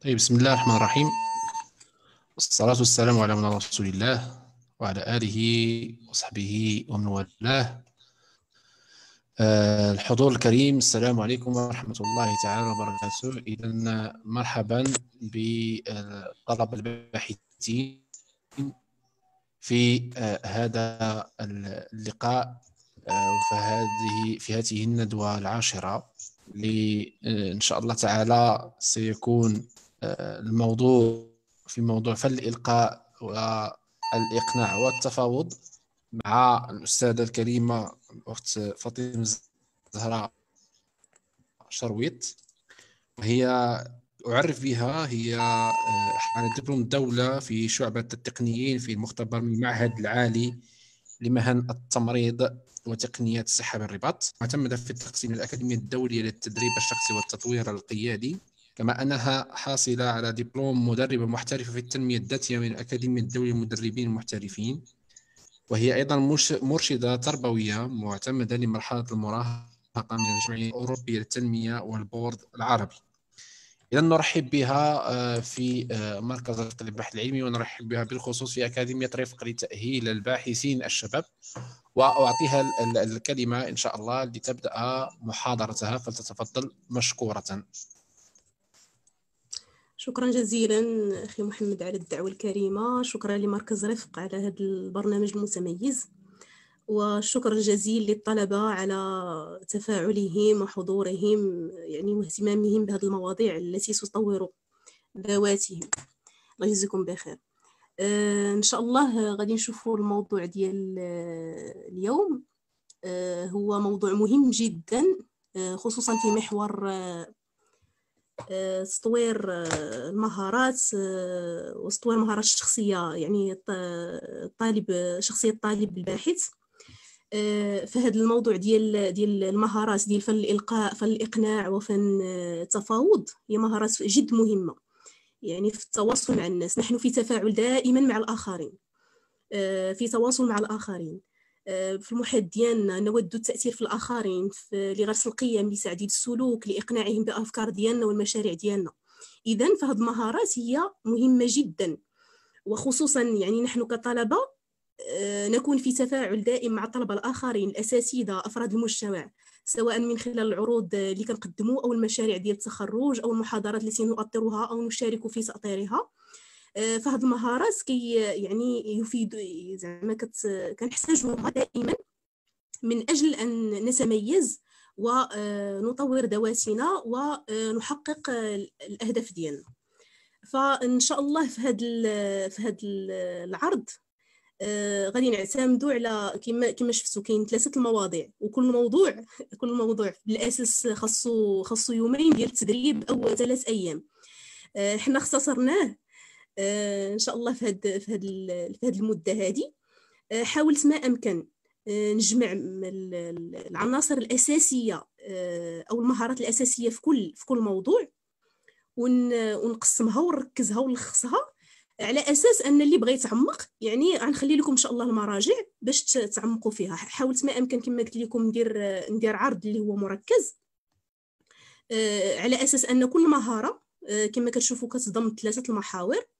طيب بسم الله الرحمن الرحيم. والصلاة والسلام على من رسول الله وعلى آله وصحبه ومن والاه. آه، الحضور الكريم السلام عليكم ورحمة الله تعالى وبركاته. إذا مرحبا بطلب الباحثين في آه، هذا اللقاء وفي هذه في هذه الندوة العاشرة اللي آه، إن شاء الله تعالى سيكون آه، الموضوع في موضوع فن الإلقاء والإقناع والتفاوض مع الأستاذة الكريمة الأخت فاطمة زهراء شرويط. وهي أعرف بها هي على آه، دبلوم الدولة في شعبة التقنيين في المختبر من المعهد العالي لمهن التمريض وتقنيات الصحة بالرباط معتمدة في التقسيم الأكاديمية الدولية للتدريب الشخصي والتطوير القيادي. كما أنها حاصلة على دبلوم مدربة محترفة في التنمية الذاتية من الأكاديمية الدولية للمدربين المحترفين وهي أيضا مرشدة تربوية معتمدة لمرحلة المراهقة من الجمعية الأوروبية للتنمية والبورد العربي. إذا نرحب بها آه، في آه، مركز البحث العلمي ونرحب بها بالخصوص في أكاديمية رفق لتأهيل الباحثين الشباب وأعطيها الكلمة إن شاء الله لتبدأ محاضرتها فلتتفضل مشكورة. شكرا جزيلا أخي محمد على الدعوة الكريمة. شكرا لمركز رفق على هذا البرنامج المتميز. والشكر الجزيل للطلبة على تفاعلهم وحضورهم يعني واهتمامهم بهذه المواضيع التي تطور ذواتهم. الله يجزيكم بخير. آه إن شاء الله غادي نشوفوا الموضوع ديال آه، اليوم. آه هو موضوع مهم جدا آه خصوصا في محور آه، تطوير المهارات وتطوير المهارات الشخصية يعني الطالب شخصية الطالب الباحث. آه، فهذا الموضوع ديال ديال المهارات ديال فن الإلقاء فن الإقناع وفن التفاوض هي مهارات جد مهمة. يعني في التواصل مع الناس. نحن في تفاعل دائما مع الآخرين. آه، في تواصل مع الآخرين. آه، في المحيط ديالنا نود التأثير في الآخرين في لغرس القيم لتعديل السلوك لإقناعهم بالأفكار ديالنا والمشاريع ديالنا. اذا فهاد المهارات هي مهمة جدا. وخصوصا يعني نحن كطلبة آه، نكون في تفاعل دائم مع الطلبة الآخرين الأساتذة أفراد المجتمع سواء من خلال العروض اللي كنقدموا أو المشاريع ديال التخرج أو المحاضرات التي نؤطرها أو نشارك في تأطيرها. آه، فهاد المهارات كي يعني يفيد زعما كنحتاجوها دائما من أجل أن نتميز ونطور آه، ذواتنا ونحقق الأهداف ديالنا. فإن شاء الله في هذا في هذا العرض آه غادي نعتمدوا على كما كما شفتوا كاين ثلاثة المواضيع وكل موضوع كل موضوع بالأساس خاصو خاصو يومين ديال التدريب أو ثلاث أيام. آه حنا اختصرناه آه إن شاء الله في هاد في هاد في هاد المدة هذه آه حاولت ما أمكن آه نجمع العناصر الأساسية آه أو المهارات الأساسية في كل في كل موضوع ونقسمها ونركزها ونلخصها على أساس أن اللي بغى يتعمق يعني غنخلي لكم إن شاء الله المراجع باش تعمقوا فيها. حاولت ما أمكن كما قلت لكم ندير ندير عرض اللي هو مركز آه على أساس أن كل مهارة آه كما كتشوفوا كتضم ثلاثة المحاور. آه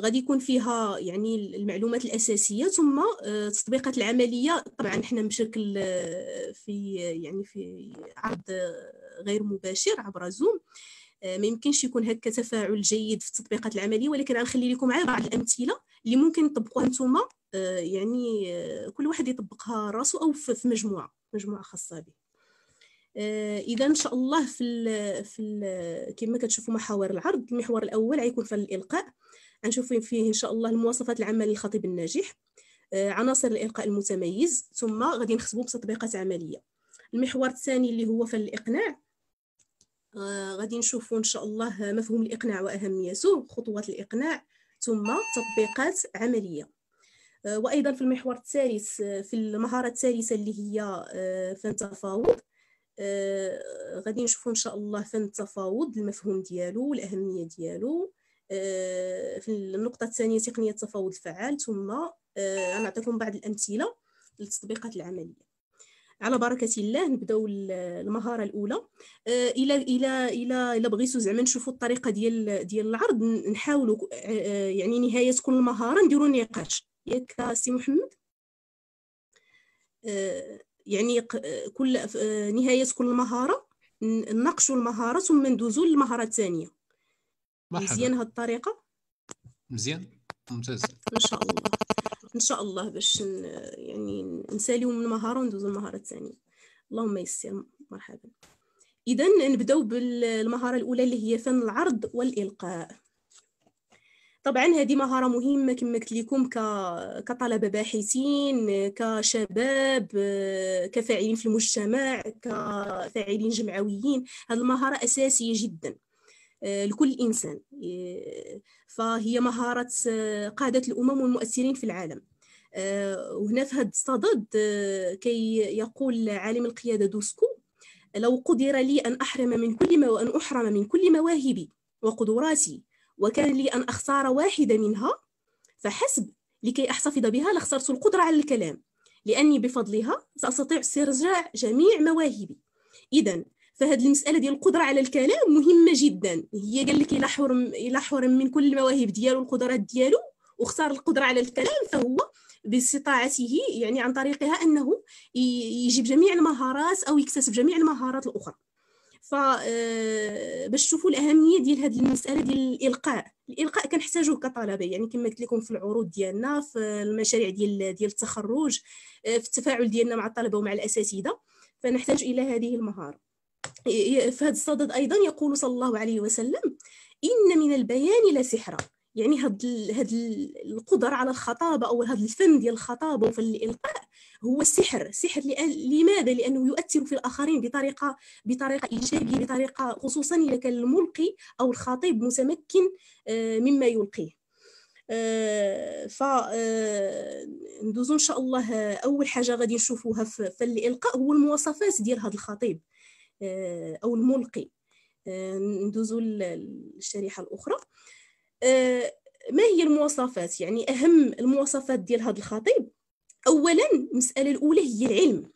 غادي يكون فيها يعني المعلومات الأساسية ثم آه التطبيقات العملية. طبعا إحنا بشكل آه في يعني في عرض غير مباشر عبر زوم آه، ما يمكنش يكون هكا تفاعل جيد في التطبيقات العملية ولكن غنخلي لكم على بعض الأمثلة اللي ممكن تطبقوها نتوما. آه، يعني آه، كل واحد يطبقها راسو أو في مجموعة مجموعة خاصة به. إذا إن شاء الله في ال في كما كتشوفوا محاور العرض المحور الأول غيكون في الإلقاء. غنشوف فيه إن شاء الله المواصفات العامه للخطيب الناجح عناصر الإلقاء المتميز ثم غادي نخصبوا بتطبيقات عملية. المحور الثاني اللي هو في الإقناع آه، غادي نشوفوا إن شاء الله مفهوم الإقناع وأهميته خطوات الإقناع ثم تطبيقات عملية. آه، وأيضا في المحور الثالث آه، في المهارة الثالثة اللي هي فن التفاوض غادي نشوفوا إن شاء الله فن التفاوض المفهوم ديالو والاهميه ديالو. في النقطة الثانية تقنية التفاوض الفعال ثم غنعطيكم بعض الأمثلة للتطبيقات العملية. على بركة الله نبداو المهارة الأولى. آه، إلى إلى إلى إلى بغيتو زعما نشوفوا الطريقة ديال ديال العرض نحاولوا آه، يعني نهاية كل مهاره نديروا نقاش. ياك سي محمد؟ آه، يعني كل نهاية كل مهاره نناقشوا المهارة ثم ندوزوا للمهارة الثانية. مزيان هاد الطريقة مزيان؟ ممتاز. إن شاء الله. إن شاء الله باش يعني نساليو من مهارة وندوزو للمهاره الثانية اللهم يسر مرحبا. اذا نبدأو بالمهارة الأولى اللي هي فن العرض والإلقاء. طبعا هذه مهارة مهمة كما قلت لكم كطلبة باحثين كشباب كفاعلين في المجتمع كفاعلين جمعويين. هذه المهارة أساسية جدا. لكل إنسان. آه، فهي مهارة آه، قادة الأمم والمؤثرين في العالم. وهنا في هذا الصدد كي يقول عالم القيادة دوسكو لو قدر لي أن أحرم من كل ما وأن أحرم من كل مواهبي وقدراتي وكان لي أن أختار واحدة منها فحسب لكي أحتفظ بها لاخترت القدرة على الكلام. لأني بفضلها سأستطيع استرجاع جميع مواهبي. إذا فهاد المسألة ديال القدرة على الكلام مهمة جدا. هي قال لك إلى حرم إلى حرم من كل المواهب ديالو والقدرات ديالو واختار القدرة على الكلام فهو باستطاعته يعني عن طريقها أنه يجيب جميع المهارات أو يكتسب جميع المهارات الأخرى. ف آه، باش تشوفوا الأهمية ديال هذه المسألة ديال الإلقاء. الإلقاء كنحتاجوه كطلبة. يعني كما قلت لكم في العروض ديالنا في المشاريع ديال ديال التخرج آه، في التفاعل ديالنا مع الطلبة ومع الأساتذة فنحتاج إلى هذه المهارة. في هذا الصدد أيضا يقول صلى الله عليه وسلم إن من البيان لسحرا يعني هاد هاد القدره على الخطابة أو هذا الفن ديال الخطابة وفن الإلقاء هو السحر السحر لماذا؟ لأنه يؤثر في الآخرين بطريقة بطريقة إيجابية بطريقة خصوصا إذا كان الملقي أو الخطيب متمكن آه، مما يلقيه. آه، ف آه، إن شاء الله أول حاجة غادي نشوفوها في الإلقاء هو المواصفات ديال هذا الخطيب. آه، أو الملقي. آه، ندوزو للشريحة الأخرى. آه، ما هي المواصفات؟ يعني أهم المواصفات ديال هذا الخطيب؟ أولا المسألة الأولى هي العلم.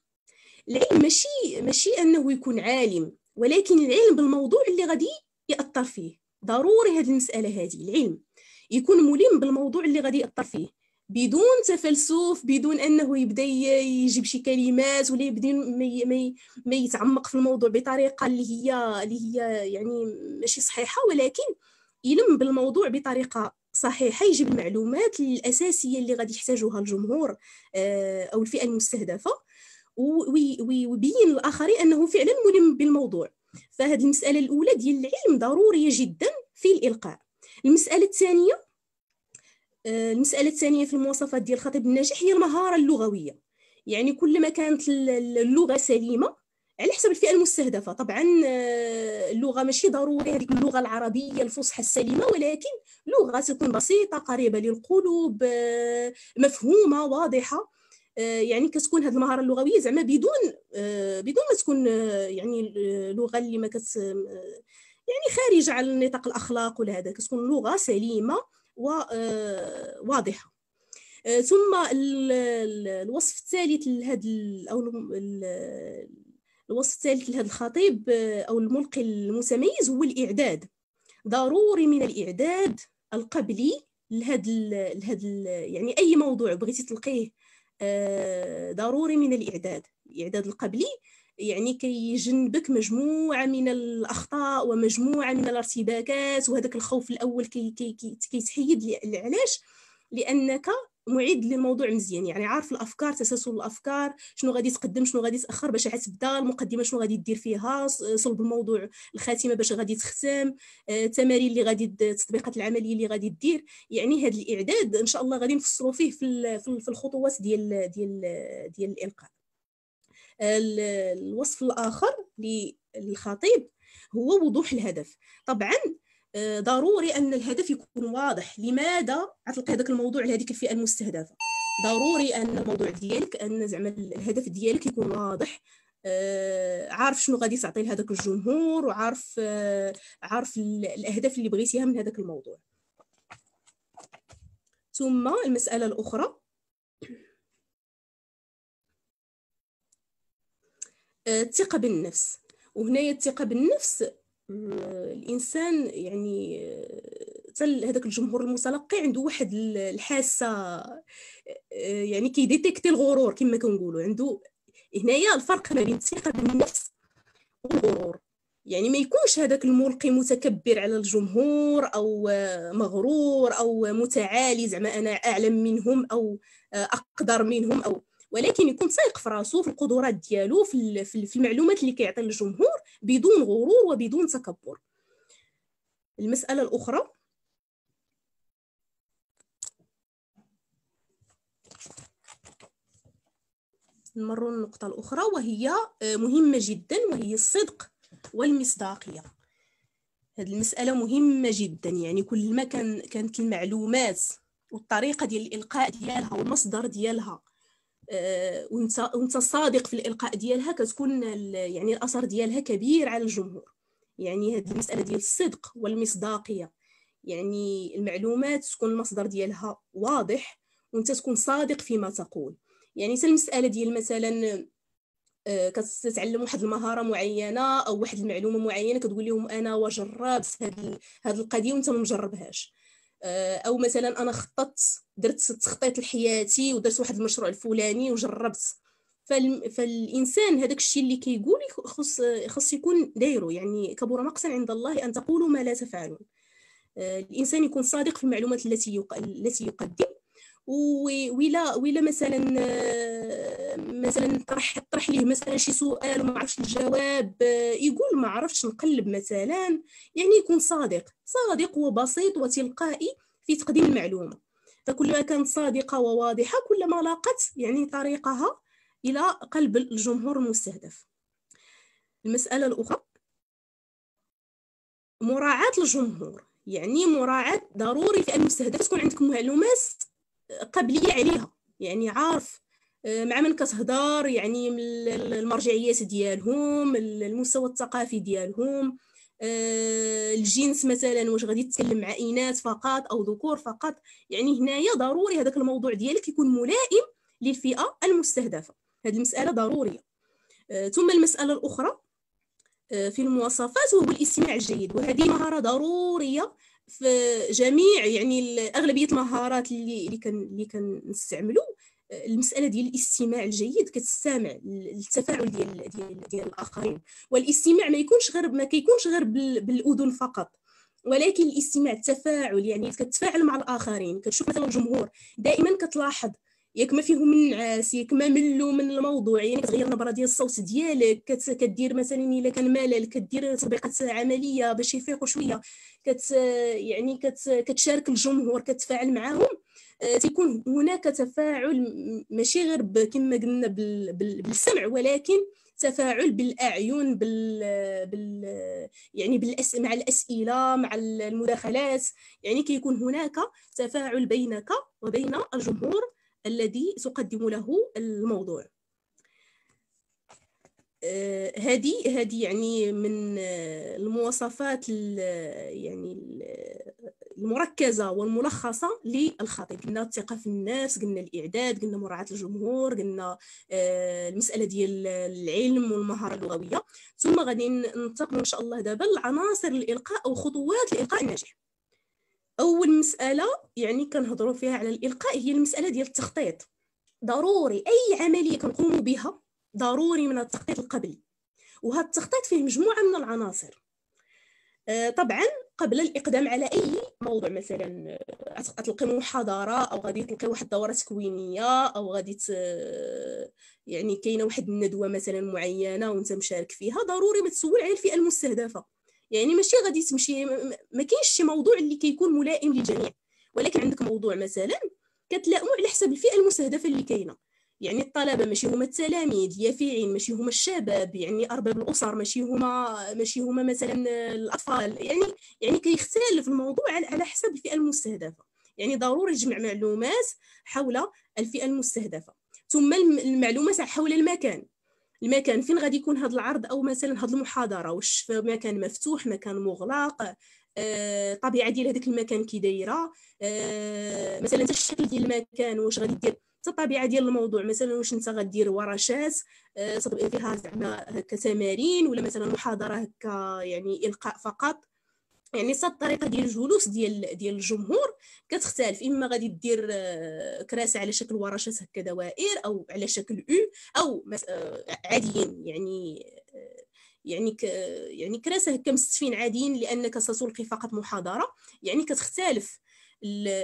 العلم ماشي ماشي أنه يكون عالم ولكن العلم بالموضوع اللي غادي يأثر فيه. ضروري هذه المسألة هذه العلم. يكون ملم بالموضوع اللي غادي يأثر فيه. بدون تفلسف بدون أنه يبدأ يجيب شي كلمات ولا يبدأ ما يتعمق في الموضوع بطريقة اللي هي اللي هي يعني ماشي صحيحة. ولكن يلم بالموضوع بطريقة صحيحة يجيب المعلومات الأساسية اللي غادي يحتاجوها الجمهور آه، أو الفئة المستهدفة. ويبين للاخرين أنه فعلا ملم بالموضوع. فهذه المسألة الأولى ديال العلم ضرورية جدا في الإلقاء. المسألة الثانية آه، المسألة الثانية في المواصفات ديال الخطيب الناجح هي المهارة اللغوية. يعني كل ما كانت اللغة سليمة على حسب الفئة المستهدفة. طبعا آه، اللغة ماشي ضروري هذيك اللغة العربية الفصحى السليمة ولكن لغة تكون بسيطة قريبة للقلوب آه، مفهومة واضحة. يعني كتكون هذه المهارة اللغوية زعما بدون بدون ما تكون يعني لغة اللي ما كت يعني خارجة على نطاق الأخلاق ولا هذا. كتكون لغة سليمة وواضحة آه، آه، ثم الوصف الثالث لهذا أو الوصف الثالث لهذا الخطيب آه، أو الملقي المتميز هو الإعداد. ضروري من الإعداد القبلي لهذا لهذا يعني أي موضوع بغيتي تلقيه ضروري من الإعداد. الإعداد القبلي يعني كيجنبك مجموعة من الأخطاء ومجموعة من الارتباكات وهذاك الخوف الأول كي كي كي كيتحيد علاش لأنك معد للموضوع مزيان يعني عارف الأفكار تسلسل الأفكار شنو غادي تقدم شنو غادي تأخر باش تبدا المقدمه شنو غادي دير فيها صلب الموضوع الخاتمة باش غادي تختم آه، التمارين اللي غادي التطبيقات العملية اللي غادي دير يعني هذا الإعداد إن شاء الله غادي نفصلوا فيه في في الخطوات ديال ديال ديال الإلقاء. الوصف الآخر للخطيب هو وضوح الهدف. طبعا آه، ضروري أن الهدف يكون واضح. لماذا غتلقي هذاك الموضوع لهذيك الفئة المستهدفة؟ ضروري أن الموضوع ديالك أن زعما الهدف ديالك يكون واضح. آه، عارف شنو غادي تعطي لهذاك الجمهور وعارف آه، عارف الأهداف اللي بغيتيها من هذاك الموضوع. ثم المسألة الأخرى. الثقة بالنفس. وهنايا الثقة بالنفس الإنسان يعني حتى هذاك الجمهور المتلقي عنده واحد الحاسة يعني كيديتيكتي الغرور كما كنقولوا. عنده هنايا الفرق ما بين الثقة بالنفس والغرور. يعني ما يكونش هذاك الملقي متكبر على الجمهور أو مغرور أو متعالي زعما أنا أعلم منهم أو أقدر منهم أو ولكن يكون سايق في راسو في القدرات ديالو في المعلومات اللي كيعطي للجمهور بدون غرور وبدون تكبر. المسألة الأخرى؟ نمر للنقطة الأخرى وهي مهمة جدا وهي الصدق والمصداقية. هذه المسألة مهمة جدا يعني كل ما كان كانت المعلومات والطريقة ديال الإلقاء ديالها والمصدر ديالها آه، وانت وانت صادق في الإلقاء ديالها كتكون يعني الأثر ديالها كبير على الجمهور. يعني هذه المسألة ديال الصدق والمصداقية. يعني المعلومات تكون المصدر ديالها واضح وانت تكون صادق فيما تقول. يعني حتى المسألة ديال مثلا آه، كتتعلم واحد المهارة معينة أو واحد المعلومة معينة كتقول لهم أنا وجربت هذه هذه القضية وانت ما مجربهاش. آه، أو مثلا أنا خططت درت تخطيط لحياتي ودرت واحد المشروع الفلاني وجربت. فالإنسان هذاك الشيء اللي كيقول خص خص يكون دايرو يعني كبر مقتا عند الله أن تقولوا ما لا تفعلون. آه، الإنسان يكون صادق في المعلومات التي التي يقدم. ولا ولا مثلا مثلا طرح طرح ليه مثلا شي سؤال وما عرفش الجواب يقول ما عرفتش نقلب مثلا يعني يكون صادق صادق وبسيط وتلقائي في تقديم المعلومة. فكلما كانت صادقة وواضحة كلما لاقت يعني طريقها إلى قلب الجمهور المستهدف. المسألة الأخرى مراعاة الجمهور يعني مراعاة ضروري في المستهدف تكون عندك معلومات قابليه عليها. يعني عارف آه، مع من كتهضر يعني المرجعيات ديالهم المستوى الثقافي ديالهم آه، الجنس مثلا واش غادي تتكلم مع إناث فقط أو ذكور فقط. يعني هنايا ضروري هذاك الموضوع ديالك يكون ملائم للفئة المستهدفة. هذه المسألة ضرورية. آه، ثم المسألة الأخرى في المواصفات وهو الاستماع الجيد. وهذه مهارة ضرورية في جميع يعني أغلبية المهارات اللي اللي كان اللي كنستعملوا المسألة ديال الاستماع الجيد كتستمع التفاعل ديال ديال ديال الآخرين. والاستماع ما يكونش غير ما كيكونش غير بالأذن فقط ولكن الاستماع التفاعل يعني كتفاعل مع الآخرين. كتشوف مثلا الجمهور دائما كتلاحظ ياك ما فيهم من نعاس ياك ما ملوا من الموضوع يعني كتغير النبره ديال الصوت ديالك كدير مثلا إلا كان ملل كدير تطبيقات عملية باش يفيقوا شوية كت يعني كت كتشارك الجمهور كتفاعل معاهم آه، تيكون هناك تفاعل ماشي غير كما قلنا بالسمع ولكن تفاعل بالاعين بال, بال يعني بالأس... مع الأسئلة مع المداخلات يعني كيكون هناك تفاعل بينك وبين الجمهور الذي تقدم له الموضوع. آه، هذه هذه يعني من آه، المواصفات يعني المركزة والملخصة للخطيب. قلنا الثقة في الناس قلنا الإعداد قلنا مراعاة الجمهور قلنا آه، المسألة ديال العلم والمهارة اللغوية. ثم غادي ننتقل إن شاء الله دابا لعناصر الإلقاء أو خطوات الإلقاء الناجح. أول مسألة يعني كنهضروا فيها على الإلقاء هي المسألة ديال التخطيط. ضروري أي عملية كنقوموا بها ضروري من التخطيط القبلي. وهذا التخطيط فيه مجموعة من العناصر. آه، طبعا قبل الإقدام على أي موضوع مثلا تلقي محاضرة أو غادي تلقي واحد الدورة تكوينية أو غادي يعني كاينة واحد الندوة مثلا معينة وأنت مشارك فيها ضروري ما تسول على الفئة المستهدفة. يعني ماشي غادي تمشي ما كاينش شي موضوع اللي كيكون ملائم للجميع. ولكن عندك موضوع مثلا كتلائمو على حسب الفئة المستهدفة اللي كاينة. يعني الطلبة ماشي هما التلاميذ يافعين ماشي هما الشباب يعني أرباب الأسر ماشي هما ماشي هما مثلا الأطفال. يعني يعني كيختلف الموضوع على حسب الفئة المستهدفة. يعني ضروري تجمع معلومات حول الفئة المستهدفة. ثم المعلومات حول المكان. المكان فين غادي يكون هذا العرض؟ أو مثلا هذه المحاضرة واش في مكان مفتوح مكان مغلق الطبيعه آه، ديال هذاك المكان كي دايرة آه، مثلا الشكل ديال المكان واش غادي دير؟ الطبيعة ديال الموضوع مثلا واش أنت غدير ورشات فيها زعما هكا تمارين ولا مثلا محاضرة هكا يعني إلقاء فقط؟ يعني صاد الطريقة ديال الجلوس ديال ديال الجمهور كتختلف. إما غادي دير كراسه على شكل ورشات هكا دوائر أو على شكل أو أو عاديين. يعني يعني ك يعني كراسه هكا مستفين عاديين لأنك ستلقي فقط محاضرة. يعني كتختلف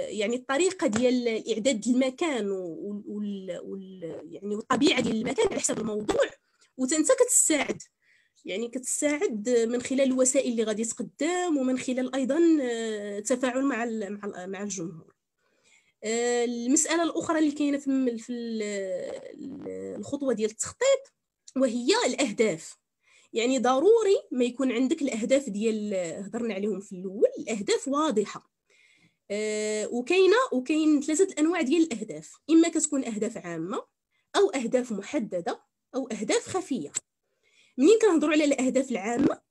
يعني الطريقة ديال اعداد المكان وال, وال يعني والطبيعه ديال المكان على حسب الموضوع. وتنت كتساعد يعني كتساعد من خلال الوسائل اللي غادي تقدم ومن خلال أيضا التفاعل مع مع الجمهور. آه، المسألة الأخرى اللي كاينة في الخطوة ديال التخطيط وهي الأهداف. يعني ضروري ما يكون عندك الأهداف ديال هضرنا عليهم في الأول الأهداف واضحة. وكاينة وكاين ثلاثة انواع ديال الأهداف. إما كتكون أهداف عامة أو أهداف محددة أو أهداف خفية. منين كنهضروا على الأهداف العامة؟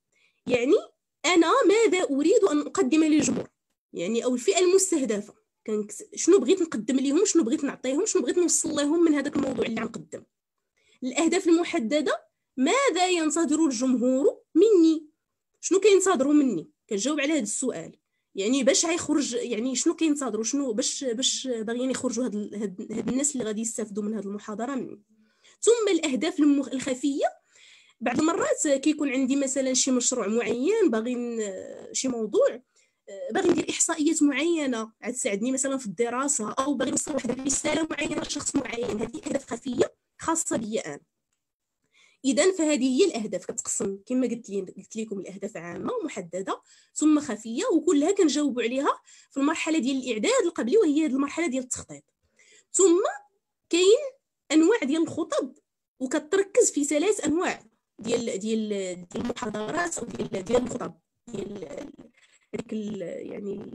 يعني أنا ماذا أريد أن أقدم للجمهور؟ يعني أو الفئة المستهدفة. شنو بغيت نقدم لهم شنو بغيت نعطيهم؟ شنو بغيت نوصل لهم من هذاك الموضوع اللي غنقدم؟ الأهداف المحددة ماذا ينتظر الجمهور مني؟ شنو كينتظروا مني؟ كنجاوب على هذا السؤال. يعني باش غيخرج يعني شنو كينتظروا؟ شنو باش باش باغيين يخرجوا هاد, هاد, هاد الناس اللي غادي يستافدوا من هذه المحاضرة مني. ثم الأهداف الخفية بعض المرات كيكون عندي مثلا شي مشروع معين باغي شي موضوع باغي ندير إحصائيات معينة. عاد تساعدني مثلا في الدراسة أو باغي نوصل واحد الرسالة معينة لشخص معين. هذه أهداف خفية خاصة بيا أنا. اذا فهذه هي الأهداف. كتقسم كما قلت لي قلت لكم الأهداف عامة ومحددة ثم خفية وكلها كنجاوبوا عليها في المرحلة ديال الإعداد القبلي وهي المرحلة ديال التخطيط. ثم كاين أنواع ديال الخطب وكتركز في ثلاث أنواع. ديال ديال ديال المحاضرات أو ديال ديال الخطب ديال ديك يعني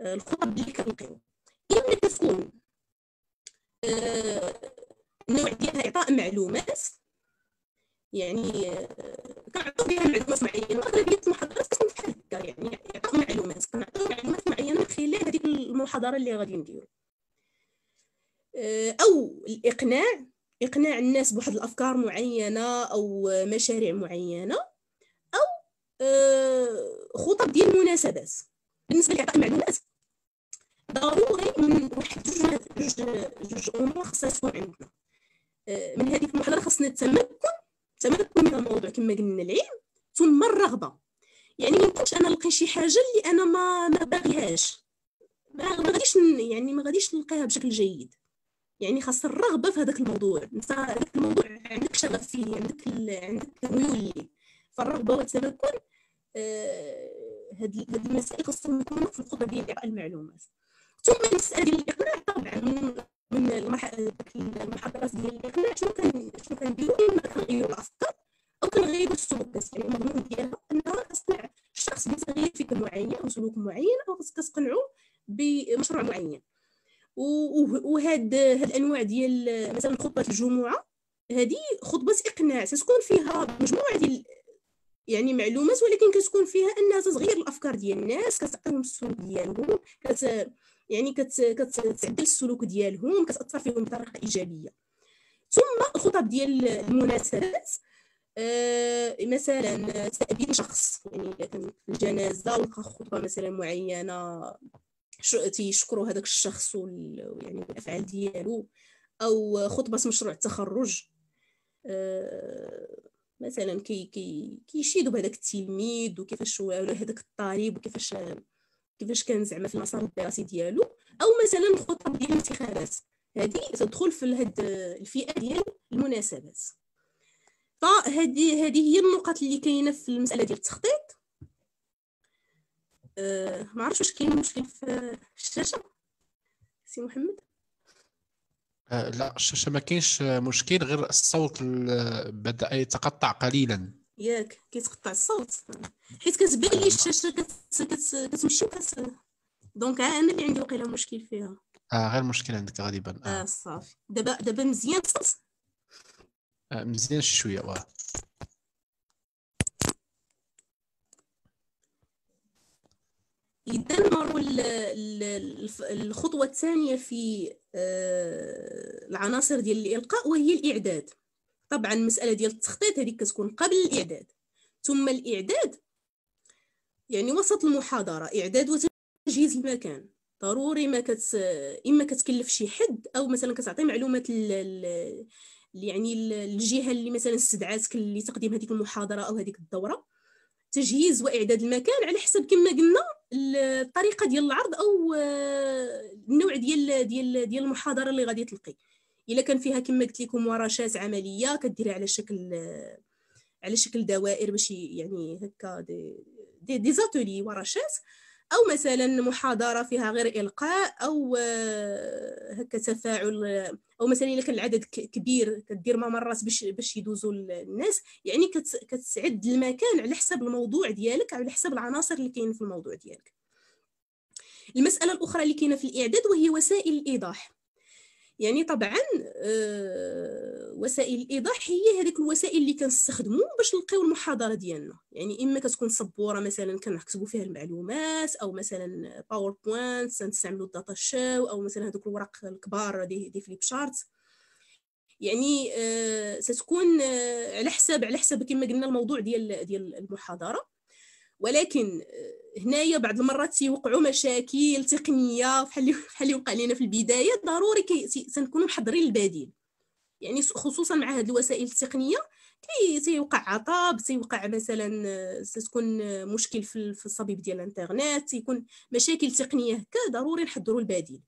الخطب اللي كنلقيو اما كتكون آه، النوع ديالها اعطاء معلومات يعني كنعطيو بها معلومات معينة اغلبيه المحاضرات كتكون بحال هكا يعني إعطاء معلومات كنعطيو معلومات معينة من خلال هذيك المحاضرة اللي غادي نديرو. آه، أو الإقناع إقناع الناس بواحد الأفكار معينة أو مشاريع معينة أو آه، خطب ديال المناسبات. بالنسبة لاعطاء المعلومات ضروري من واحد جوج جوج امور خاصها تكون عندنا. آه، من هذه المحاضره خاصنا التمكن التمكن من الموضوع. كما قلنا العلم ثم الرغبة. يعني ما يمكنش أنا نلقي شي حاجة اللي أنا ما ما باغيهاش. ما غاديش يعني ما غاديش نلقاها بشكل جيد. يعني خاص الرغبة في هذاك الموضوع. هذاك الموضوع عندك شغف فيه عندك عندك ميول ليه. فالرغبة والتمكن آه هاد هاد المسائل خاصهم يكونوا في الخطه ديال اعطاء المعلومات. ثم المسألة ديال الإقناع طبعا من من المحاضرات ديال الإقناع شنو كان شنو كنديرو إما كنغيروا الأفكار أو كنغيروا السلوكات يعني المضمون ديالها أنها تصنع الشخص بتغيير فكر معين أو سلوك معين أو كتقنعو بمشروع معين. وهاد هاد الانواع ديال مثلا خطبه الجمعة هذه خطبة اقناع ستكون فيها مجموعة ديال يعني معلومات ولكن كتكون فيها أنها تغير الأفكار ديال الناس كتعطيهم السلوك ديالهم كت يعني كت كتعدل السلوك ديالهم كتأثر فيهم بطريقة إيجابية. ثم الخطب ديال المناسبات آه مثلا تأبين شخص يعني الجنازة ولقى خطبة مثلا معينة. تيشكروا هذاك الشخص يعني الأفعال ديالو أو خطبة مشروع التخرج. آه، مثلا كي كي كيشيدوا بهذاك التلميذ وكيفاش هو هذاك الطالب وكيفاش كيفاش كان زعما في المسار الدراسي ديالو. أو مثلا الخطب ديال الانتخابات. هذه تدخل في هاد الفئة ديال المناسبات. فهذه هذه هي النقط اللي كاينة في المسألة ديال التخطيط. أه ما عرفتش واش كاين مشكل في الشاشة. سي محمد؟ أه لا الشاشة ما كاينش مشكل غير الصوت بدأ يتقطع قليلا. ياك كيتقطع الصوت. حيت كتبان لي الشاشة كتمشي وكت donc أنا اللي عندي وقيلة مشكل فيها. آه غير مشكل عندك غالبا. آه, آه صافي. دابا دابا مزيان الصوت؟ آه مزيان شوية واه. اذا نمروا الخطوة الثانية في آه، العناصر ديال الإلقاء وهي الإعداد. طبعا المسألة ديال التخطيط هذيك كتكون قبل الإعداد. ثم الإعداد يعني وسط المحاضرة إعداد وتجهيز المكان. ضروري ما كت إما كتكلف شي حد أو مثلا كتعطي معلومات ل... يعني الجهة اللي مثلا استدعاتك لتقديم هذيك المحاضرة أو هذيك الدورة. تجهيز وإعداد المكان على حسب كما قلنا الطريقة ديال العرض أو آه، النوع ديال ديال ديال المحاضرة اللي غادي تلقي. إلا كان فيها كما قلت لكم ورشات عملية كديريها على شكل على شكل دوائر باش يعني هكا دي دي, دي زاتولي ورشات أو مثلا محاضرة فيها غير إلقاء أو آه، هكا تفاعل أو مثلا الا كان العدد كبير كدير ممرات باش باش يدوزوا الناس يعني كتعد المكان على حسب الموضوع ديالك على حسب العناصر اللي كاين في الموضوع ديالك. المسألة الأخرى اللي كاينة في الإعداد وهي وسائل الإيضاح. يعني طبعا آه، وسائل الإيضاح هي هذيك الوسائل اللي كنستخدموا باش نلقيو المحاضرة ديالنا. يعني إما كتكون سبورة مثلا كنكتبوا فيها المعلومات أو مثلا PowerPoint نستعملوا ال data show أو مثلا هذوك الورق الكبار دي, دي flip chart يعني آه ستكون آه على حساب على حساب كما قلنا الموضوع ديال ديال المحاضرة. ولكن آه، هنايا بعض المرات تيوقعوا مشاكل تقنية بحال اللي وقع لنا في البداية ضروري تنكونوا محضرين البديل. يعني خصوصا مع هذه الوسائل التقنية كي تيوقع عطب تيوقع مثلا آه، ستكون مشكل في الصبيب ديال الإنترنت تيكون مشاكل تقنية هكا ضروري نحضروا البديل.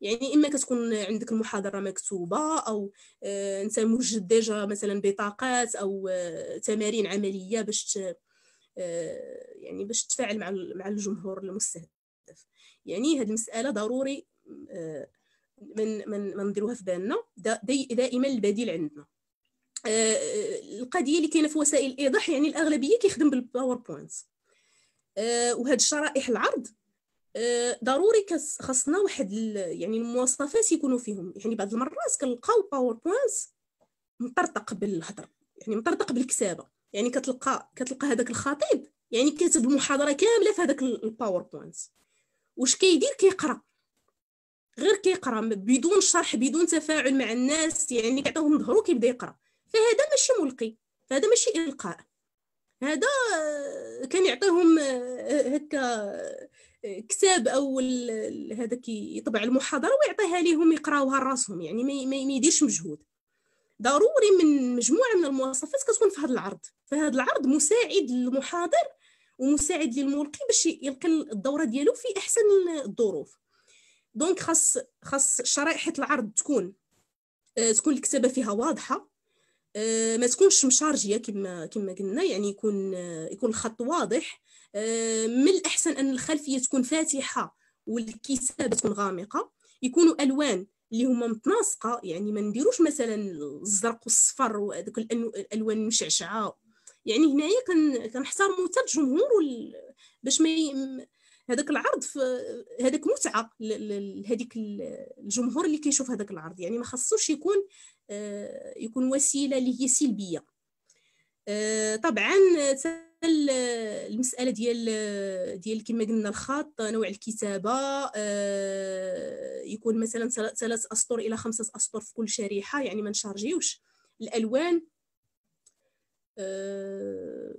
يعني إما كتكون عندك المحاضرة مكتوبة أو آه، انت موجد déjà مثلا بطاقات أو تمارين عملية باش آه، يعني باش تتفاعل مع مع الجمهور المستهدف. يعني هذه المسألة ضروري آه، من من من نديروها في بالنا. دائما البديل عندنا. آه، القضية اللي كاينة في وسائل الايضاح يعني الأغلبية كيخدم بال PowerPoint وهاد شرائح العرض ضروري خاصنا واحد يعني المواصفات يكونوا فيهم. يعني بعض المرات كنلقاو PowerPoint مطرطق بالهضر يعني مطرطق بالكتابه يعني كتلقى كتلقى هذاك الخطيب يعني كاتب المحاضرة كاملة في هذاك ال PowerPoint واش كيدير؟ كيقرأ. غير كيقرأ بدون شرح بدون تفاعل مع الناس يعني كيعطيهم ظهرو كيبدا يقرأ. فهذا ماشي ملقي. فهذا ماشي إلقاء. هذا كان يعطيهم هكا كتاب أو هذاك يطبع المحاضرة ويعطيها لهم يقراوها راسهم يعني ما يديرش مجهود. ضروري من مجموعة من المواصفات كتكون في هذا العرض. فهذا العرض مساعد للمحاضر ومساعد للملقي باش يلقي الدورة ديالو في أحسن الظروف. دونك خاص خاص شرائح العرض تكون آه تكون الكتابة فيها واضحة آه ما تكونش مشارجية كما كما قلنا يعني يكون آه يكون الخط واضح من الأحسن أن الخلفية تكون فاتحة والكتابة تكون غامقة. يكونوا ألوان اللي هما متناسقة يعني ما نديروش مثلا الزرق والصفر وهذوك الالوان المشعشعة. يعني هنايا كنحترموا حتى الجمهور باش ما هذاك العرض هذاك متعة لهذيك الجمهور اللي كيشوف هذاك العرض. يعني ما خصوش يكون آه، يكون وسيلة اللي هي سلبية. آه، طبعا المسألة ديال ديال كما قلنا الخط نوع الكتابة آه، يكون مثلا ثلاث أسطر إلى خمسة أسطر في كل شريحة يعني ما نشارجيوش. الألوان آه،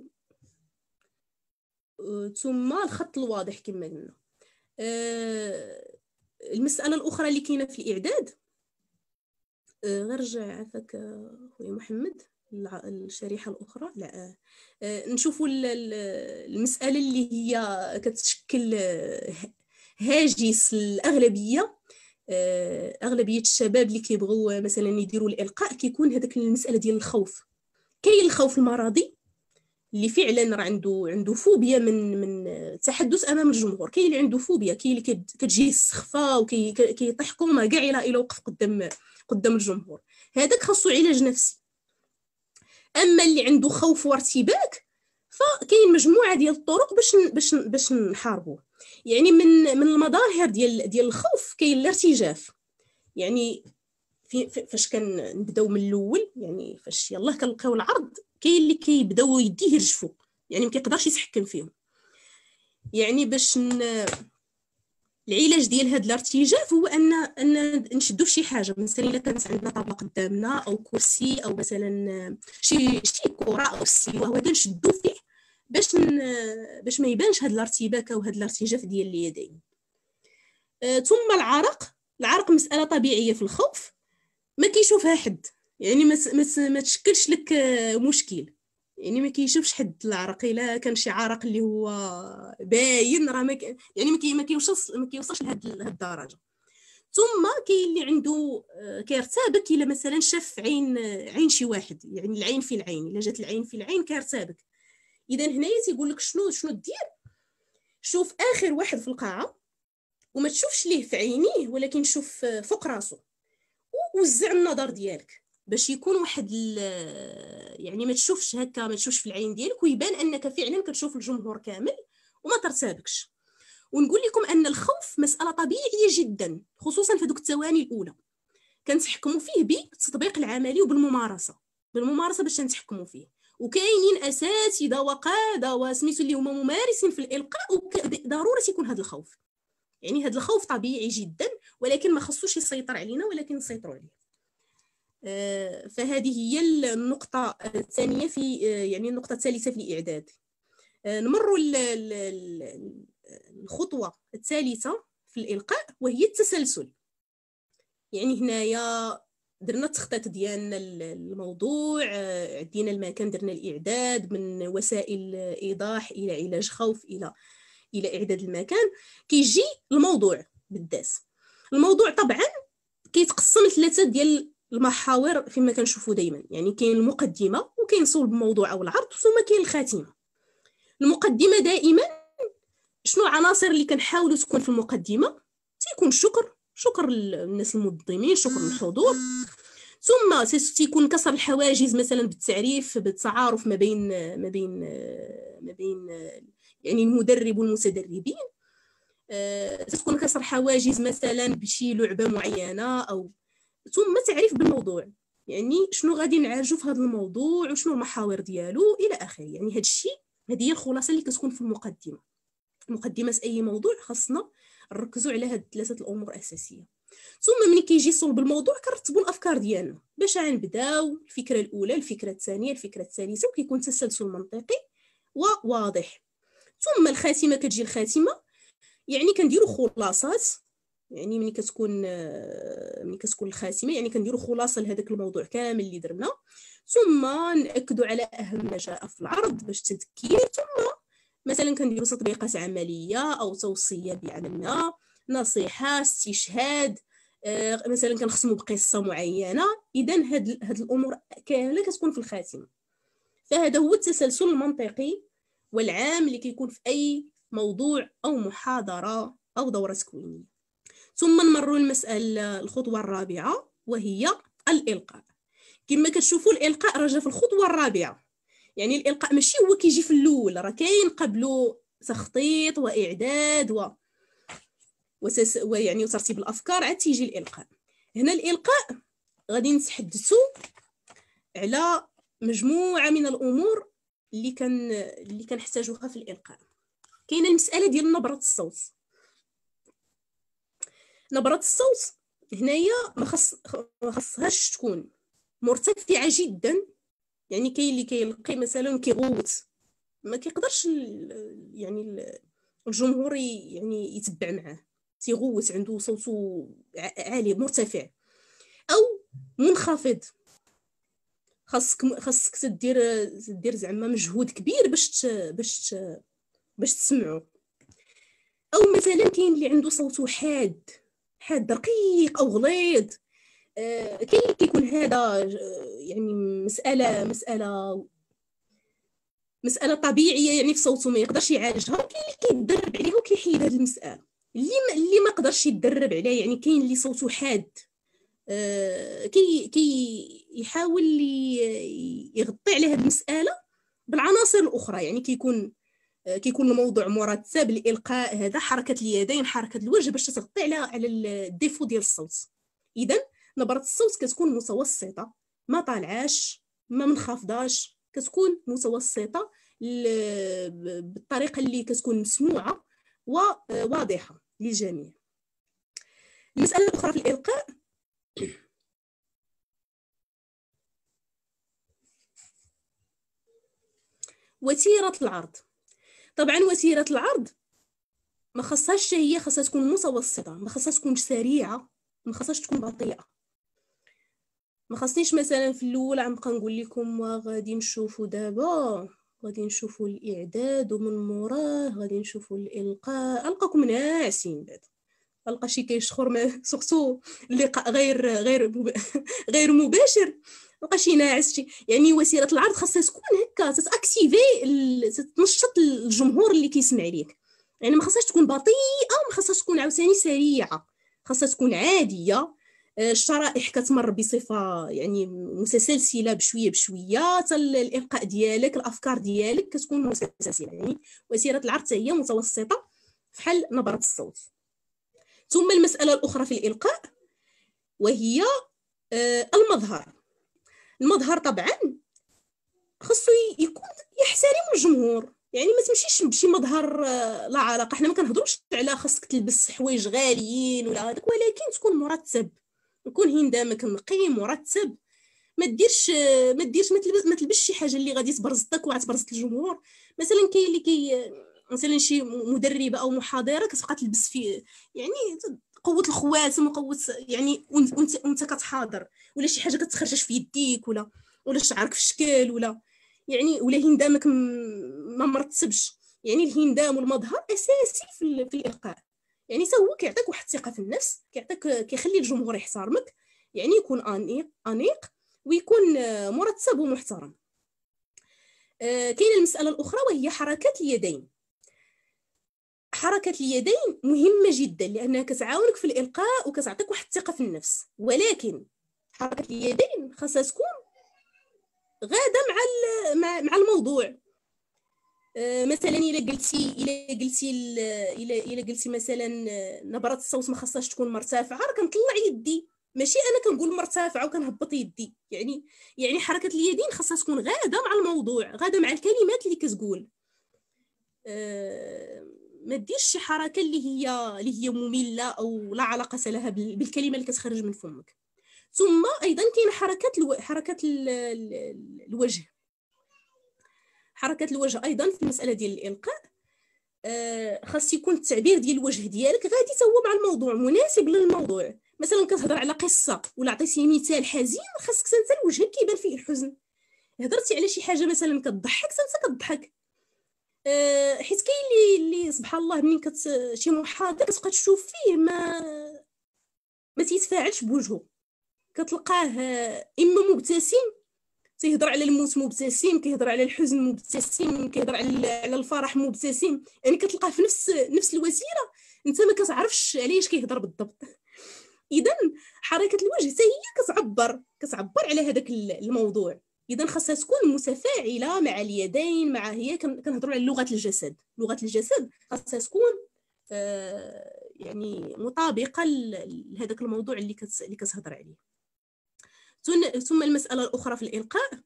ثم الخط الواضح كما قلنا. آه، المسألة الأخرى اللي كاينة في الإعداد غير رجع عفاك خويا محمد. الشريحة الأخرى؟ لا. آه، نشوفوا المسألة اللي هي كتشكل هاجس الأغلبية. آه، أغلبية الشباب اللي كيبغوا مثلا يديروا الإلقاء كيكون هذاك المسألة ديال الخوف. كاين الخوف المرضي اللي فعلا راه عنده عنده فوبيا من من التحدث أمام الجمهور. كاين اللي عنده فوبيا كاين اللي كتجيه السخفه وكيطيح كوما كاع إلى وقف قدام قدام الجمهور. هذاك خاصو علاج نفسي. أما اللي عنده خوف وارتباك فكاين مجموعة ديال الطرق باش باش باش نحاربوه. يعني من من المظاهر ديال ديال الخوف كاين الارتجاف. يعني في فاش كنبداو من الأول يعني فاش يلاه كنلقاو العرض كاين اللي كيبداو يديه يرجفوا يعني ما كيقدرش يتحكم فيهم. يعني باش. العلاج ديال هذا الارتجاف هو ان أن نشدو شي حاجة مثلا إلا كانت عندنا طابله قدامنا أو كرسي أو مثلا شي شي كرة أو سيوه هذا نشدو فيه باش ن... باش ما يبانش الارتباك أو هذا الارتجاف ديال اليدين. أه ثم العرق. العرق مسألة طبيعية في الخوف ما كيشوفها حد يعني ما, تشكلش لك مشكل. يعني ما كيشوفش حد العرق إلا كان شي عرق اللي هو باين راه ما يعني ما كيوصلش ما كيوصلش لهاد الدرجة. ثم كاين اللي عنده آه، كيرتابك إلا مثلا شاف عين عين شي واحد يعني العين في العين إلا جات العين في العين كيرتابك. اذا هنايا تيقول لك شنو شنو دير؟ شوف آخر واحد في القاعة وما تشوفش ليه في عينيه ولكن شوف فوق راسو ووزع النظر ديالك. باش يكون واحد يعني ما تشوفش هكا ما تشوفش في العين ديالك ويبان أنك فعلا كتشوف الجمهور كامل وما ترتابكش. ونقول لكم أن الخوف مسألة طبيعية جدا خصوصا في دوك الثواني الأولى. كنتحكموا فيه بالتطبيق العملي وبالممارسة. بالممارسة باش نتحكموا فيه. وكاينين أساتذة وقادة وسميتو اللي هما ممارسين في الإلقاء ضروري يكون هذا الخوف. يعني هذا الخوف طبيعي جدا ولكن ما خصوش يسيطر علينا ولكن نسيطروا عليه. فهذه هي النقطة الثانية في آه، يعني النقطة الثالثة في الإعداد. آه، نمر الخطوة الثالثة في الإلقاء وهي التسلسل. يعني هنايا درنا التخطيط ديالنا الموضوع عدينا المكان درنا الإعداد من وسائل إيضاح إلى علاج خوف إلى إلى إعداد المكان. كيجي الموضوع بالداس. الموضوع طبعا كيتقسم لثلاثة ديال المحاور فيما كنشوفوا دائما يعني كاين المقدمة وكاين صلب الموضوع أو العرض ثم كاين الخاتمة. المقدمة دائما شنو العناصر اللي كنحاولوا تكون في المقدمة؟ تيكون الشكر شكر الناس المنظمين شكر الحضور ثم تيكون كسر الحواجز مثلا بالتعريف بالتعارف ما بين ما بين ما بين يعني المدرب والمتدربين. آه، تكون كسر حواجز مثلا بشي لعبة معينة أو ثم تعريف بالموضوع. يعني شنو غادي نعالجو في هذا الموضوع وشنو المحاور ديالو إلى آخره. يعني هذا الشيء هذه هي الخلاصة اللي كتكون في المقدمة. مقدمه أي موضوع خاصنا نركزوا على هاد ثلاثة الأمور الاساسيه ثم ملي كيجي صلب الموضوع كنرتبوا الأفكار ديالنا. باش غنبداو الفكرة الأولى الفكرة الثانية الفكرة الثالثة وكيكون تسلسل منطقي وواضح. ثم الخاتمة كتجي الخاتمة. يعني كنديروا خلاصات يعني ملي كتكون ملي كتكون الخاتمه يعني كنديروا خلاصة لهذاك الموضوع كامل اللي درنا ثم ناكدوا على أهم ما جاء في العرض باش تذكير ثم مثلا كنديروا تطبيقات عملية أو توصية بعملنا نصيحة استشهاد آه، مثلا كنخصموا بقصة معينة اذا هاد هاد الأمور كاملة كتكون في الخاتمة. فهذا هو التسلسل المنطقي والعام اللي كيكون في أي موضوع أو محاضرة أو دورة تكوينيه ثم نمروا المسألة الخطوة الرابعة وهي الإلقاء. كما كتشوفوا الإلقاء راه في الخطوة الرابعة. يعني الإلقاء ماشي هو كيجي في الأول راه كاين قبله تخطيط وإعداد و وتس... ويعني وترتيب الأفكار عاد تيجي الإلقاء. هنا الإلقاء غادي نتحدثوا على مجموعة من الأمور اللي كان اللي كنحتاجوها في الإلقاء. كاينة المسألة ديال نبرة الصوت. نبرة الصوت هنايا ما خص خصهاش تكون مرتفعة جدا يعني كاين اللي كيلقي مثلا كيغوت ما كيقدرش يعني الجمهور يعني يتبع معاه. تيغوت عنده صوته عالي مرتفع. أو منخفض. خاصك خاصك تدير تدير زعما مجهود كبير باش باش باش تسمعو. أو مثلا كاين اللي عنده صوته حاد. حاد رقيق أو غليظ. آه، كاين كيكون هذا آه، يعني مسألة مسألة مسألة طبيعية يعني في صوته ما يقدرش يعالجها كاين اللي كيتدرب عليها وكيحيد هذه المسألة. اللي ما اللي ما قدرش يتدرب عليها يعني كاين اللي صوته حاد. آه، كي كي يحاول يغطي على هذه المسألة بالعناصر الأخرى يعني كيكون كيكون الموضوع مرتب لإلقاء هذا حركة اليدين حركة الوجه باش تغطي على على ال défaut ديال الصوت. اذا نبرة الصوت كتكون متوسطة ما طالعاش ما منخفضاش كتكون متوسطة بالطريقة اللي كتكون مسموعة وواضحه للجميع. المسألة الأخرى في الإلقاء وتيرة العرض. طبعا وتيره العرض. ما خصهاش هي خاصها تكون متوسطة. ما خصهاش تكون سريعة. ما خصهاش تكون بطيئة. ما خصنيش مثلا في الأول غنبقى نقول لكم غادي نشوفوا دابا غادي نشوفوا الإعداد ومن موراه غادي نشوفوا الإلقاء. ألقاكم ناعسين بعد. ألقى شي كيشخر ما surtout اللقاء غير غير غير مباشر. شي ناعس شي يعني وسيلة العرض خاصها تكون هكا تاكتيفي تنشط الجمهور اللي كيسمع ليك. يعني ما خاصهاش تكون بطيئة وما خاصهاش تكون عاوتاني سريعة. خاصها تكون عادية. آه، الشرائح كتمر بصفة يعني متسلسلة بشوية بشوية. حتى الالقاء ديالك الأفكار ديالك كتكون متسلسلة. يعني وسيلة العرض هي متوسطة فحال نبرة الصوت. ثم المسألة الأخرى في الإلقاء وهي آه، المظهر. المظهر طبعا خصو يكون يحترم الجمهور. يعني ما تمشيش بشي مظهر آه، لا علاقة. حنا ما كنهضروش على خاصك تلبس حوايج غاليين ولا هذاك ولكن تكون مرتب. يكون هندامك نقي مرتب. ما ديرش ما ديرش ما تلبس ما تلبسش شي حاجة اللي غادي تبرزطك وغتبرزط الجمهور. مثلا كاين اللي كي مثلا شي مدربة أو محاضرة كتبقى تلبس في يعني قوة الخواتم وقوه يعني وانت وانت كتحاضر ولا شي حاجة كتخرجش في يديك ولا ولا شعرك في الشكل ولا يعني ولا هندامك ما مرتبش. يعني الهندام والمظهر أساسي في, في الإلقاء. يعني حتى هو كيعطيك واحد الثقة في النفس كيعطيك كيخلي الجمهور يحترمك يعني يكون أنيق أنيق ويكون مرتب ومحترم. آه، كاينة المسألة الأخرى وهي حركات اليدين. حركة اليدين مهمة جدا لأنها كتعاونك في الإلقاء وكتعطيك واحد الثقة في النفس. ولكن حركة اليدين خاصها تكون غادة مع مع الموضوع. آه، مثلا إلا قلتي إلا قلتي الا قلتي مثلا نبرة الصوت ما خاصهاش تكون مرتفعة. راه كنطلع يدي. ماشي أنا كنقول مرتفعة وكنهبط يدي. يعني يعني حركة اليدين خاصها تكون غادة مع الموضوع. غادة مع الكلمات اللي كتقول. أه ما ديرش شي حركة اللي هي اللي هي مملة أو لا علاقة لها بالكلمة اللي كتخرج من فمك. ثم أيضا كاين حركات ألو... حركات الوجه. حركه الوجه أيضا في المسألة ديال الإلقاء. آه خاص يكون التعبير ديال الوجه ديالك. غادي هو مع الموضوع مناسب للموضوع. مثلا كتهضر على قصة ولا عطيتي مثال حزين خاصك انت وجهك كيبان فيه الحزن. هضرتي على شي حاجة مثلا كتضحك انت كتضحك حيت كاين اللي اللي سبحان الله ملي كت شي محاضر كتبقى تشوف فيه ما ما تيتفاعلش بوجهه كتلقاه إما مبتسم تيهضر على الموت مبتسم كيهضر على الحزن مبتسم كيهضر على على الفرح مبتسم. يعني كتلقاه في نفس نفس الوسيلة انت ما كتعرفش علاش كيهضر بالضبط. اذا حركة الوجه حتى هي كتعبر كتعبر على هذاك الموضوع. اذا خاصها تكون متفاعلة مع اليدين مع هي كنهضروا على لغة الجسد. لغة الجسد خاصها تكون آه يعني مطابقة لهذاك الموضوع اللي اللي كتهضر عليه. ثم المسألة الأخرى في الإلقاء.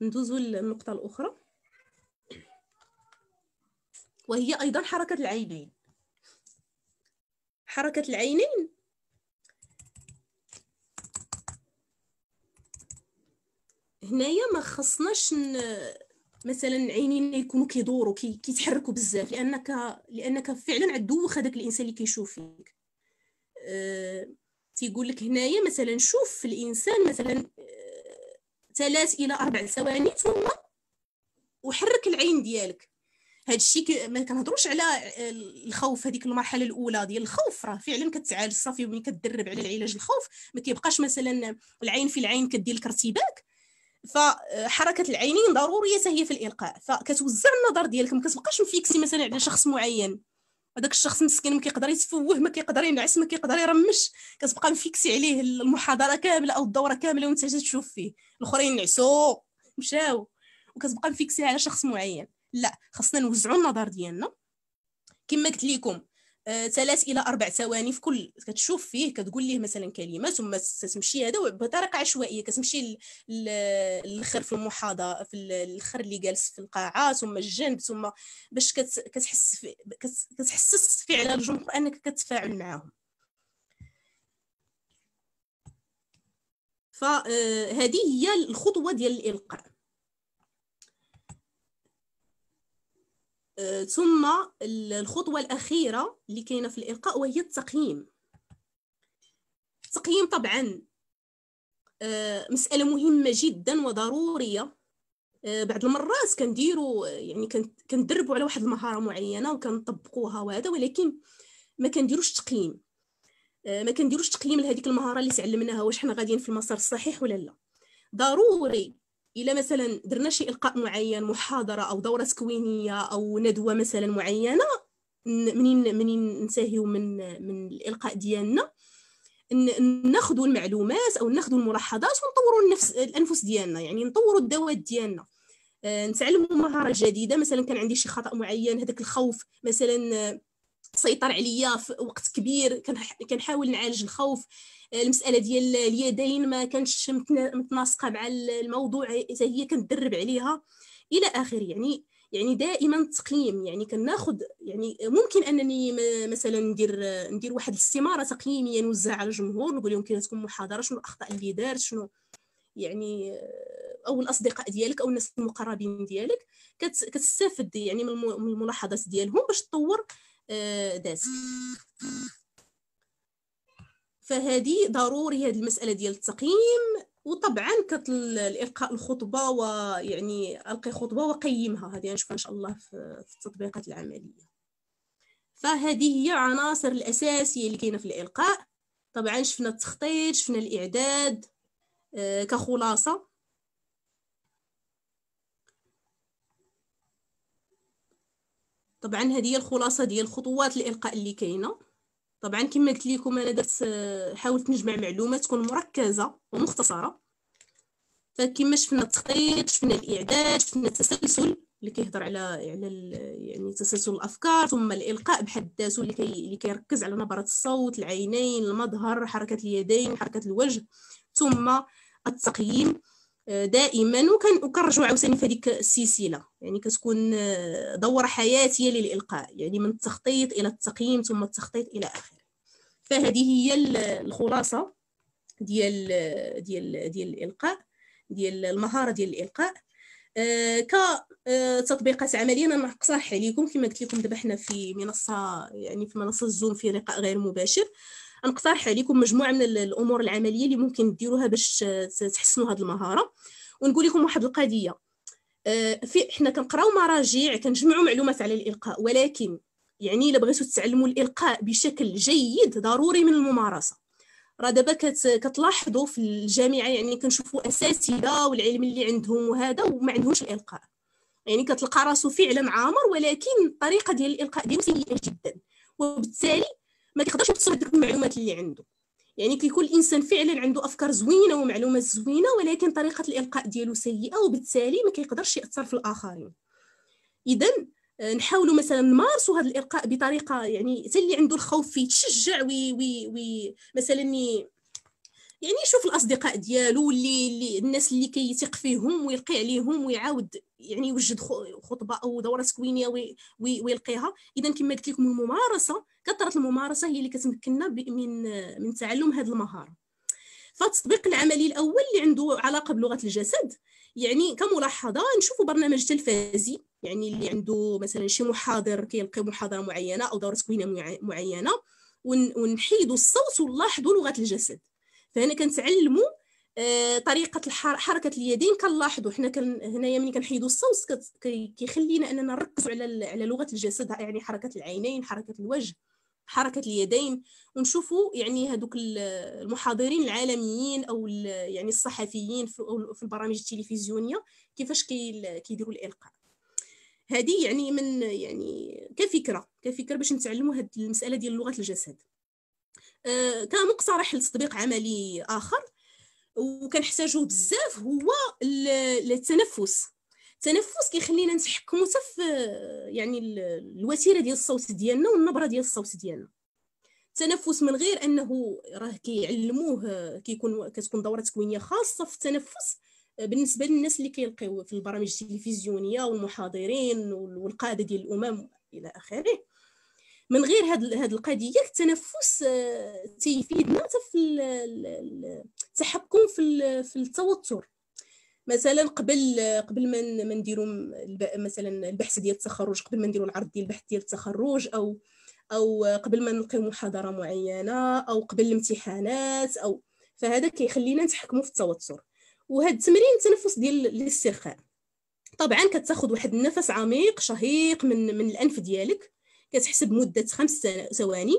ندوز للنقطة الأخرى. وهي أيضا حركة العينين. حركة العينين هنايا ما خصناش مثلا عينين يكونوا كيدوروا كي كيتحركوا بزاف لأنك لأنك فعلا عدوخ هذاك الإنسان اللي كيشوف فيك. أه... تيقول لك هنايا مثلا شوف في الإنسان مثلا أه... ثلاث إلى أربع ثواني ثم وحرك العين ديالك. هذا الشيء. ما كنهضروش على الخوف هذيك المرحلة الأولى ديال الخوف. راه فعلا كتعالج صافي وملي كتدرب على العلاج الخوف. ما كيبقاش مثلا العين في العين كدير لك ارتباك. فحركة العينين ضرورية هي في الإلقاء. فكتوزع النظر ديالك ما كتبقاش مفيكسي مثلا على شخص معين. هذاك الشخص مسكين ما كيقدر يتفوه ما كيقدر ينعس ما كيقدر يرمش. كتبقى مفيكسي عليه المحاضرة كاملة أو الدورة كاملة وأنت تشوف فيه. الأخرين نعسوا مشاو. وكتبقى مفيكسي على شخص معين. لا خصنا نوزعوا النظر ديالنا. كما قلت لكم ثلاث إلى أربع ثواني في كل كتشوف فيه كتقول ليه مثلا كلمة ثم تمشي هذا بطريقه عشوائية كتمشي الآخر في المحاضرة في الآخر اللي جالس في القاعة ثم الجنب ثم باش كتحس كتحسس فعلا الجمهور أنك كتفاعل معاهم. فهذه آه، هي الخطوة ديال الإلقاء. ثم الخطوة الأخيرة اللي كاينة في الإلقاء وهي التقييم. التقييم طبعا آه، مسألة مهمة جدا وضرورية. آه، بعض المرات كنديروا يعني كندربوا على واحد المهارة معينة وكنطبقوها وهذا ولكن ما كنديروش تقييم. ما كنديروش تقييم لهذيك المهارة اللي تعلمناها واش حنا غاديين في المسار الصحيح ولا لا. ضروري الا مثلا درنا شي إلقاء معين محاضرة أو دورة تكوينيه أو ندوة مثلا معينة منين منين ننتهيو من من الإلقاء ديالنا ناخذوا المعلومات أو ناخذوا الملاحظات ونطوروا النفس الأنفس ديالنا يعني نطوروا الذوات ديالنا. آه، نتعلموا مهارة جديدة مثلا كان عندي شي خطأ معين هذاك الخوف مثلا سيطر عليا في وقت كبير كنحاول نعالج الخوف. المسألة ديال اليدين ما كانش متناسقة مع الموضوع هي كندرب عليها إلى آخره. يعني يعني دائما التقييم يعني كناخذ يعني ممكن أنني مثلا ندير ندير واحد الاستمارة تقييمية نوزعها على الجمهور نقول لهم تكون محاضرة شنو الأخطاء اللي دارت شنو يعني أو الأصدقاء ديالك أو الناس المقربين ديالك. كتستافد يعني من الملاحظات ديالهم باش تطور آه، فهذه ضروري هذه المسألة ديال التقييم. وطبعا الإلقاء الخطبة ويعني ألقي خطبة وقيمها هذه نشوفها إن شاء الله في التطبيقات العملية. فهذه هي عناصر الأساسية اللي كاينة في الإلقاء. طبعا شفنا التخطيط شفنا الإعداد آه، كخلاصة. طبعا هذه هي الخلاصة ديال خطوات الإلقاء اللي كاينة. طبعا كما قلت لكم أنا درت حاولت نجمع معلومات تكون مركزة ومختصرة. فكما شفنا التخطيط شفنا الإعداد شفنا التسلسل اللي كيهضر على على يعني تسلسل الأفكار ثم الإلقاء بحد ذاته اللي كي اللي كيركز على نبرة الصوت العينين المظهر حركة اليدين حركة الوجه ثم التقييم. دائما. وكنرجعوا عاوتاني في هذيك السلسلة. يعني كتكون دوره حياتيه للإلقاء. يعني من التخطيط إلى التقييم ثم التخطيط إلى آخره. فهذه هي الخلاصة ديال ديال ديال الإلقاء ديال المهارة ديال الإلقاء. آه، كتطبيقات عملية. أنا نقترح عليكم كما قلت لكم دابا حنا في منصة يعني في منصة الزوم في لقاء غير مباشر. نقترح عليكم مجموعة من الأمور العملية اللي ممكن ديروها باش تحسنوا هذه المهارة. ونقول لكم واحد القضية. آه، في حنا كنقراو مراجع كنجمعوا معلومات على الإلقاء ولكن يعني إلا بغيتوا تتعلموا الإلقاء بشكل جيد ضروري من الممارسة. راه دابا كتلاحظوا في الجامعة يعني كنشوفوا أساتذة والعلم اللي عندهم وهذا وما عندهمش الإلقاء. يعني كتلقى راسو فعلا عامر ولكن الطريقة ديال الإلقاء ديالو سيئة جدا. وبالتالي ما كيقدرش يوصل هذيك المعلومات اللي عنده. يعني كيكون الإنسان فعلا عنده أفكار زوينة ومعلومات زوينة ولكن طريقة الإلقاء ديالو سيئة وبالتالي ما كيقدرش ياثر في الآخرين. اذا آه، نحاولوا مثلا نمارسوا هذا الإلقاء بطريقة يعني حتى اللي عنده الخوف فيتشجع وي وي وي مثلا يعني يشوف الأصدقاء ديالو اللي, اللي الناس اللي كيثق فيهم ويلقي عليهم ويعاود يعني يوجد خطبة أو دورة تكوينيه وي ويلقيها. اذا كما قلت لكم الممارسة كثرة الممارسة هي اللي كتمكننا من من تعلم هذه المهارة. فالتطبيق العملي الأول اللي عنده علاقة بلغة الجسد يعني كملاحظة نشوفوا برنامج تلفازي يعني اللي عنده مثلا شي محاضر كيلقي محاضرة معينة أو دورة تكوينيه معينة ونحيدوا الصوت ونلاحظوا لغة الجسد. فهنا كنتعلموا آه، طريقة حركة اليدين كنلاحظوا. حنا كن هنايا ملي كنحيدوا الصوت كيخلينا أننا نركزوا على على لغة الجسد يعني حركة العينين حركة الوجه حركة اليدين. ونشوفوا يعني هذوك المحاضرين العالميين أو يعني الصحفيين في البرامج التلفزيونية كيفاش كيديروا الإلقاء. هذه يعني من يعني كفكرة كفكرة باش نتعلموا هذه المسألة ديال لغة الجسد. كمقترح لتطبيق عملي آخر وكنحتاجوه بزاف هو التنفس. التنفس كيخلينا نتحكموا حتى في يعني الوتيرة ديال الصوت ديالنا والنبرة ديال الصوت ديالنا. التنفس من غير أنه راه كيعلموه كيكون كتكون دورة تكوينية خاصة في التنفس بالنسبة للناس اللي كيلقيو في البرامج التلفزيونية والمحاضرين والقادة ديال الأمم إلى آخره. من غير هاد هاد القضية التنفس آه، تيفيدنا حتى في التحكم في في التوتر. مثلا قبل قبل ما نديروا مثلا البحث ديال التخرج قبل ما نديروا العرض ديال البحث ديال التخرج أو أو قبل ما نلقيو محاضرة معينة أو قبل الامتحانات أو فهذا كيخلينا نتحكموا في التوتر. وهذا التمرين التنفس ديال الاسترخاء. طبعا كتاخذ واحد النفس عميق شهيق من من الأنف ديالك. كتحسب مدة خمس ثواني.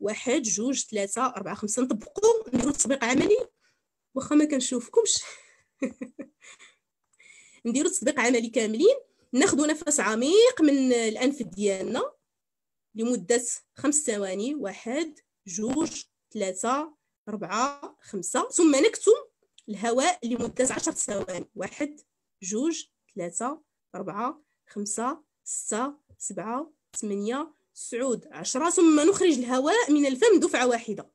واحد جوج ثلاثة أربعة خمسة. نطبقوا نديرو تطبيق عملي. واخا ما كنشوفكمش. نديرو تطبيق عملي كاملين. ناخذ نفس عميق من الأنف ديالنا لمدة خمس ثواني. واحد جوج ثلاثة أربعة خمسة. ثم نكتم الهواء لمدة عشر ثواني. واحد جوج ثلاثة أربعة خمسة ستة سبعة ثمانية تسعود عشرة ثم نخرج الهواء من الفم دفعة واحدة.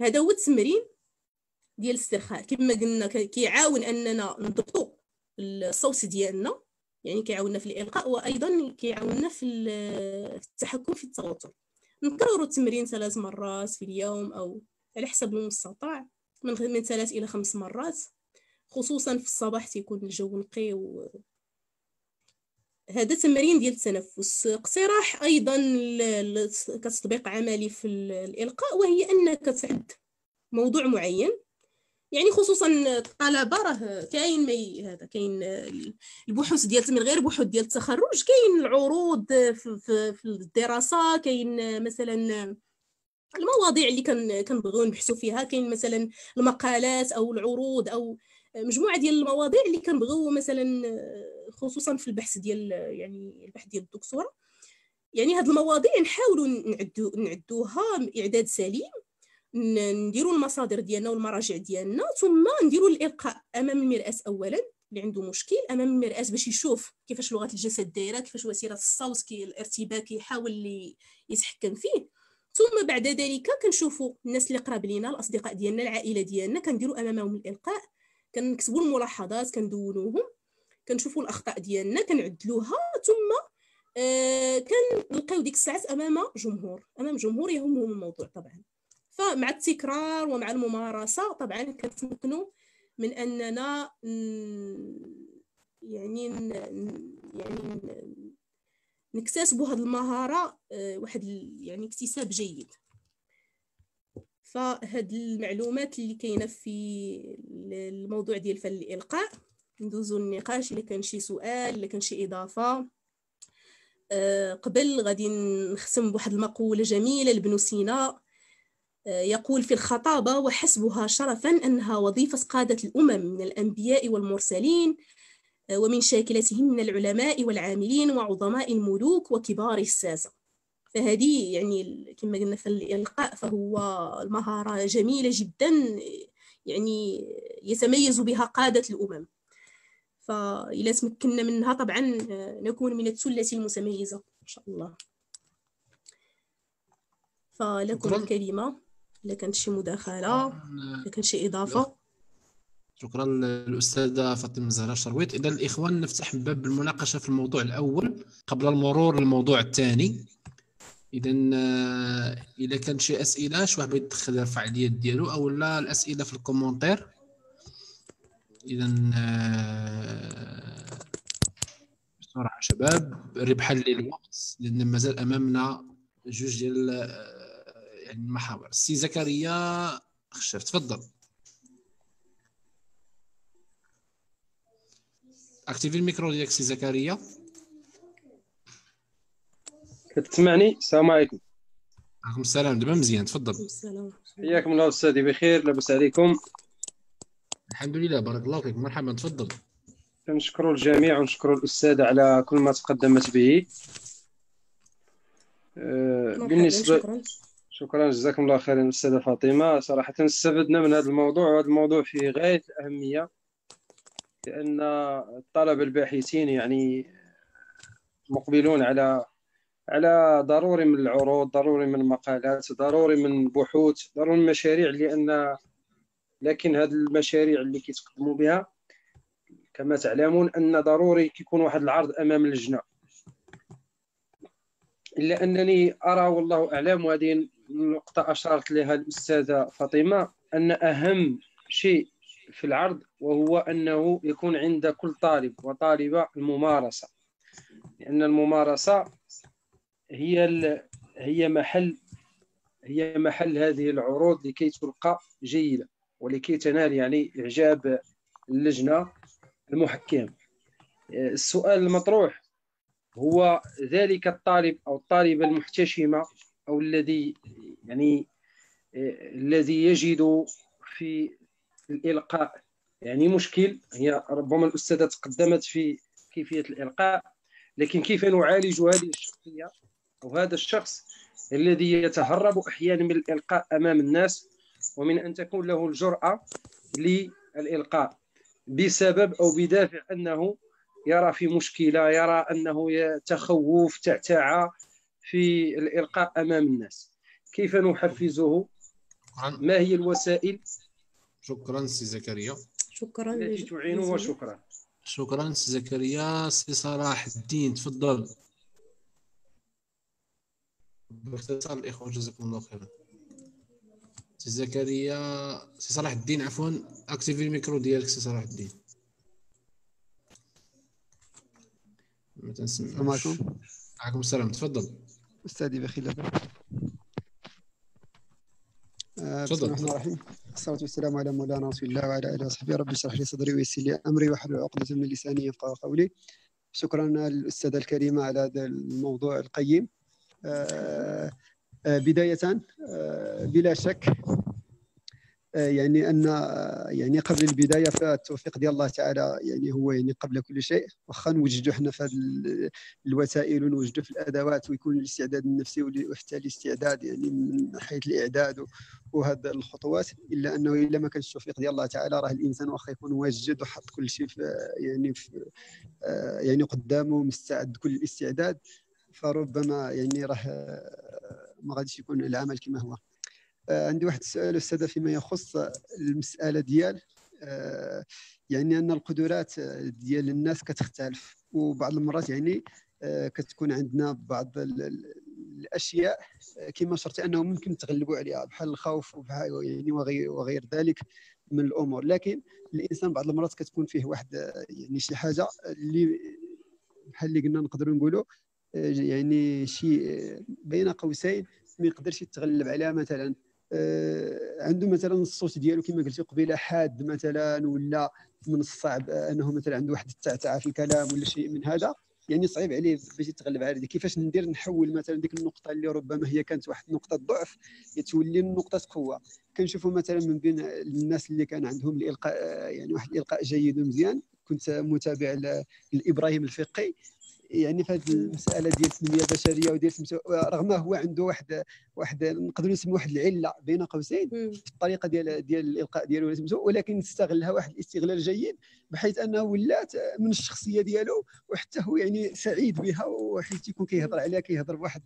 هذا هو التمرين ديال الاسترخاء. كما قلنا كيعاون أننا نضبطوا الصوت ديالنا يعني كيعاوننا في الإلقاء وأيضا كيعاوننا في التحكم في التوتر. نكرروا التمرين ثلاث مرات في اليوم أو على حسب المستطاع من من ثلاث إلى خمس مرات خصوصا في الصباح تيكون الجو نقي و هذا تمرين ديال التنفس اقتراح أيضا كتطبيق عملي في الإلقاء وهي أنك تعد موضوع معين. يعني خصوصا الطلبة راه كاين مي هذا كاين البحوث ديال من غير بحوث ديال التخرج كاين العروض في, في, في الدراسة كاين مثلا المواضيع اللي كنبغيو نبحثوا فيها كاين مثلا المقالات أو العروض أو مجموعة ديال المواضيع اللي كنبغيو مثلا خصوصا في البحث ديال يعني البحث ديال الدكتوراه يعني هاد المواضيع نحاولوا نعدو نعدوها إعداد سليم نديروا المصادر ديالنا والمراجع ديالنا ثم نديروا الإلقاء أمام المراه اولا اللي عنده مشكل أمام المراه باش يشوف كيفاش لغه الجسد دايرة كيفاش وسيلة الصوت كي الارتباك يحاول يتحكم فيه. ثم بعد ذلك كنشوفوا الناس اللي قراب لينا الأصدقاء ديالنا العائلة ديالنا كنديروا أمامهم الإلقاء. كنكتبوا الملاحظات كندونوهم كنشوفوا الأخطاء ديالنا كنعدلوها ثم آه كنلقاو ديك الساعات أمام جمهور أمام جمهور يهمهم الموضوع طبعا. فمع التكرار ومع الممارسة طبعا كنتمكنوا من أننا يعني يعني نكتسبوا هذه المهارة آه، واحد يعني اكتساب جيد. فهاد المعلومات اللي كاينة في الموضوع ديال فن الإلقاء. ندوزو النقاش إلا كان شي سؤال إلا كان شي إضافة. آه، قبل غادي نختم بواحد المقولة جميلة لابن سينا. آه، يقول في الخطابة وحسبها شرفا أنها وظيفة قادة الأمم من الأنبياء والمرسلين آه، ومن شاكلتهم من العلماء والعاملين وعظماء الملوك وكبار الساسة. فهذه يعني كما قلنا في الإلقاء فهو المهارة جميلة جدا يعني يتميز بها قادة الأمم. فإذا تمكنا منها طبعا نكون من الثلة المتميزة إن شاء الله. فلكم الكلمة. كانت شي مداخلة إلا كان شي إضافة. شكرا. للأستاذة فاطمة زهراء شرويط. اذا الاخوان نفتح باب المناقشة في الموضوع الأول. قبل المرور للموضوع الثاني. اذا إذا كان شي أسئلة شي واحد يدخل يرفع اليد ديالو أو لا الأسئلة في الكومونتير اذا بسرعة شباب ربحا للوقت لأن مازال أمامنا جوج ديال يعني المحاور. سي زكريا خشف تفضل. activer ال micro ديالك سي زكريا. كتسمعني السلام عليكم. عليكم السلام دابا مزيان تفضل. حياكم الله أستاذي بخير لاباس عليكم. الحمد لله بارك الله فيك مرحبا تفضل. كنشكروا الجميع ونشكروا الاستاذه على كل ما تقدمت به. أه بالنسبة شكرا. جزاكم الله خيرا أستاذة فاطمة. صراحة استفدنا من هذا الموضوع وهذا الموضوع فيه غاية الاهميه لأن الطلبة الباحثين يعني مقبلون على على ضروري من العروض ضروري من المقالات ضروري من بحوث ضروري من مشاريع لأن لكن هذه المشاريع اللي كيتقدموا بها كما تعلمون أن ضروري كيكون واحد العرض أمام اللجنة. إلا أنني أرى والله أعلم وهذه النقطه اشارت لها الأستاذة فاطمة أن أهم شيء في العرض وهو أنه يكون عند كل طالب وطالبة الممارسة. لأن الممارسة هي هي محل هي محل هذه العروض لكي تلقى جيده ولكي تنال يعني إعجاب اللجنة المحكم. السؤال المطروح هو ذلك الطالب أو الطالبه المحتشمه أو الذي يعني الذي يجد في الإلقاء يعني مشكل. هي ربما الأستاذة تقدمت في كيفية الإلقاء لكن كيف نعالج هذه الشخصية؟ أو هذا الشخص الذي يتهرب أحيانا من الإلقاء أمام الناس ومن أن تكون له الجرأة للإلقاء بسبب أو بدافع أنه يرى في مشكلة يرى أنه يتخوف تعتعى في الإلقاء أمام الناس. كيف نحفزه؟ ما هي الوسائل؟ شكرا سي زكريا. شكرا التي تعينه وشكرا. شكرا سي زكريا. سي صلاح الدين تفضل. باختصار الإخوة جزاكم الله خيرا سي زكريا سي صلاح الدين عفوا activer ال micro ديالك سي صلاح الدين. ما السلام عليكم. عليكم السلام تفضل. أستاذي بخير آه، بسم تفضل، الله الرحمن. الرحيم. الصلاة والسلام على مولانا رسول الله وعلى آله وصحبه. ربي اشرح لي صدري ويسر لي أمري واحلل عقدة من لساني يفقهوا قولي. شكرا للأستاذة الكريمة على هذا الموضوع القيم. بداية آه، بلا شك آه، يعني أن آه، يعني قبل البداية فالتوفيق ديال الله تعالى يعني هو يعني قبل كل شيء. واخا نوجدوا حنا في هذه ال- الوسائل ونوجدوا في الأدوات ويكون الاستعداد النفسي وحتى الاستعداد يعني من حيث الإعداد و- وهذا الخطوات. إلا أنه إلا ما كانش التوفيق ديال الله تعالى راه الإنسان واخا يكون واجد وحط كل شيء في يعني في آه، يعني قدامه مستعد كل الاستعداد. فربما يعني راه آه، ما غاديش يكون العمل كما هو. آه، عندي واحد السؤال أستاذة فيما يخص المسألة ديال آه، يعني أن القدرات ديال الناس كتختلف وبعض المرات يعني كتكون عندنا بعض ال- ال- الأشياء كما شرط أنه ممكن نتغلبوا عليها بحال الخوف وبحال يعني وغير وغير ذلك من الأمور. لكن الإنسان بعض المرات كتكون فيه واحد يعني شي حاجة اللي بحال اللي قلنا نقدروا نقولوا يعني شي بين قوسين ما يقدرش يتغلب عليها مثلا. آه، عنده مثلا الصوت ديالو كما قلتي قبيلة حاد مثلا ولا من الصعب أنه مثلا عنده واحد التعتعه في الكلام ولا شيء من هذا. يعني صعيب عليه باش يتغلب على هذه. كيفاش ندير نحول مثلا ديك النقطة اللي ربما هي كانت واحد نقطه ضعف تولي نقطه قوة. كنشوفوا مثلا من بين الناس اللي كان عندهم الإلقاء آه، يعني واحد الإلقاء جيد ومزيان. كنت متابع لإبراهيم الفقي. يعني في هذه المسألة ديال التنمية البشرية وديال رغم هو عنده واحد واحد نقدروا نسميو واحد العلة بين قوسين. في الطريقة ديال ديال الإلقاء ديالو ولكن استغلها واحد الاستغلال جيد بحيث أنه ولات من الشخصية ديالو وحتى هو يعني سعيد بها وحيت يكون كيهضر عليها كيهضر بواحد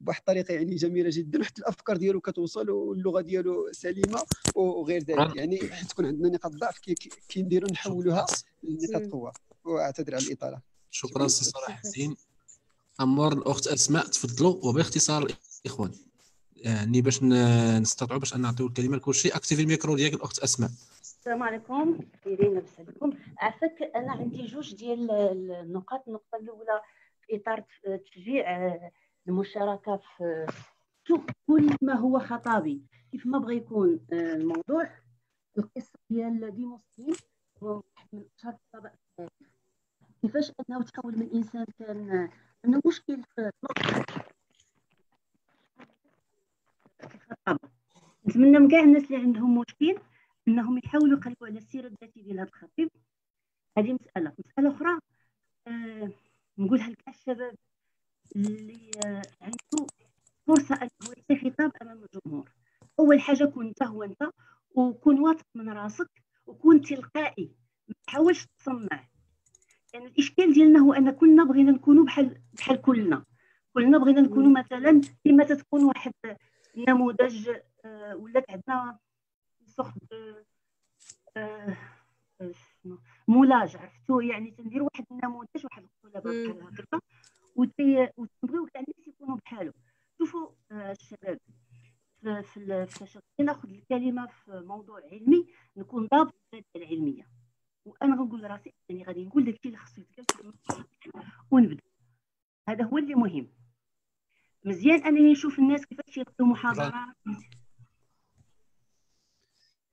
بواحد الطريقة يعني جميلة جدا وحتى الأفكار ديالو كتوصل واللغة ديالو سليمة وغير ذلك يعني حيت تكون عندنا نقاط ضعف كي- كي- كنديروا نحولوها لنقاط. قوة وأعتذر على الإطالة شكرا سي صلاح الدين أمر الاخت أسماء تفضلوا. وباختصار الاخوان يعني باش ن- نستطيعوا باش نعطيو الكلمة لكل شيء. activer ال micro ديالك الأخت أسماء. السلام عليكم. دايرين لاباس عليكم عافاك أنا عندي جوج ديال النقاط. النقطة الأولى في اطار تشجيع آه، المشاركة في شوف كل ما هو خطابي. كيف ما بغى يكون آه، الموضوع. القصة ديال ديموستين هو واحد من أشهر الخطباء في التاريخ كيفاش انه تحول من انسان كان عنده مشكل في الخطابه نتمنى من كاع الناس اللي عندهم مشكل انهم يحاولوا يقلبوا على السيرة الذاتية ديال هذا الخطيب. هذه مسألة. مسألة أخرى آه نقولها لكاع الشباب اللي آه عنده فرصة أنه يعطي خطاب أمام الجمهور. أول حاجة كون انت هو أنت وكون واثق من راسك وكون تلقائي. ما تحاولش تصنع. يعني الإشكال ديالنا هو أن كلنا بغينا نكونوا بحال بحال كلنا. كلنا بغينا نكونوا مثلا كما تتكون واحد النموذج آه، ولات عندنا سوخت آه، مولاج عرفتو؟ يعني تندير واحد النموذج واحد الطلبه بحال هكا وتبغيو كاع الناس يكونوا بحالو. شوفوا آه، الشباب فاش ناخذ الكلمة في موضوع علمي نكون ضابط العلمية. وأنا غنقول لراسي يعني غادي نقول داكشي اللي خصو يتقال ونبدأ. هذا هو اللي مهم. مزيان أنني نشوف الناس كيفاش ياخذوا محاضرات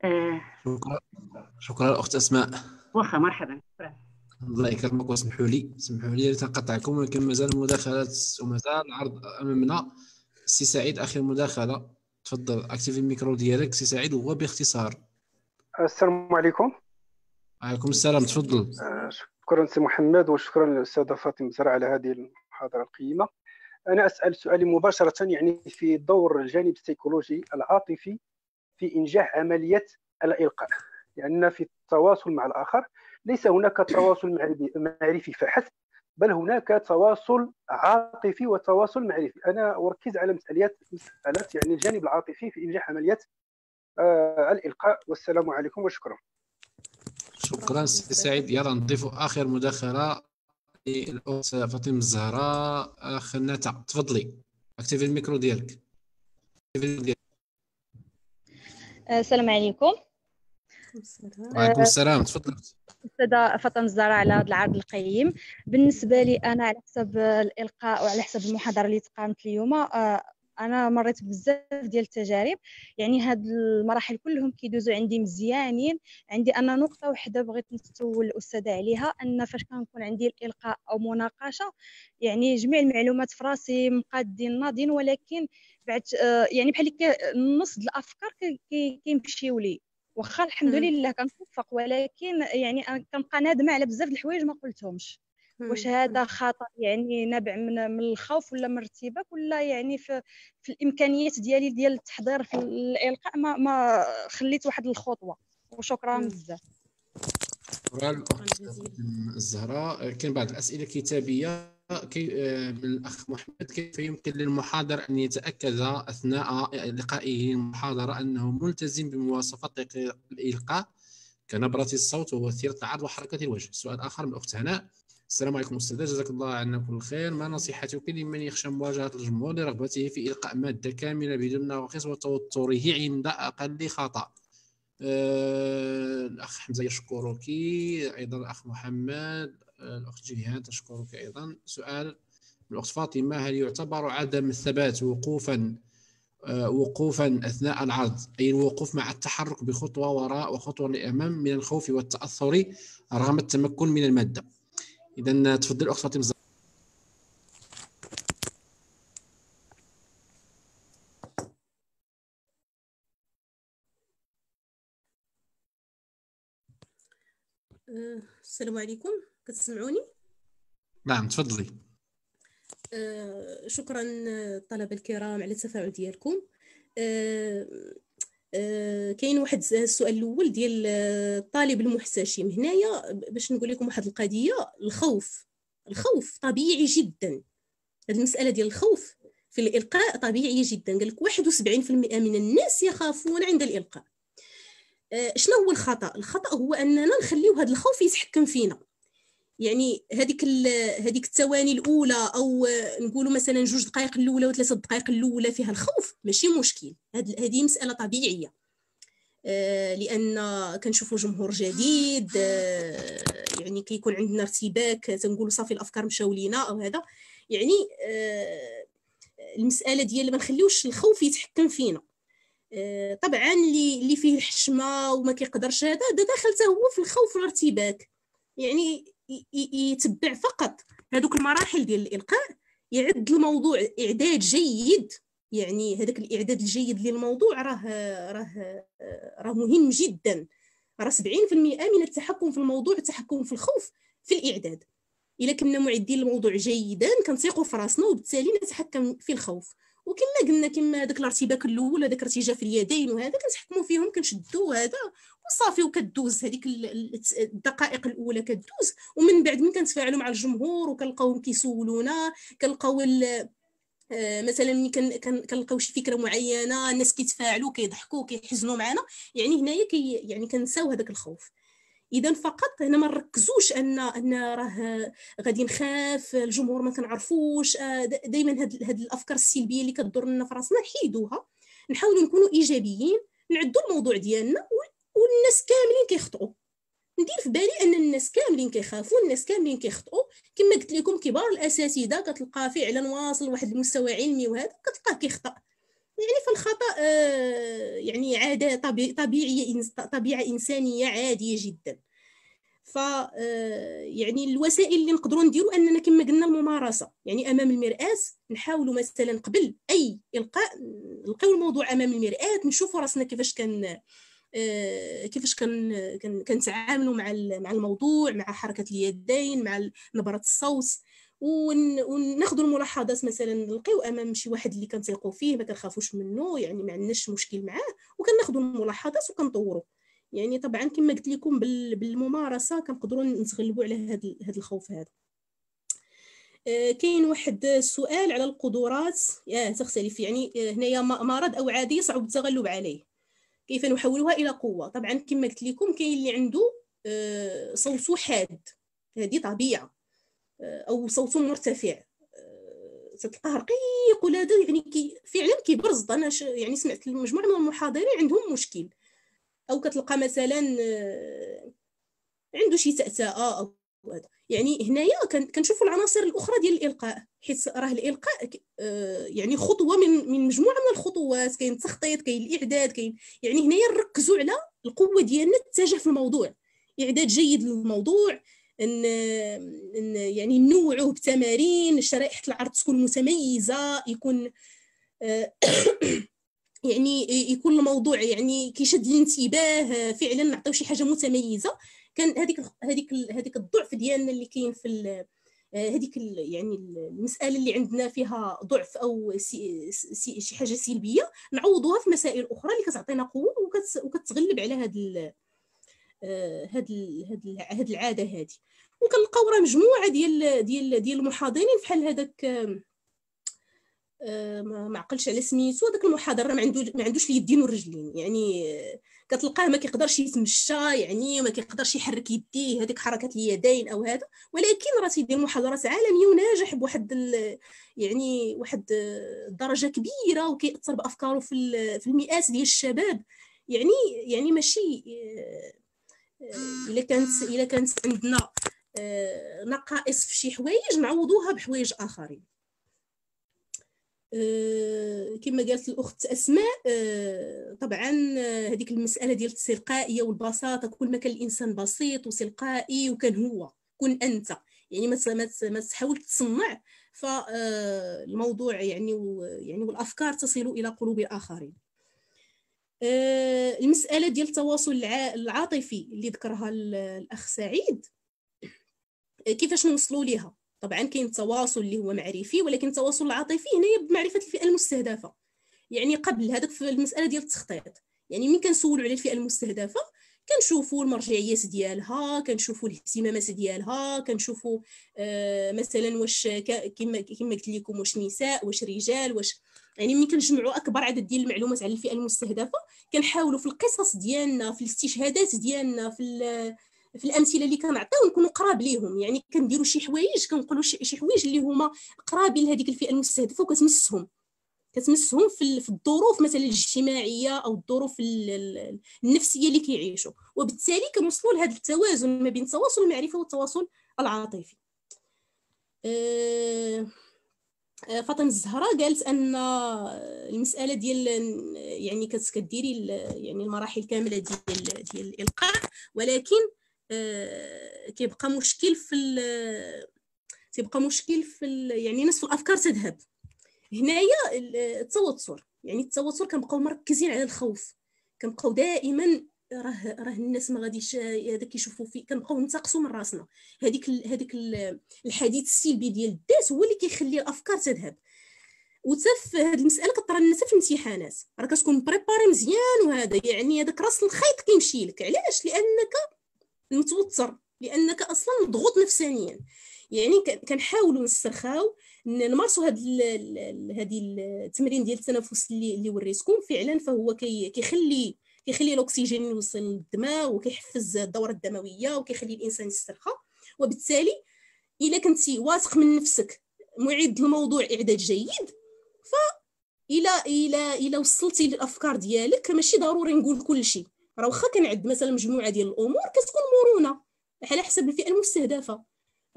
آه. شكرا. شكرا الأخت أسماء. واخا مرحبا. شكرا. الله يكرمك واسمحوا لي. اسمحوا لي تنقطعكم ولكن مازال المداخلات ومازال العرض أمامنا. سي سعيد آخر مداخلة. تفضل activer ال micro ديالك. سي سعيد وهو باختصار. السلام عليكم. وعليكم السلام تفضل. شكرا سي محمد وشكرا للأستاذة فاطمة الزهراء على هذه المحاضرة القيمة. أنا أسأل سؤالي مباشرة يعني في دور الجانب السيكولوجي العاطفي في إنجاح عملية الإلقاء. لأن يعني في التواصل مع الآخر ليس هناك تواصل معرفي فحسب بل هناك تواصل عاطفي وتواصل معرفي. أنا أركز على مسألة مسألة يعني الجانب العاطفي في إنجاح عملية آه الإلقاء. والسلام عليكم وشكرا. شكرا سي سعيد يلا نضيف آخر مداخلة للأخت فاطمة الزهراء. اختنا تفضلي. activer ال micro ديالك. السلام عليكم. وعليكم السلام. تفضل أستاذة فاطمة الزهراء على هذا العرض القيم. بالنسبة لي أنا على حسب الإلقاء وعلى حسب المحاضرة اللي تقامت اليوم آه، أنا مريت بزاف ديال التجارب. يعني هاد المراحل كلهم كيدوزوا عندي مزيانين. عندي أنا نقطة واحدة بغيت نسول الأستاذة عليها أن فاش كنكون عندي الإلقاء أو مناقشة يعني جميع المعلومات في راسي مقادين ناضين ولكن بعد آه، يعني بحال نص الأفكار كيمشيو لي. واخا الحمد لله كنتوفق ولكن يعني كنبقى نادمه على بزاف د الحوايج ما قلتهمش. واش هذا خطا يعني نابع من من الخوف ولا من الارتباك ولا يعني في, في الإمكانيات ديالي ديال التحضير في الإلقاء؟ ما, ما خليت واحد الخطوة. وشكرا بزاف. شكرا. الزهراء. كاين بعض الأسئلة الكتابيه كي آه، من الأخ محمد كيف يمكن للمحاضر أن يتأكد أثناء لقائه المحاضرة أنه ملتزم بمواصفات الإلقاء؟ كنبرة الصوت ووتيرة العرض وحركة الوجه. السؤال الآخر من الاخت هناء السلام عليكم أستاذ جزاك الله عنا كل خير. ما نصيحتك لمن يخشى مواجهة الجمهور لرغبته في إلقاء مادة كاملة بدون نواقص وتوتره عند أقل خطأ. أه الأخ حمزة يشكرك أيضا الأخ محمد الأخت جيهان تشكرك أيضا. سؤال الأخت فاطمة هل يعتبر عدم الثبات وقوفا أه وقوفا أثناء العرض أي الوقوف مع التحرك بخطوة وراء وخطوة للامام من الخوف والتأثر رغم التمكن من المادة؟ اذا تفضل أخت فاطمة أه، السلام عليكم. كتسمعوني؟ نعم تفضلي. أه شكرا الطلبه الكرام على التفاعل ديالكم. أه كاين واحد السؤال الأول ديال الطالب المحتشم. هنايا باش نقول لكم واحد القضية الخوف الخوف طبيعي جدا. هذه المسألة ديال الخوف في الإلقاء طبيعيه جدا. قال لك 71% من الناس يخافون عند الإلقاء. آه شنو هو الخطأ؟ الخطأ هو أننا نخليو هذا الخوف يتحكم فينا. يعني هذيك هذيك الثواني الأولى أو نقولوا مثلا جوج دقائق الأولى وثلاثه دقائق الأولى فيها الخوف ماشي مشكل. هذه مسألة طبيعية. آه لأن كنشوفوا جمهور جديد آه يعني كيكون عندنا ارتباك تنقولوا صافي الأفكار مشاو لينا أو هذا. يعني آه المسألة ديال ما نخليوش الخوف يتحكم فينا. طبعا اللي اللي فيه الحشمه وما كيقدرش هذا ده داخل هو في الخوف والارتباك. يعني يتبع فقط. هذوك المراحل ديال الإلقاء يعد الموضوع إعداد جيد. يعني هذاك الإعداد الجيد للموضوع راه راه راه مهم جدا. راه 70% من التحكم في الموضوع التحكم في الخوف في الإعداد. إلا كنا معدين الموضوع جيدا كنثيقوا في راسنا وبالتالي نتحكم في الخوف. وكما قلنا كما داك الارتباك الأول هذاك ارتجاف اليدين وهذا كنتحكموا فيهم كنشدوا هذا. وصافي وكدوز هذيك الدقائق الأولى كدوز. ومن بعد من كنتفاعلوا مع الجمهور وكنلقاوهم كيسولونا كنلقاو آه، مثلا ملي كنلقاو شي فكرة معينة الناس كيتفاعلوا كيضحكوا كيحزنوا معنا. يعني هنايا كي يعني كنساو هذاك الخوف. إذا فقط هنا ما نركزوش ان أن راه غادي نخاف الجمهور ما كنعرفوش آه، دائما هاد, هاد الأفكار السلبية اللي كدور لنا في راسنا نحيدوها نحاولوا نكونوا إيجابيين نعدوا الموضوع ديالنا والناس كاملين كيخطئوا. ندير في بالي أن الناس كاملين كيخافوا الناس كاملين كيخطئوا. كما قلت لكم كبار الأساتذة كتلقى فعلا واصل لواحد المستوى علمي وهذا كتلقاه آه، يعني عادة طبيعيه طبيعة إنسانية عادية جدا. ف آه، يعني الوسائل اللي نقدروا نديروا أننا كما قلنا الممارسة. يعني أمام المراه نحاولوا مثلا قبل أي إلقاء نلقاو الموضوع أمام المراه نشوفوا راسنا كيفاش كان آه، كيفاش كان كنتعاملوا مع مع الموضوع مع حركة اليدين مع نبرة الصوت. وناخذوا الملاحظات مثلا نلقيو أمام شي واحد اللي كنثيقوا فيه ما كنخافوش منه يعني ما عندناش مشكل معاه وكناخذوا الملاحظات وكنطوروا يعني طبعا كما قلت لكم بالممارسة كنقدروا نتغلبوا على هذا هذا الخوف هذا. آه، كاين واحد السؤال على القدرات. يا تختلف. يعني آه، هنايا مرض أو عادي صعب التغلب عليه. كيف نحولها إلى قوة؟ طبعا كما قلت لكم كاين اللي عنده آه، صوت حاد هذه طبيعة. أو صوت مرتفع. تلقاه رقيق ولا يعني كي فعلا كيبرز أنا يعني سمعت مجموعه من المحاضرين عندهم مشكل. أو كتلقى مثلا عنده شي تأتأة أو هذا. يعني هنايا كنشوفوا العناصر الأخرى ديال الإلقاء حيت راه الإلقاء يعني خطوة من من مجموعة من الخطوات كاين التخطيط كاين الإعداد كاين يعني هنايا نركزوا على القوة ديالنا التجاه في الموضوع. إعداد جيد للموضوع ان إن يعني نوعوه بتمارين شرائح العرض تكون متميزة يكون يعني يكون الموضوع يعني كيشد الانتباه فعلا نعطيو شي حاجة متميزة. كان هذيك هذيك هذيك الضعف ديالنا اللي كاين في هذيك يعني المسألة اللي عندنا فيها ضعف أو شي حاجة سلبية نعوضوها في مسائل أخرى اللي كتعطينا قوة وكتغلب على هذا هاد هاد العادة هذه وكنلقاو راه مجموعة ديال ديال ديال المحاضرين بحال هذاك آه، ما عقلش على سميتو هذاك المحاضر ما عنده ما عندوش اليدين والرجلين. يعني كتلقاه ما كيقدرش يتمشى يعني ما كيقدرش يحرك يديه هذيك حركه اليدين أو هذا. ولكن راه تيدير محاضرات عالمية وناجح بواحد يعني واحد الدرجه كبيرة وكيأثر بأفكاره في في المئات ديال الشباب. يعني يعني ماشي آه، إلا كانت إلا كانت عندنا آه، نقائص في شي حوايج نعوضوها بحوايج آخرين. آه، كما قالت الأخت أسماء آه، طبعا هذيك المسألة ديال التلقائيه والبساطة كل ما كان الإنسان بسيط وتلقائي وكان هو كن أنت. يعني ما ما تحاول تصنع فالموضوع يعني يعني والأفكار تصل إلى قلوب الاخرين المسألة ديال التواصل العاطفي اللي ذكرها الأخ سعيد. كيفاش نوصلوا ليها؟ طبعا كاين التواصل اللي هو معرفي ولكن التواصل العاطفي هنا بمعرفة الفئة المستهدفة. يعني قبل هذاك في المسألة ديال التخطيط. يعني من كنسولوا على الفئة المستهدفة؟ كنشوفوا المرجعيات ديالها كنشوفوا الاهتمامات ديالها كنشوفوا آه مثلا واش كما كما قلت لكم واش نساء واش رجال واش يعني ملي كنجمعوا أكبر عدد ديال المعلومات على الفئة المستهدفة كنحاولوا في القصص ديالنا في الاستشهادات ديالنا في في الأمثلة اللي كنعطيو نكونوا قراب ليهم. يعني كنديروا شي حوايج كنقولوا شي حوايج اللي هما قرابين لهذيك الفئة المستهدفة وكتمسهم. كتمسهم في الظروف مثلا الاجتماعية أو الظروف النفسية اللي كيعيشوا. وبالتالي كنوصلوا لهذا التوازن ما بين التواصل المعرفي والتواصل العاطفي. أه فاطمة الزهراء قالت أن المسألة ديال يعني كديري يعني المراحل كاملة ديال ديال الإلقاء ولكن آه، كيبقى مشكل في تيبقى مشكل في يعني نصف الأفكار تذهب. هنايا التوتر يعني التوتر كنبقاو مركزين على الخوف. كنبقاو دائما راه راه الناس ما غاديش هذاك يشوفوا فيه كنبقاو ننتقصوا من راسنا. هذيك هذيك الحديث السلبي ديال الذات هو اللي كيخلي الأفكار تذهب. وتف هذه المسألة كطرى لنا في الامتحانات. راه كتكون بريباري مزيان وهذا يعني هذاك راس الخيط كيمشي لك. علاش؟ لأنك متوتر لأنك أصلا مضغوط نفسانيا يعني كنحاولوا نسترخاو نمارسوا هاد هذه التمرين ديال التنفس اللي اللي وريتكم. فعلا فهو كي كيخلي كيخلي الأكسجين يوصل للدماغ وكيحفز الدورة الدموية وكيخلي الإنسان يسترخى. وبالتالي إلا كنتي واثق من نفسك معد الموضوع إعداد جيد ف إلى إلى إلى وصلتي للأفكار ديالك ماشي ضروري نقول كل شيء. راه واخا كنعد مثلا مجموعة ديال الأمور كتكون مرونة على حسب الفئة المستهدفة.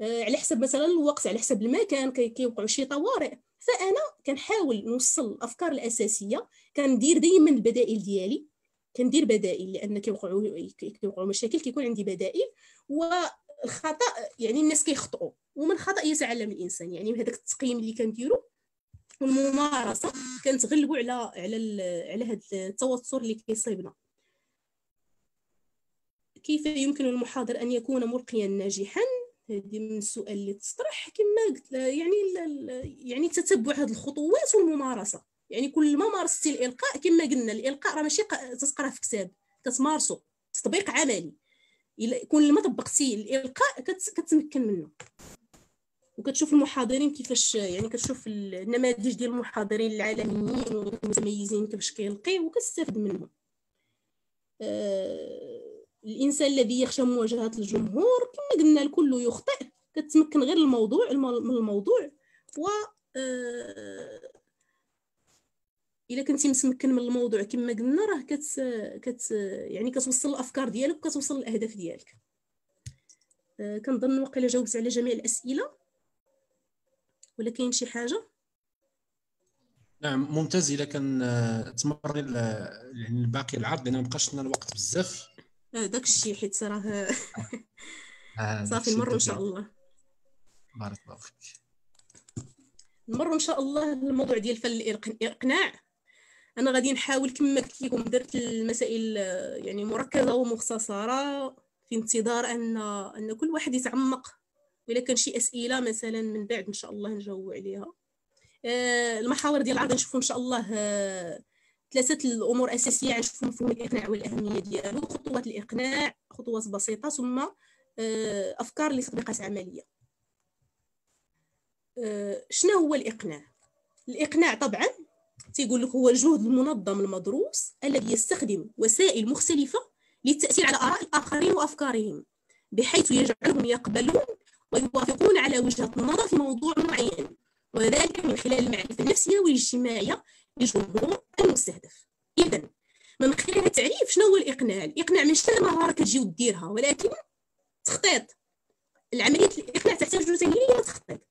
آه، على حسب مثلا الوقت على حسب المكان كيوقعوا شي طوارئ. فأنا كنحاول نوصل الأفكار الأساسية. كندير دائما البدائل ديالي. كندير بدائل لأن كيوقعوا كيوقعوا مشاكل كيكون عندي بدائل. والخطأ يعني الناس كيخطئوا. ومن الخطا يتعلم الإنسان. يعني هذاك التقييم اللي كنديرو والممارسة كنتغلبوا على على على هذا التوتر اللي كيصيبنا. كيف يمكن المحاضر أن يكون ملقيا ناجحا؟ هذه من السؤال اللي تطرح. كما قلت يعني يعني تتبع هذه الخطوات والممارسة. يعني كل ما مارستي الإلقاء كما قلنا الإلقاء راه ماشي تقراه في كتاب كتمارسو تطبيق عملي. كل ما طبقتي الإلقاء كتمكن منه. وكتشوف المحاضرين كيفاش يعني كتشوف النماذج ديال المحاضرين العالميين والمتميزين كيفاش كيلقيو وكتستافد منهم. آه الإنسان الذي يخشى مواجهة الجمهور كما قلنا الكل يخطئ. كتمكن غير الموضوع من الموضوع. و آه إلا كنتي متمكن من الموضوع كما قلنا راه كت كت يعني كتوصل الأفكار ديالك وكتوصل الأهداف ديالك. آه كنظن واقيلا جاوبت على جميع الأسئلة. ولا كاين شي حاجة؟ نعم ممتاز. إلا كان آه، تمر يعني باقي العرض لأن ما بقاش لنا الوقت بزاف. داك الشيء حيت راه آه، صافي نمروا إن شاء الله. بارك الله فيك. نمروا إن شاء الله الموضوع ديال فن الإقناع. أنا غادي نحاول كما قلت لكم درت المسائل يعني مركزة ومختصرة في انتظار أن أن كل واحد يتعمق. وإلا كان شي أسئلة مثلا من بعد إن شاء الله نجاوب عليها. آه، المحاور ديال العرض نشوفوا إن شاء الله آه، ثلاثة الأمور أساسية نشوفوا مفهوم الإقناع والأهمية ديالو. خطوات الإقناع خطوات بسيطة ثم آه، أفكار لتطبيقات عملية. شنو هو الإقناع؟ الإقناع طبعا تيقول لك هو الجهد المنظم المدروس الذي يستخدم وسائل مختلفة للتأثير على آراء الآخرين وأفكارهم بحيث يجعلهم يقبلون ويوافقون على وجهة النظر في موضوع معين وذلك من خلال المعرفة النفسية والاجتماعية للجمهور المستهدف. إذا من خلال التعريف شنو هو الإقناع؟ الإقناع ماشي مهارة كتجي وديرها ولكن تخطيط. العملية الإقناع تحتاج تمهيدية تخطيط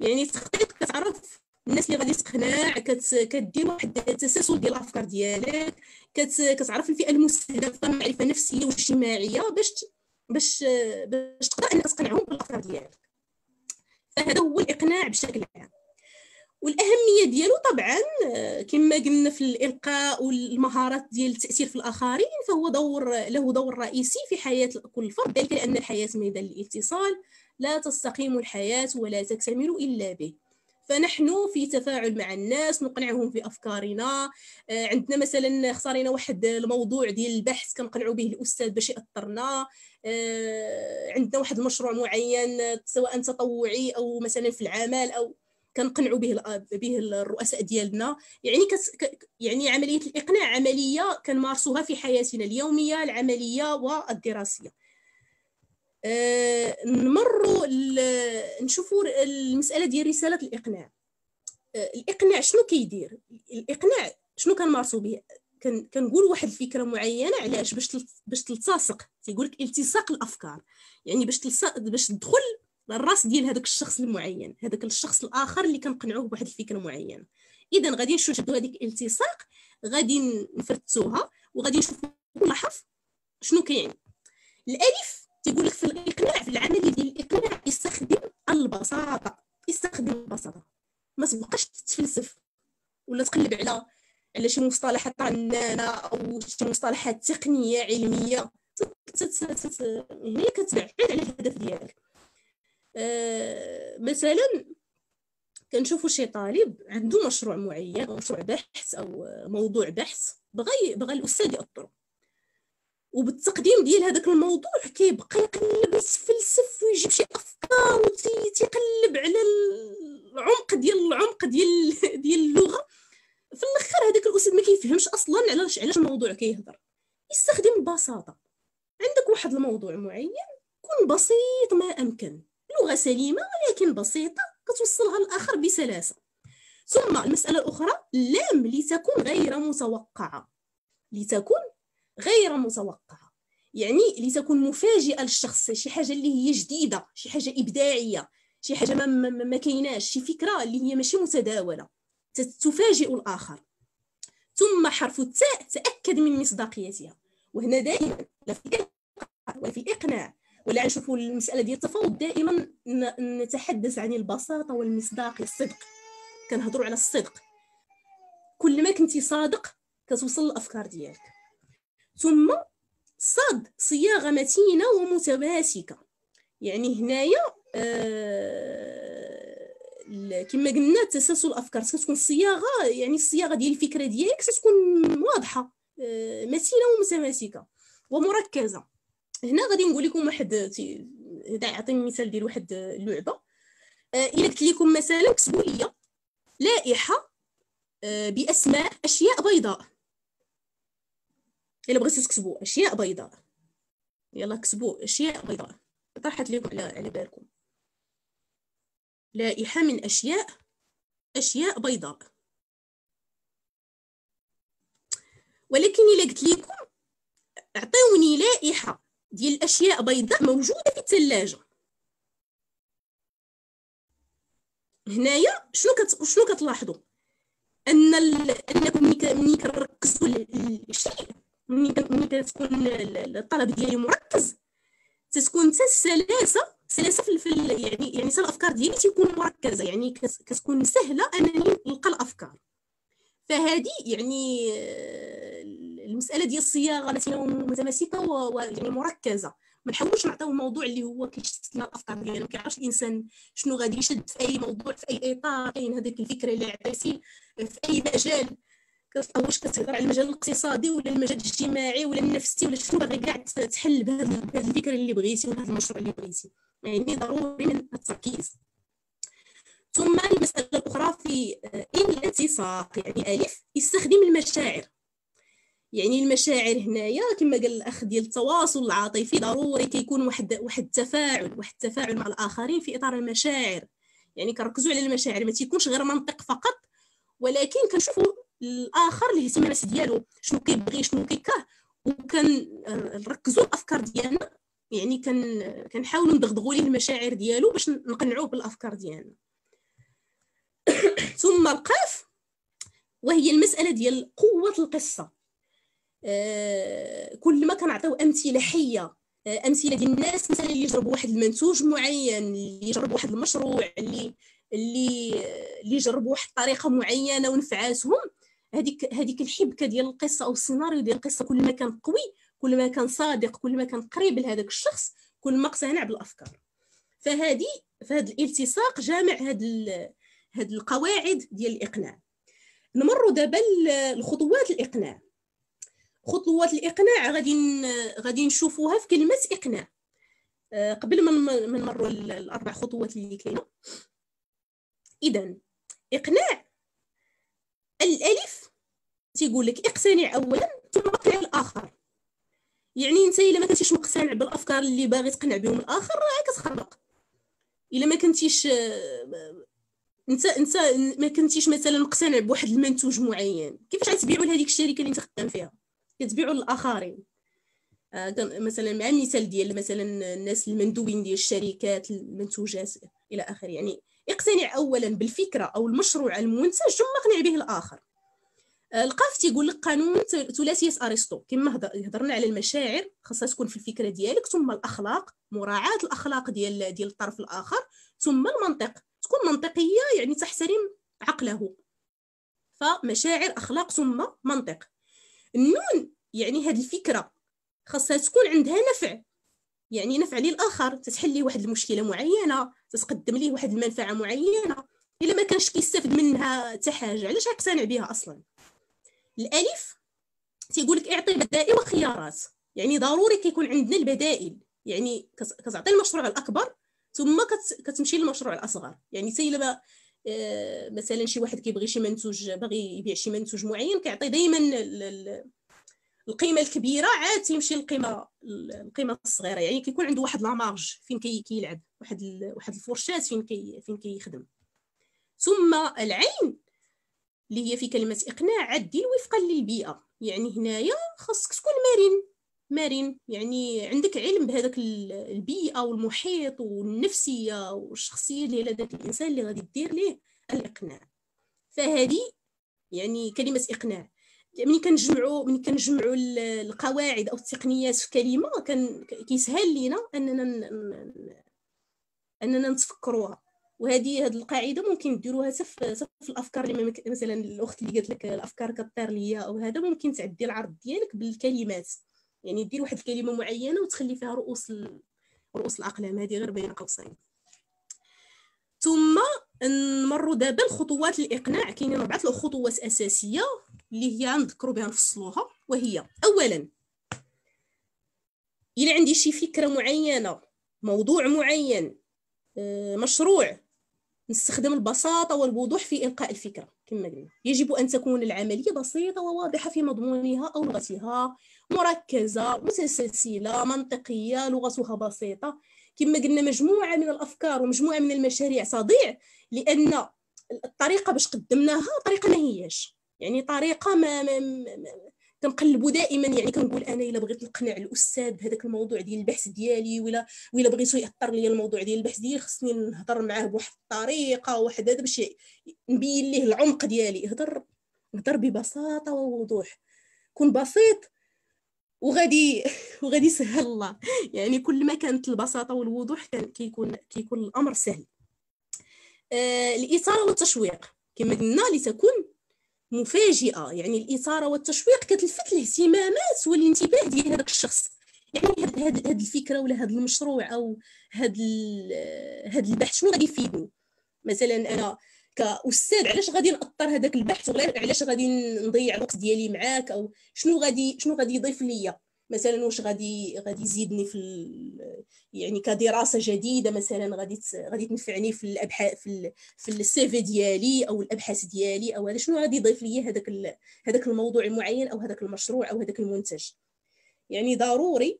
يعني تخطيط كتعرف الناس اللي غادي تقنع كدير واحد التسلسل ديال الأفكار ديالك كتعرف الفئة المستهدفة معرفه نفسيه واجتماعيه باش باش باش تقدر إنك تقنعهم بالأفكار ديالك. فهذا هو الإقناع بشكل عام. والأهمية ديالو طبعا كما قلنا في الإلقاء والمهارات ديال التأثير في الآخرين فهو دور له دور رئيسي في حياة كل فرد ذلك لأن الحياة ميدان للاتصال لا تستقيم الحياة ولا تكتمل إلا به. فنحن في تفاعل مع الناس نقنعهم بافكارنا آه، عندنا مثلا اختارينا واحد الموضوع ديال البحث كنقنعوا به الأستاذ باش ياثرنا آه، عندنا واحد المشروع معين سواء تطوعي أو مثلا في العمل أو كنقنعوا به به الرؤساء ديالنا. يعني كس يعني عملية الإقناع عملية كنمارسوها في حياتنا اليومية العملية والدراسية. آه، نمروا نشوفوا المسألة ديال رسالة الإقناع. آه، الإقناع شنو كيدير؟ الإقناع شنو كنمارسوا به؟ كنقول واحد الفكرة معينة علاش باش باش تلتصق. تيقول لك التصاق الأفكار. يعني باش باش تدخل للراس ديال هذاك الشخص المعين هذاك الشخص الآخر اللي كنقنعوه بواحد الفكرة معينة. إذا غادي نشدوا هذيك الالتصاق غادي نفرتوها وغادي نشوفوا كل شنو كيعني الألف تيقول لك في الإقناع في العملية ديال الإقناع يستخدم البساطة يستخدم البساطة. ما تبقاش تتفلسف ولا تقلب على على شي مصطلحات رنانه أو شي مصطلحات تقنية علمية. هي كتبعد على الهدف ديالك. مثلا كنشوفوا شي طالب عنده مشروع معين أو مشروع بحث أو موضوع بحث بغى بغى الأستاذ يأطرو وبالتقديم ديال هذاك الموضوع كيبقى يقلب يتفلسف ويجيب شي أفكار وتيقلب على العمق ديال العمق ديال ديال اللغة. في الآخر هذاك الأستاذ ما كيفهمش أصلا علاش علاش الموضوع كيهضر. يستخدم البساطه عندك واحد الموضوع معين كن بسيط ما أمكن. لغة سليمة ولكن بسيطة كتوصلها للاخر بسلاسة. ثم المساله الاخرى لام لتكون غير متوقعة. لتكون غير متوقعة. يعني لتكون مفاجئة للشخص شي حاجة اللي هي جديدة شي حاجة إبداعية شي حاجة ما, ما, ما كايناش شي فكرة اللي هي ماشي متداولة. تفاجئ الآخر. ثم حرف التاء تأكد من مصداقيتها. وهنا دائما لا في الإقناع ولا نشوفوا المسألة ديال التفاوض دائما نتحدث عن البساطة والمصداقية الصدق كنهضروا على الصدق. كل ما كنتي صادق كتوصل الأفكار ديالك. ثم صاد صياغة متينة ومتماسكة يعني هنايا آه كما قلنا تسلسل الأفكار. تكون الصياغه يعني الصياغة ديال الفكرة ديالك تكون واضحة آه متينة ومتماسكة ومركزة. هنا غادي نقول لكم واحد هذا يعطيني مثال ديال واحد اللعبة. آه إلا قلت لكم مثلا كتبوا لي لائحة آه بأسماء أشياء بيضاء. إلا بغيتو تكتبوا أشياء بيضاء. يلا كتبوا أشياء بيضاء. طرحت لكم على على بالكم. لائحة من أشياء أشياء بيضاء. ولكن إلا قلت لكم ديال الأشياء بيضاء موجودة في الثلاجه هنايا شنو كت... شنو كتلاحظوا؟ أن ال... أنكم ملي كنركزوا الشيء ملي كتكون الطلب ديالي مركز تتكون حتى السلاسة سلاسه في يعني يعني الأفكار ديالي تيكون مركزة يعني كتكون سهلة أنني نلقى الأفكار. فهذه يعني المسألة ديال الصياغة متماسكة ويعني مركزة. ما نحاولوش نعطيو الموضوع اللي هو كيشتت لنا الافكار ديالنا. ما كيعرفش الإنسان شنو غادي يشد في أي موضوع في أي إطار. كاين هذيك الفكرة اللي عطيتي في أي مجال. واش كتهضر على المجال الاقتصادي ولا المجال الاجتماعي ولا النفسي ولا شنو باغي كاع تحل بهذه الفكرة اللي بغيتي ولا هذا المشروع اللي بغيتي. يعني ضروري من التركيز. ثم المسألة الأخرى في الاتساق يعني ألف يستخدم المشاعر. يعني المشاعر هنايا كما قال الأخ ديال التواصل العاطفي ضروري كيكون واحد واحد التفاعل واحد التفاعل مع الآخرين في إطار المشاعر. يعني كنركزوا على المشاعر ما تيكونش غير منطق فقط ولكن كنشوفوا الآخر الاهتمامات ديالو شنو كيبغي شنو كيكره وكان نركزوا الأفكار ديالنا. يعني كان كنحاولوا ندغدغوا ليه المشاعر ديالو باش نقنعوه بالأفكار ديالنا. ثم القاف وهي المسألة ديال قوة القصة. كل ما كنعطيو أمثلة حية آه أمثلة ديال الناس مثلا اللي يجربوا واحد المنتوج معين اللي يجربوا واحد المشروع اللي اللي اللي جربوا واحد الطريقة معينة ونفعاتهم. هذيك هذيك الحبكة ديال القصة أو السيناريو ديال القصة كل ما كان قوي كل ما كان صادق كل ما كان قريب لهذاك الشخص كل ما اقتنع بالأفكار. فهذه فهذا الالتصاق جامع هاد هاد القواعد ديال الإقناع. نمروا دابا لخطوات الإقناع. خطوات الإقناع. غادي غادي نشوفوها في كلمة إقناع. آه، قبل ما نمروا الأربع خطوات اللي كاينة. اذا إقناع. الألف تيقول لك اقتنع اولا ثم اقنع الآخر. يعني أنت إلا ما كنتيش مقتنع بالأفكار اللي باغي تقنع بهم الآخر راه كتخرق إلا ما كنتيش أنت أنت ما كنتيش مثلا مقتنع بواحد المنتوج معين. كيفاش غتبيعوا لهذيك الشركة اللي أنت خدام فيها؟ كتبيعوا للاخرين آه مثلا مع مثال ديال مثلا الناس المندوبين ديال الشركات المنتوجات إلى اخره يعني اقتنع اولا بالفكرة أو المشروع المنتج ثم اقنع به الآخر. القاف تيقول لك قانون ثلاثية أرسطو. كما هضرنا على المشاعر خاصها تكون في الفكرة ديالك ثم الأخلاق مراعاة الأخلاق ديال ديال الطرف الآخر ثم المنطق. تكون منطقية يعني تحترم عقله. فمشاعر أخلاق ثم منطق. النون يعني هذه الفكرة خاصها تكون عندها نفع. يعني نفع للآخر تتحل ليه واحد المشكلة معينة تتقدم ليه واحد المنفعة معينة. إلا ما كانش كيستافد منها حتى حاجة. علاش غيقتنع بها أصلا؟ الألف تيقول لك إعطي بدائل وخيارات. يعني ضروري كيكون عندنا البدائل. يعني كتعطي المشروع الأكبر ثم كتمشي للمشروع الأصغر. يعني آه، مثلا شي واحد كيبغي شي منتوج باغي يبيع شي منتوج معين كيعطي دائما القيمة الكبيرة عاد تيمشي للقيمة القيمة الصغيرة. يعني كيكون عنده واحد لامارج فين كي كيلعب واحد واحد الفرشات فين كي فين كيخدم ثم العين اللي هي في كلمة إقناع عدل وفقا للبيئة. يعني هنايا خاصك تكون مرن. مرن يعني عندك علم بهذاك البيئة والمحيط والنفسية والشخصية اللي لدى الإنسان اللي غادي دير ليه الإقناع. فهذه يعني كلمة إقناع. ملي كنجمعوا ملي كنجمعوا القواعد أو التقنيات في كلمة كان كيسهل لينا أننا أننا نتفكروها. وهذه هذه القاعدة ممكن ديروها حتى في الأفكار اللي مثلا الأخت اللي قالت لك الأفكار كطير ليا أو هذا ممكن تعدي العرض ديالك بالكلمات. يعني دير واحد الكلمة معينة وتخلي فيها رؤوس. رؤوس الأقلام. هذه غير بين قوسين. ثم نمروا دابا لخطوات الإقناع. كاينين اربعه الخطوات أساسية اللي هي نذكروا بها نفصلوها وهي اولا إلى عندي شي فكرة معينة موضوع معين آه، مشروع نستخدم البساطة والوضوح في إلقاء الفكرة. كما قلنا يجب أن تكون العملية بسيطة وواضحة في مضمونها أو لغتها مركزة متسلسلة منطقية لغتها بسيطة. كما قلنا مجموعة من الأفكار ومجموعة من المشاريع تضيع لأن الطريقة باش قدمناها طريقة ما هياش. يعني طريقة ما, ما, ما كنقلبوا دائما. يعني كنقول أنا إلا بغيت نقنع الأستاذ بهذاك الموضوع ديال البحث ديالي ولا ولا بغيتو يأثر لي الموضوع ديال البحث ديالي خصني نهضر معاه بواحد الطريقة واحد هذا باش نبين ليه العمق ديالي. هضر هضر ببساطة ووضوح. كون بسيط وغادي وغادي يسهل الله. يعني كل ما كانت البساطة والوضوح كان كيكون كيكون الأمر سهل. آه الإثارة والتشويق. كما قلنا لتكون مفاجئة. يعني الإثارة والتشويق كتلفت الاهتمامات والانتباه ديال هذاك الشخص. يعني هاد هاد الفكرة ولا هاد المشروع أو هاد هاد البحث شنو غادي يفيدني؟ مثلا أنا كاستاذ علاش غادي ناثر هذاك البحث؟ علاش غادي نضيع الوقت ديالي معاك؟ أو شنو غادي شنو غادي يضيف ليا؟ مثلا واش غادي غادي يزيدني في يعني كدراسة جديدة مثلا غادي غادي تنفعني في الأبحاث في في السيفي ديالي أو الأبحاث ديالي أو هذا. شنو غادي يضيف لي هذاك هذاك الموضوع المعين أو هذاك المشروع أو هذاك المنتج؟ يعني ضروري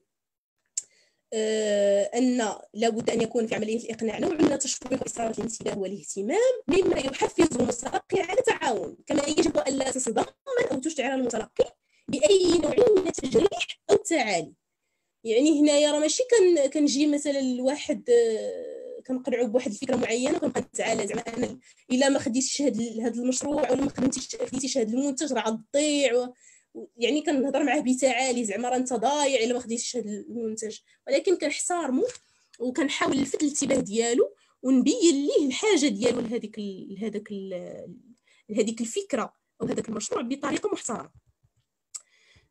أن لابد أن يكون في عملية الإقناع. نوع من التشويق واثاره الانتباه والاهتمام مما يحفز المتلقي على التعاون. كما يجب الا تتضمن أو تشعر المتلقي بأي نوع من التجريح أو التعالي. يعني هنايا راه ماشي كنجي مثلا الواحد آه، كنقنعو بواحد الفكرة معينة كنبقى تعالى زعما أنا إلا ما خديتش هذا المشروع ولا ما خدمتيش خديتيش المنتج راه غتضيع يعني كنهضر معاه بتعالي زعما راه انت ضايع الا ما خديتيش هذا المنتج. ولكن كنحتارمو وكنحاول نلفت الانتباه ديالو ونبين ليه الحاجة ديالو لهذيك لهذاك لهذيك الفكرة أو هذاك المشروع بطريقة محترمة.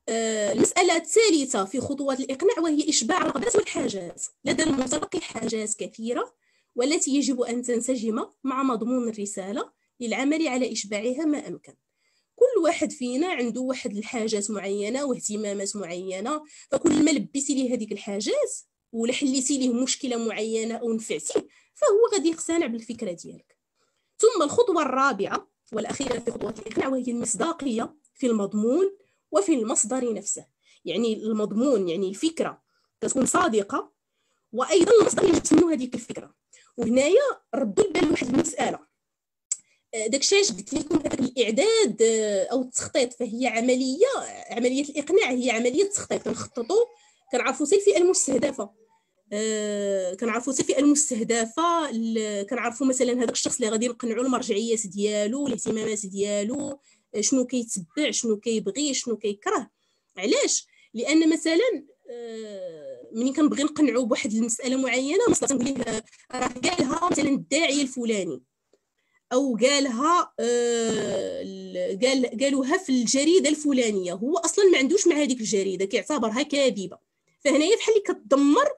آه، المسألة الثالثة في خطوات الإقناع وهي إشباع الرغبات والحاجات. لدى المتلقي حاجات كثيرة والتي يجب أن تنسجم مع مضمون الرسالة للعمل على إشباعها ما أمكن. كل واحد فينا عنده واحد الحاجات معينة واهتمامات معينة فكل ما لبيتي ليه هذيك الحاجات ولا حليتي ليه مشكلة معينة أو نفعتي فهو غادي يقتنع بالفكرة ديالك. ثم الخطوة الرابعة والأخيرة في خطوات الإقناع وهي المصداقية في المضمون وفي المصدر نفسه. يعني المضمون يعني الفكرة تكون صادقة وأيضا المصدر منه هذيك الفكرة. وهنايا ردوا البال لواحد المسألة. آه، داك الشيء قلت لكم الإعداد آه، أو التخطيط. فهي عملية عملية الإقناع هي عملية تخطيط. كنخططوا كنعرفوا حتى الفئة المستهدفة. آه، كنعرفوا حتى الفئة المستهدفة كنعرفوا مثلا هذاك الشخص اللي غادي نقنعوا المرجعيات ديالو الاهتمامات ديالو شنو كيتبع شنو كيبغي شنو كيكره. علاش؟ لأن مثلا آه، ملي كنبغي نقنعو بواحد المسألة معينة مثلا تنقول ليه راه قالها مثلا الداعيه الفلاني. أو قالها آه، قال قالوها في الجريدة الفلانية. هو أصلا ما عندوش مع هذيك الجريدة كيعتبرها كاذبة. فهنايا بحال اللي كتدمر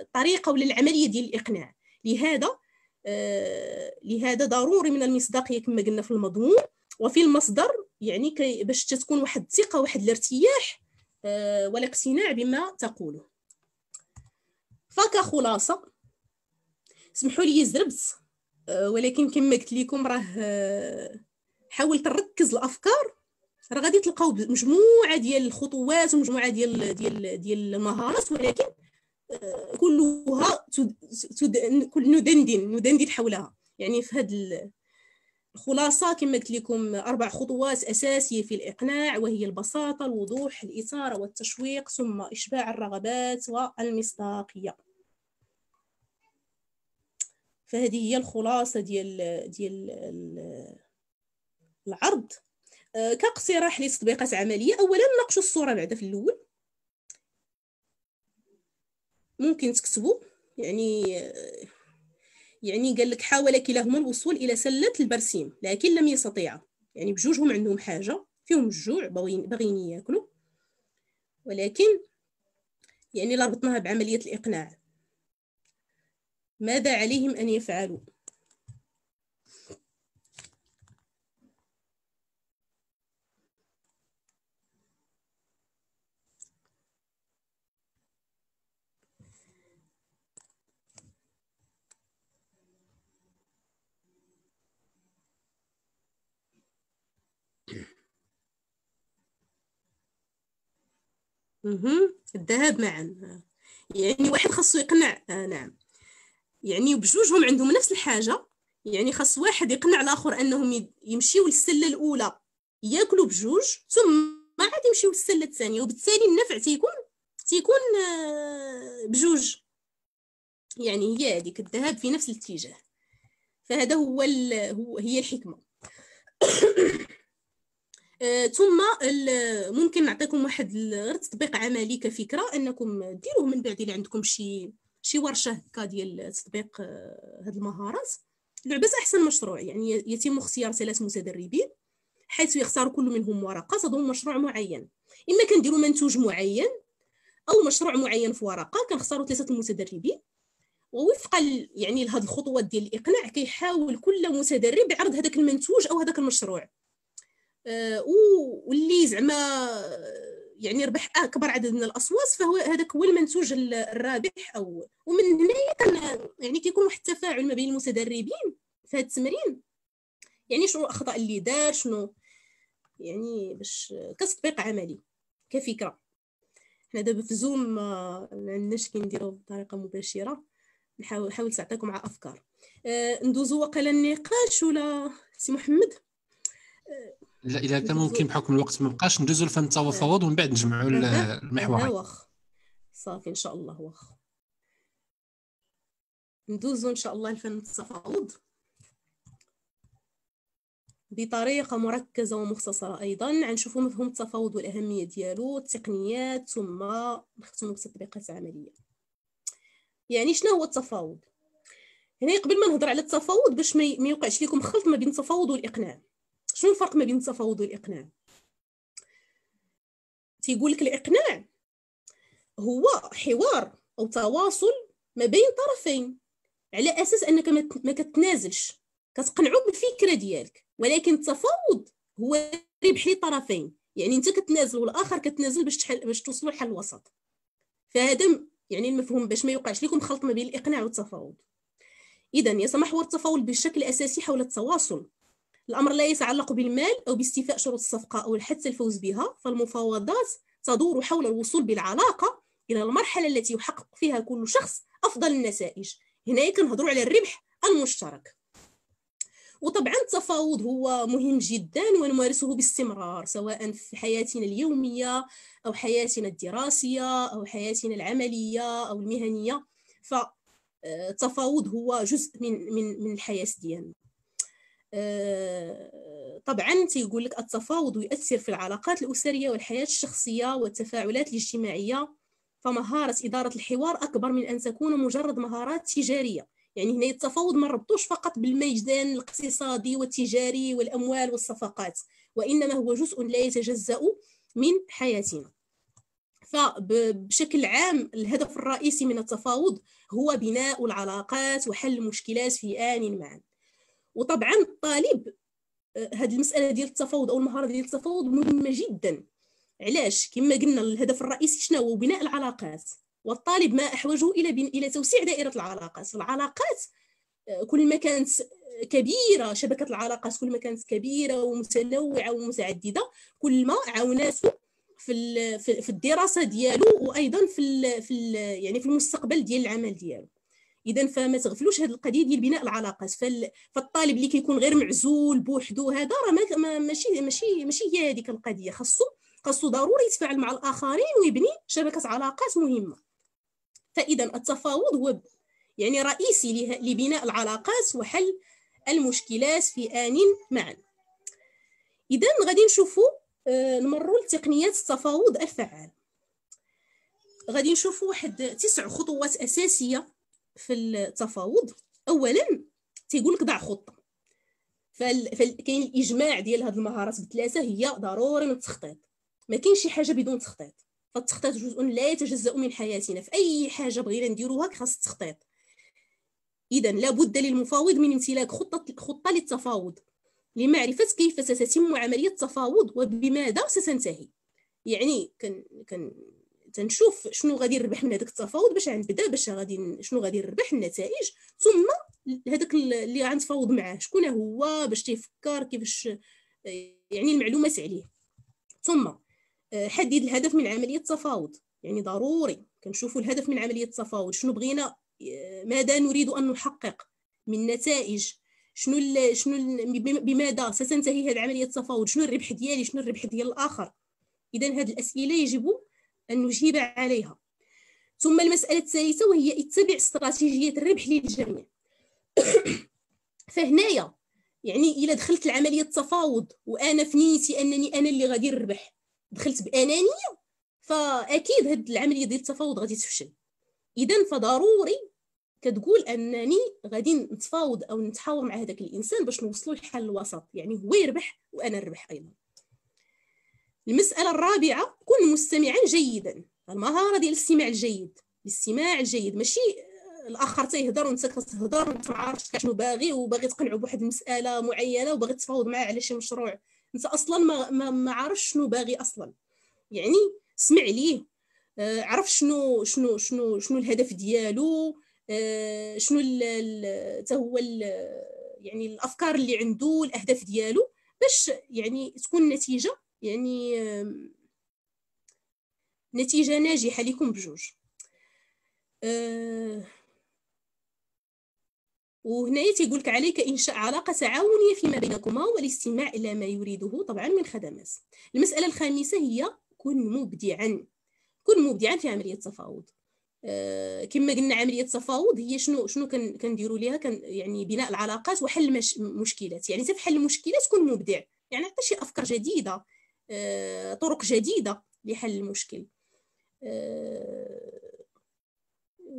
الطريقة ولا العملية ديال الإقناع. لهذا آه، لهذا ضروري من المصداقيه كما قلنا في المضمون. وفي المصدر يعني باش تكون واحد الثقة واحد الارتياح آه، والاقتناع بما تقوله. فكخلاصه اسمحوا لي زربت ولكن كما قلت لكم راه حاول تركز الأفكار راه غادي تلقاو مجموعة ديال الخطوات ومجموعة ديال ديال ديال المهارات ولكن كلها ندندن ندندن حولها. يعني في هذا الخلاصة كما قلت لكم أربع خطوات أساسية في الإقناع وهي البساطة الوضوح الإثارة والتشويق ثم إشباع الرغبات والمصداقية. فهذه هي الخلاصة ديال ديال العرض. آه، كاقتراح لتطبيقات عملية. أولا نناقشوا الصورة بعدا في الأول. ممكن تكتبوا. يعني يعني قال لك حاول كلاهما الوصول إلى سلة البرسيم لكن لم يستطيع. يعني بجوجهم عندهم حاجة فيهم الجوع باغيين ياكلوا ولكن يعني ربطناها بعملية الإقناع. ماذا عليهم أن يفعلوا؟ الذهاب معا. يعني واحد خاصو يقنع. آه نعم. يعني بجوجهم عندهم نفس الحاجة. يعني خاص واحد يقنع الآخر أنهم يمشيو للسلة الأولى ياكلوا بجوج ثم عاد يمشيو للسلة الثانية وبالتالي النفع تيكون تيكون آه بجوج. يعني هي هذيك الذهاب في نفس الاتجاه. فهذا هو, هو هي الحكمة. آه، ثم ممكن نعطيكم واحد غير تطبيق عملي كفكرة أنكم ديروه من بعد إلا عندكم شي شي ورشة هكا ديال تطبيق هاد المهارات. لعبة أحسن مشروع يعني يتم اختيار ثلاث متدربين حيث يختار كل منهم ورقة تضم مشروع معين. إما كنديروا منتوج معين أو مشروع معين في ورقة كنختاروا ثلاثة المتدربين ووفقا يعني لهذه الخطوات ديال الإقناع كيحاول كل متدرب يعرض هذاك المنتوج أو هذاك المشروع. آه، واللي زعما يعني ربح أكبر عدد من الأصوات فهو هذاك هو المنتوج الرابح أو ومن هنا يعني كيكون واحد التفاعل ما بين المتدربين في هذا التمرين يعني شنو الأخطاء اللي دار شنو يعني باش كتطبيق عملي كفكرة. حنا دابا في زوم ما عندناش كنديرو بطريقة مباشرة نحاول نحاول نعطيكم مع أفكار. أه ندوزو واقيلا النقاش ولا سي محمد؟ لا اذا كان ممكن بحكم الوقت ما بقاش ندوزو لفن التفاوض ومن بعد نجمعوا المحورين واخ. صافي إن شاء الله واخ. ندوزو إن شاء الله لفن التفاوض بطريقة مركزة ومختصرة أيضا غنشوفوا مفهوم التفاوض والأهمية ديالو التقنيات ثم نختموا بتطبيقات عملية. يعني شنو هو التفاوض؟ هنا قبل ما نهضر على التفاوض باش ما يوقعش لكم خلط ما بين التفاوض والإقناع. شنو الفرق ما بين التفاوض والإقناع؟ تيقول لك الإقناع هو حوار أو تواصل ما بين طرفين على أساس أنك ما كتنازلش كتقنعو بالفكرة ديالك ولكن التفاوض هو ربح لطرفين يعني أنت كتنازل والآخر كتنازل باش تحل باش توصلوا لحل وسط فهذا يعني المفهوم باش ما يوقعش لكم خلط ما بين الإقناع والتفاوض. اذا يتمحور التفاوض بشكل اساسي حول التواصل. الأمر لا يتعلق بالمال أو باستيفاء شروط الصفقة أو حتى الفوز بها فالمفاوضات تدور حول الوصول بالعلاقة إلى المرحلة التي يحقق فيها كل شخص أفضل النتائج. هنا كنهضروا على الربح المشترك. وطبعا التفاوض هو مهم جدا ونمارسه باستمرار سواء في حياتنا اليومية أو حياتنا الدراسية أو حياتنا العملية أو المهنية. فالتفاوض هو جزء من من من الحياة ديالنا. آه، طبعا تيقول لك التفاوض يؤثر في العلاقات الأسرية والحياة الشخصية والتفاعلات الاجتماعية. فمهارة إدارة الحوار أكبر من أن تكون مجرد مهارات تجارية. يعني هنا التفاوض ما ربطوش فقط بالميدان الاقتصادي والتجاري والأموال والصفقات وإنما هو جزء لا يتجزأ من حياتنا. فبشكل عام الهدف الرئيسي من التفاوض هو بناء العلاقات وحل المشكلات في آن معا. وطبعا الطالب هذه المسألة ديال التفاوض أو المهارة ديال التفاوض مهمة جدا. علاش؟ كما قلنا الهدف الرئيسي شنو هو؟ بناء العلاقات. والطالب ما أحوجه إلى بن... إلى توسيع دائرة العلاقات. العلاقات آه، كل ما كانت كبيرة شبكة العلاقات كل ما كانت كبيرة ومتنوعة ومتعددة كل ما عاوناته في في الدراسة ديالو وأيضا في ال في ال يعني في المستقبل ديال العمل ديالو. إذا فما تغفلوش هذه القضية ديال بناء العلاقات. فالطالب اللي كيكون غير معزول بوحدو هذا راه ماشي ماشي ماشي هي هذيك القضية. خاصو خاصو ضروري يتفاعل مع الآخرين ويبني شبكة علاقات مهمة. فإذا التفاوض هو يعني رئيسي لبناء العلاقات وحل المشكلات في آن معا. إذا غادي نشوفوا آه، نمروا لتقنيات التفاوض الفعال. غادي نشوفوا واحد تسع خطوات أساسية في التفاوض أولا تيقول لك ضع خطة. فكاين الإجماع ديال هذه المهارات بثلاثة هي ضروري من التخطيط. ما كاينش شي حاجة بدون تخطيط. فالتخطيط جزء لا يتجزأ من حياتنا. في أي حاجة بغينا نديروها خاص التخطيط. إذا لابد للمفاوض من امتلاك خطة خطة للتفاوض. لمعرفة كيف ستتم عملية التفاوض وبماذا ستنتهي. يعني كان كان تنشوف شنو غادي نربح من هذاك التفاوض باش غنبدا باش غادي شنو غادي نربح النتائج ثم هذاك اللي غنتفاوض معاه شكون هو باش تيفكر كيفاش يعني المعلومات عليه. ثم آه، حدد الهدف من عملية التفاوض. يعني ضروري كنشوفوا الهدف من عملية التفاوض شنو بغينا ماذا نريد أن نحقق من نتائج شنو شنو بماذا ستنتهي هذه عملية التفاوض شنو الربح ديالي شنو الربح ديال الآخر. إذا هذه الأسئلة يجب أن نجيب عليها. ثم المسألة الثالثة وهي اتبع استراتيجية الربح للجميع. فهنايا يعني إلا دخلت العملية التفاوض وأنا في نيتي أنني أنا اللي غادي نربح دخلت بأنانية فأكيد هاد العملية ديال التفاوض غادي تفشل. اذا فضروري كتقول أنني غادي نتفاوض أو نتحاور مع هذاك الإنسان باش نوصلوا لحل الوسط يعني هو يربح وأنا نربح أيضا. المسألة الرابعة كن مستمعا جيدا. المهارة ديال الاستماع الجيد. الاستماع الجيد. ماشي الآخر تيهضر وانت كتهضر وانت ما شنو باغي وباغي تقنعه بواحد المسألة معينة وباغي تفاوض معاه على شي مشروع. انت أصلا ما ما, ما عارفش شنو باغي أصلا. يعني اسمع ليه. آه، عرف شنو شنو شنو شنو الهدف ديالو. آه، شنو حتى هو يعني الأفكار اللي عنده الأهداف ديالو. باش يعني تكون النتيجة يعني نتيجة ناجحة لكم بجوج. أه وهنا تيقول لك عليك انشاء علاقة تعاونية فيما بينكما والاستماع إلى ما يريده طبعا من خدمات. المسألة الخامسة هي كن مبدعا. كن مبدعا في عملية التفاوض. آه، كما قلنا عملية التفاوض هي شنو شنو كنديروا ليها؟ كان يعني بناء العلاقات وحل مش مشكلات. يعني في حل المشكلات تكون مبدع. يعني عطي شي أفكار جديدة. آه، طرق جديدة لحل المشكل.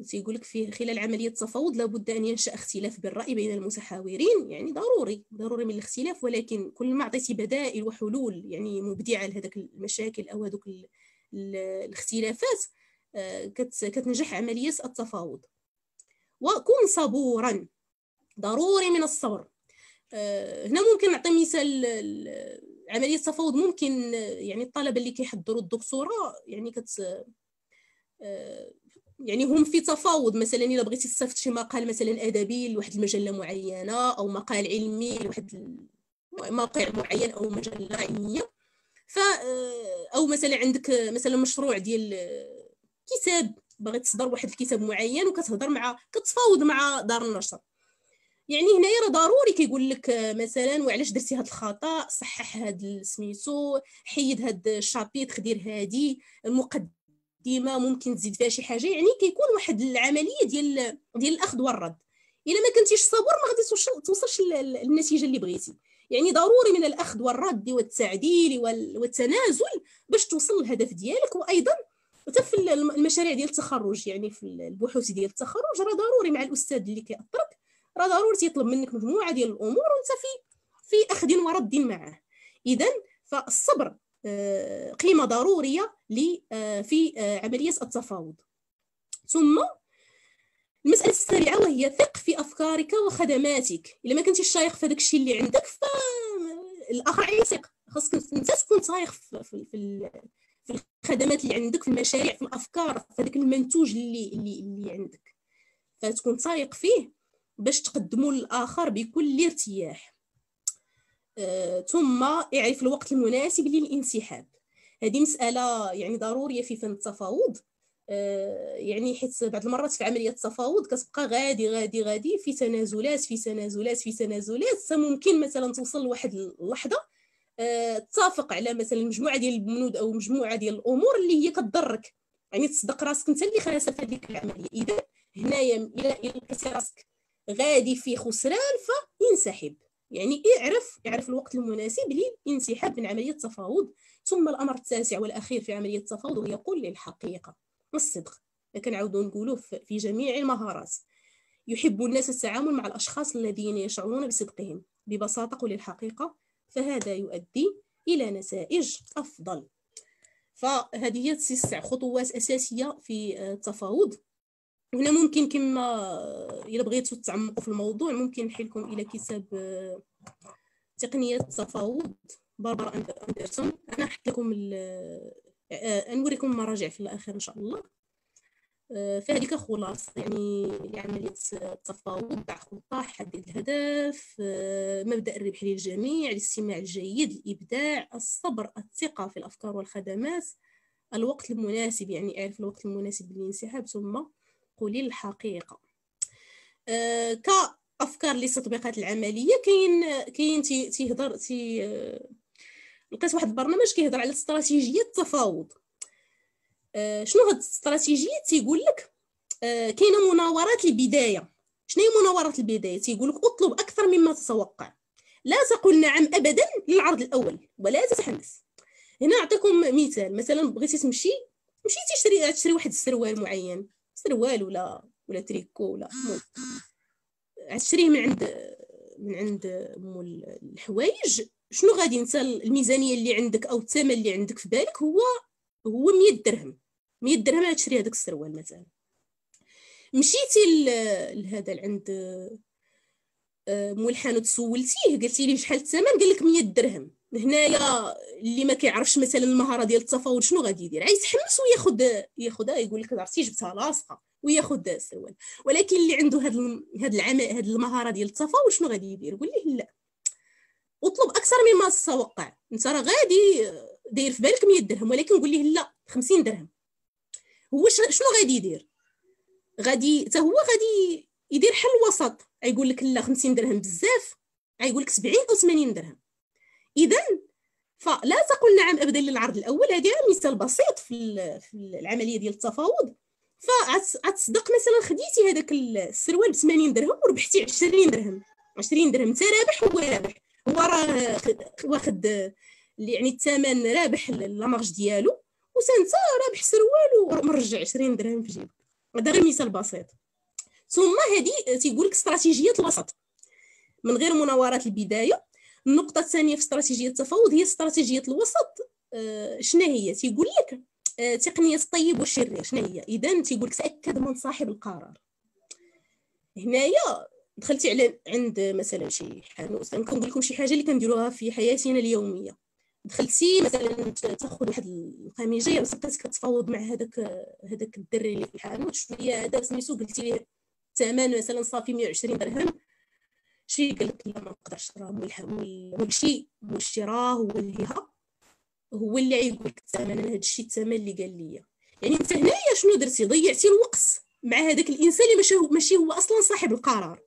تيقول آه، لك في خلال عملية التفاوض لابد أن ينشأ اختلاف بالرأي بين المتحاورين يعني ضروري ضروري من الاختلاف ولكن كل ما عطيتي بدائل وحلول يعني مبدعة لهذاك المشاكل أو هذوك الاختلافات آه، كتنجح عملية التفاوض. وكن صبورا ضروري من الصبر. آه، هنا ممكن نعطي مثال عملية التفاوض ممكن يعني الطلبة اللي كيحضروا الدكتوراه يعني كت آه، يعني هم في تفاوض. مثلا إلا بغيتي تصيفط شي مقال مثلا أدبي لواحد المجلة معينة أو مقال علمي لواحد موقع معين أو مجلة علمية. ف أو مثلا عندك مثلا مشروع ديال كتاب باغي تصدر واحد الكتاب معين وكتهضر مع كتفاوض مع دار النشر. يعني هنايا راه ضروري كيقول لك مثلا وعلاش درتي هذا الخطأ؟ صحح هذا سميتو حيد هذا الشابيتر دير هادي المقدمة ممكن تزيد فيها شي حاجة. يعني كيكون واحد العملية ديال ديال الأخذ والرد. إلا ما كنتيش صبور ما غادي توصلش للنتيجة اللي بغيتي. يعني ضروري من الأخذ والرد والتعديل والتنازل باش توصل للهدف ديالك. وأيضا حتى في المشاريع ديال التخرج يعني في البحوث ديال التخرج راه ضروري مع الأستاذ اللي كيأطرك راه ضروري تيطلب منك مجموعة ديال الأمور وأنت في في أخذ ورد معاه. اذا فالصبر آه، قيمة ضرورية في عملية التفاوض. ثم المسألة السابعة وهي ثق في أفكارك وخدماتك. إلا ما كنتيش شايق في هذاك الشيء اللي عندك فالآخر يثق خاصك أنت تكون صايغ في, في, في, الخدمات اللي عندك في المشاريع في الأفكار في هذاك المنتوج اللي, اللي, اللي عندك. فتكون صايق فيه باش تقدموا للآخر بكل ارتياح. أه، ثم اعرف الوقت المناسب للانسحاب. هذه مسألة يعني ضرورية في فن التفاوض. آه، يعني حيت بعض المرات في عملية التفاوض كتبقى غادي غادي غادي في تنازلات في تنازلات في تنازلات. ممكن مثلا توصل لواحد اللحظة آه، تتفق على مثلا مجموعة ديال البنود أو مجموعة ديال الأمور اللي هي كتضرك. يعني تصدق راسك أنت اللي خاسر في هذيك العملية. إذا هنايا إلى لقيتي راسك. غادي في خسران فينسحب يعني اعرف اعرف الوقت المناسب للانسحاب من عملية التفاوض. ثم الأمر التاسع والأخير في عملية التفاوض هو يقول للحقيقة والصدق. كنعاودو نقولوه في جميع المهارات. يحب الناس التعامل مع الأشخاص الذين يشعرون بصدقهم. ببساطة قل الحقيقة فهذا يؤدي إلى نتائج أفضل. فهذه هي تسع خطوات أساسية في التفاوض. هنا ممكن كما إذا بغيتوا تعمقوا في الموضوع ممكن نحيلكم إلى كتاب تقنية التفاوض باربرا أندرسون. أنا حط لكم آه، نوريكم مراجع في الآخر إن شاء الله. آه، فهذيك خلاص يعني لعملية التفاوض ضع خطة حدد الهدف آه، مبدأ الربح للجميع الاستماع الجيد الإبداع الصبر الثقة في الأفكار والخدمات الوقت المناسب يعني أعرف الوقت المناسب للانسحاب ثم قولي الحقيقة. كأفكار للتطبيقات العملية كاين كاين تيهضر تي لقيت واحد البرنامج كيهضر على استراتيجية التفاوض. آه شنو هاد الاستراتيجية؟ تيقول لك آه كاينة مناورات البداية. شنو هي مناورات البداية؟ تيقول لك اطلب أكثر مما تتوقع. لا تقل نعم ابدا للعرض الأول ولا تتحمس. هنا نعطيكم مثال. مثلا بغيتي تمشي مشيتي تشري تشري واحد السروال معين. سروال ولا ولا تريكو ولا تشريه من عند من عند مول الحوايج. شنو غادي انت؟ الميزانية اللي عندك أو الثمن اللي عندك في بالك هو هو 100 درهم. 100 درهم تشري هذاك السروال مثلا. مشيتي لهذا عند آه، الحانوت سولتيه قلتي لي شحال الثمن؟ قال لك 100 درهم. هنايا اللي ما كيعرفش مثلا المهارة ديال التفاوض شنو غادي يدير. يتحمس وياخذ ياخذها يقول لك عرفتي جبتها لاصقه وياخذ السروال ولكن اللي عنده هاد هاد العمل هاد المهارة ديال التفاوض شنو غادي يدير؟ قول ليه لا. اطلب أكثر مما تتوقع. أنت راه غادي داير في بالك 100 درهم ولكن قول ليه لا 50 درهم. هو شنو غادي يدير؟ غادي حتى هو غادي يدير حل وسط. يقول لك لا 50 درهم بزاف. يقول لك 70 أو 80 درهم. اذا فلا تقل نعم ابدا للعرض الأول. هذه مثال بسيط في العملية ديال التفاوض. فغتصدق مثلا خديتي هذاك السروال ب 80 درهم وربحتي 20 درهم. 20 درهم انت رابح هو رابح. هو راه واخد يعني الثمن رابح لامارج ديالو وسانت رابح سروال ومرجع 20 درهم في جيبه هذا غير مثال بسيط. ثم هذه تيقول لك استراتيجية الوسط. من غير مناورات البداية النقطة الثانية في استراتيجية التفاوض هي استراتيجية الوسط. آه شنو هي؟ تيقول لك آه تقنية الطيب والشرير. شنو هي؟ إذا تيقول لك تأكد من صاحب القرار. هنايا دخلتي على عند مثلا شي حانوت كنقول لكم شي حاجة اللي كنديروها في حياتنا اليومية. دخلتي مثلا تاخذ واحد القميجة بس بقيتي كتفاوض مع هذاك هذاك الدري اللي في الحانوت. شوية هذا سميتو قلتي ليه الثمن مثلا صافي 120 درهم. شي قال لك لا ما نقدرش راه مول شي مول الشراء هو اللي هو اللي يقول لك الثمن أنا هذا الشيء الثمن اللي قال لي. يعني انت هنايا شنو درتي؟ ضيعتي الوقت مع هذاك الإنسان اللي ماشي هو ماشي هو أصلا صاحب القرار.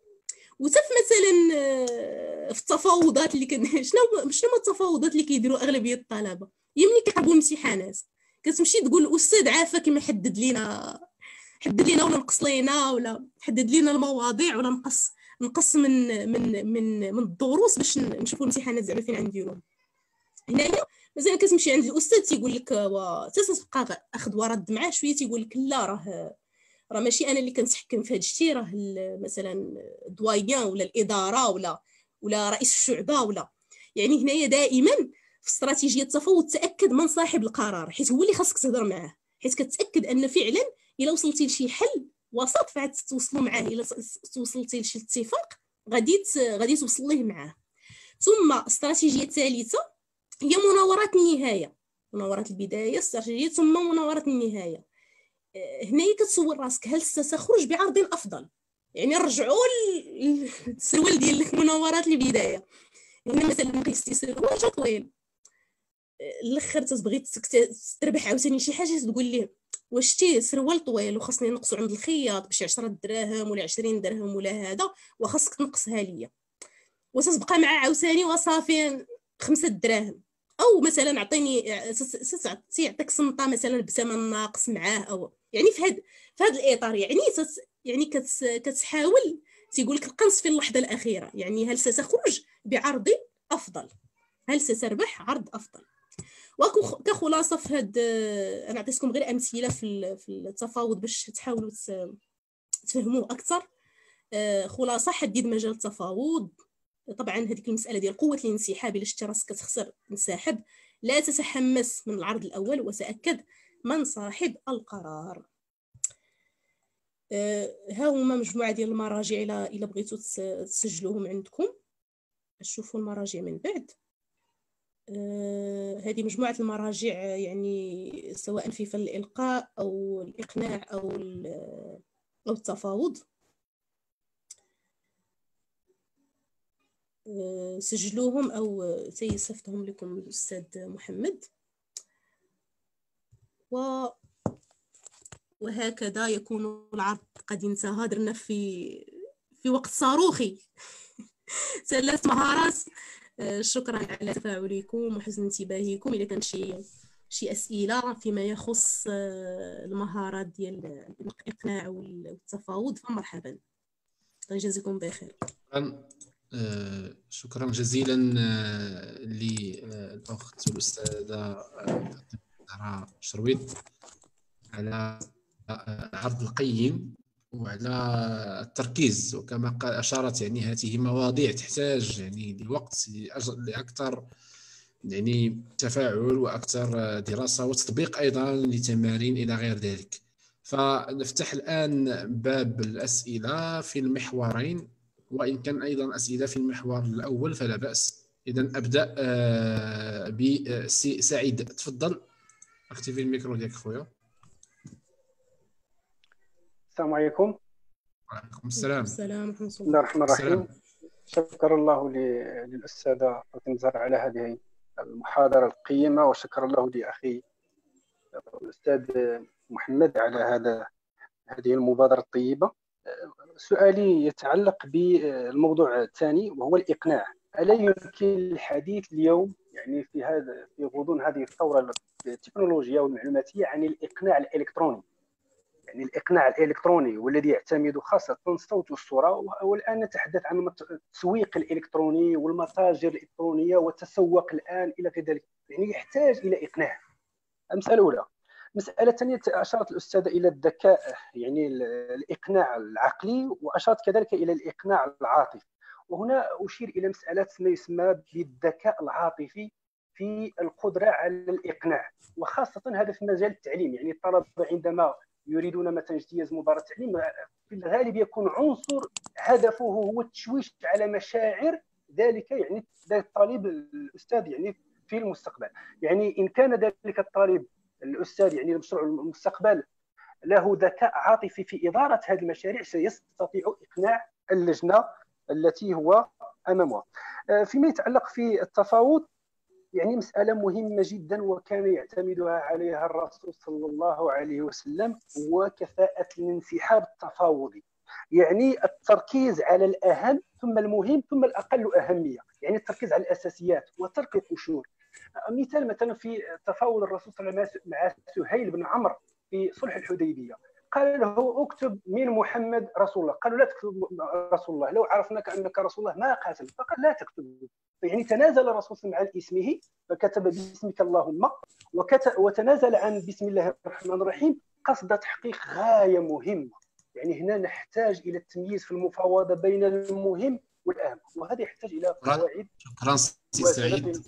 وتف مثلا آه، في التفاوضات اللي كن شنو شنو التفاوضات اللي كيديروا أغلبية الطلبة؟ يمني كيقربوا الامتحانات كتمشي تقول الأستاذ عافاك كما حدد لينا حدد لينا ولا نقص لينا ولا حدد لينا المواضيع ولا نقص. نقص من من من من الدروس باش نشوفوا الامتحانات زعما فين غنديروهم هنايا مثلا كتمشي عند الأستاذ تيقول لك تتبقى أخذ ورد معاه شوية تيقول لك لا راه راه ماشي أنا اللي كنتحكم في هذا الشيء راه مثلا الدوايان ولا الإدارة ولا ولا رئيس الشعبة ولا. يعني هنايا دائما في استراتيجية التفاوض تأكد من صاحب القرار حيت هو اللي خاصك تهضر معاه حيت كتأكد أن فعلا إلا وصلتي لشي حل وسط فعاد توصلوا معاه إلا توصلتي لشي اتفاق غادي غادي توصل ليه معاه. ثم الاستراتيجيه الثالثه هي مناورات النهاية. مناورات البداية استراتيجية ثم مناورات النهاية. آه، هنايا كتسول راسك هل ستخرج بعرض أفضل؟ يعني رجعوا السروال ديال المناورات البداية. هنا مثلا ممكن سروال طويل آه، الأخر تبغي تربح عاوتاني شي حاجة تقول ليه واش تي سروال طويل وخاصني نقصو عند الخياط بشي 10 دراهم ولا 20 درهم ولا هذا وخاصك تنقصها ليا. وتتبقى مع عاوتاني وصافي خمسة دراهم. أو مثلا عطيني يعطيك سنطة مثلا بثمن ناقص معاه أو يعني في هذا في هذا الإطار يعني يعني كتس كتحاول تيقول لك القنص في اللحظة الأخيرة. يعني هل ستخرج بعرض أفضل؟ هل ستربح عرض أفضل؟ وكخلاصه في هاد أنا عطيتكم غير أمثلة في في التفاوض باش تحاولوا تفهموه أكثر آه، خلاصة حدد مجال التفاوض طبعا هذيك المسألة ديال قوة الانسحاب إلا شتي راسك كتخسر انسحب لا تتحمس من العرض الأول وتأكد من صاحب القرار. آه، ها هما مجموعة ديال المراجع إلى بغيتوا تسجلوهم عندكم. تشوفوا المراجع من بعد. آه، هذه مجموعة المراجع يعني سواء في فن الإلقاء أو الإقناع أو أو التفاوض. آه، سجلوهم أو سيصفتهم لكم الأستاذ محمد. و وهكذا يكون العرض قد انتهى درنا في في وقت صاروخي. ثلاث مهارات. آه، شكرا على تفاعلكم وحسن انتباهكم. إذا كان شي شي أسئلة فيما يخص آه، المهارات ديال الإقناع والتفاوض فمرحبا. يجازيكم بخير. شكرا آه، جزيلا للاخت الأستاذة زهراء شرويط على عرض القيم. وعلى التركيز وكما أشارت يعني هذه مواضيع تحتاج يعني لوقت لأكثر يعني تفاعل وأكثر دراسة وتطبيق أيضا لتمارين إلى غير ذلك. فنفتح الآن باب الأسئلة في المحورين وإن كان أيضا أسئلة في المحور الأول فلا بأس. اذا أبدأ آه، بسعيد تفضل. أختفي الميكرو ديالك خويا. السلام عليكم. وعليكم السلام. السلام ورحمة بسم الله الرحمن الرحيم. شكر الله للأستاذة فاطمة زهر على هذه المحاضرة القيمة وشكر الله لأخي الأستاذ محمد على هذا هذه المبادرة الطيبة. سؤالي يتعلق بالموضوع الثاني وهو الإقناع. ألا يمكن الحديث اليوم يعني في هذا في غضون هذه الثورة التكنولوجية والمعلوماتية عن الإقناع الإلكتروني؟ يعني الإقناع الإلكتروني والذي يعتمد خاصة الصوت والصورة والآن نتحدث عن التسويق الإلكتروني والمتاجر الإلكترونية والتسوق الآن إلى غير ذلك. يعني يحتاج إلى إقناع. المسألة الأولى. المساله الثانية أشارت الأستاذة إلى الذكاء يعني الإقناع العقلي وأشارت كذلك إلى الإقناع العاطفي. وهنا أشير إلى مسألة ما يسمى بالذكاء العاطفي في القدرة على الإقناع وخاصة هذا في مجال التعليم. يعني الطلبة عندما يريدون مثلا اجتياز مباراة التعليم في الغالب يكون عنصر هدفه هو التشويش على مشاعر ذلك يعني الطالب الأستاذ يعني في المستقبل. يعني إن كان ذلك الطالب الأستاذ يعني مشروع المستقبل له ذكاء عاطفي في إدارة هذه المشاريع سيستطيع إقناع اللجنة التي هو أمامها. آه، فيما يتعلق في التفاوض يعني مسألة مهمة جدا وكان يعتمدها عليها الرسول صلى الله عليه وسلم وكفاءة الانسحاب التفاوضي. يعني التركيز على الأهم ثم المهم ثم الأقل أهمية. يعني التركيز على الأساسيات وترك القشور مثال مثلا في تفاوض الرسول صلى الله عليه وسلم مع سهيل بن عمرو في صلح الحديبية. قال له اكتب من محمد رسول الله. قالوا لا تكتب رسول الله. لو عرفناك أنك رسول الله ما قاتل فقال لا تكتب. يعني تنازل الرسول صلى الله عليه وسلم عن اسمه فكتب باسمك اللهم وتنازل عن بسم الله الرحمن الرحيم قصد تحقيق غاية مهمة. يعني هنا نحتاج إلى التمييز في المفاوضة بين المهم والأهم وهذا يحتاج إلى قواعد شكرا سي سعيد.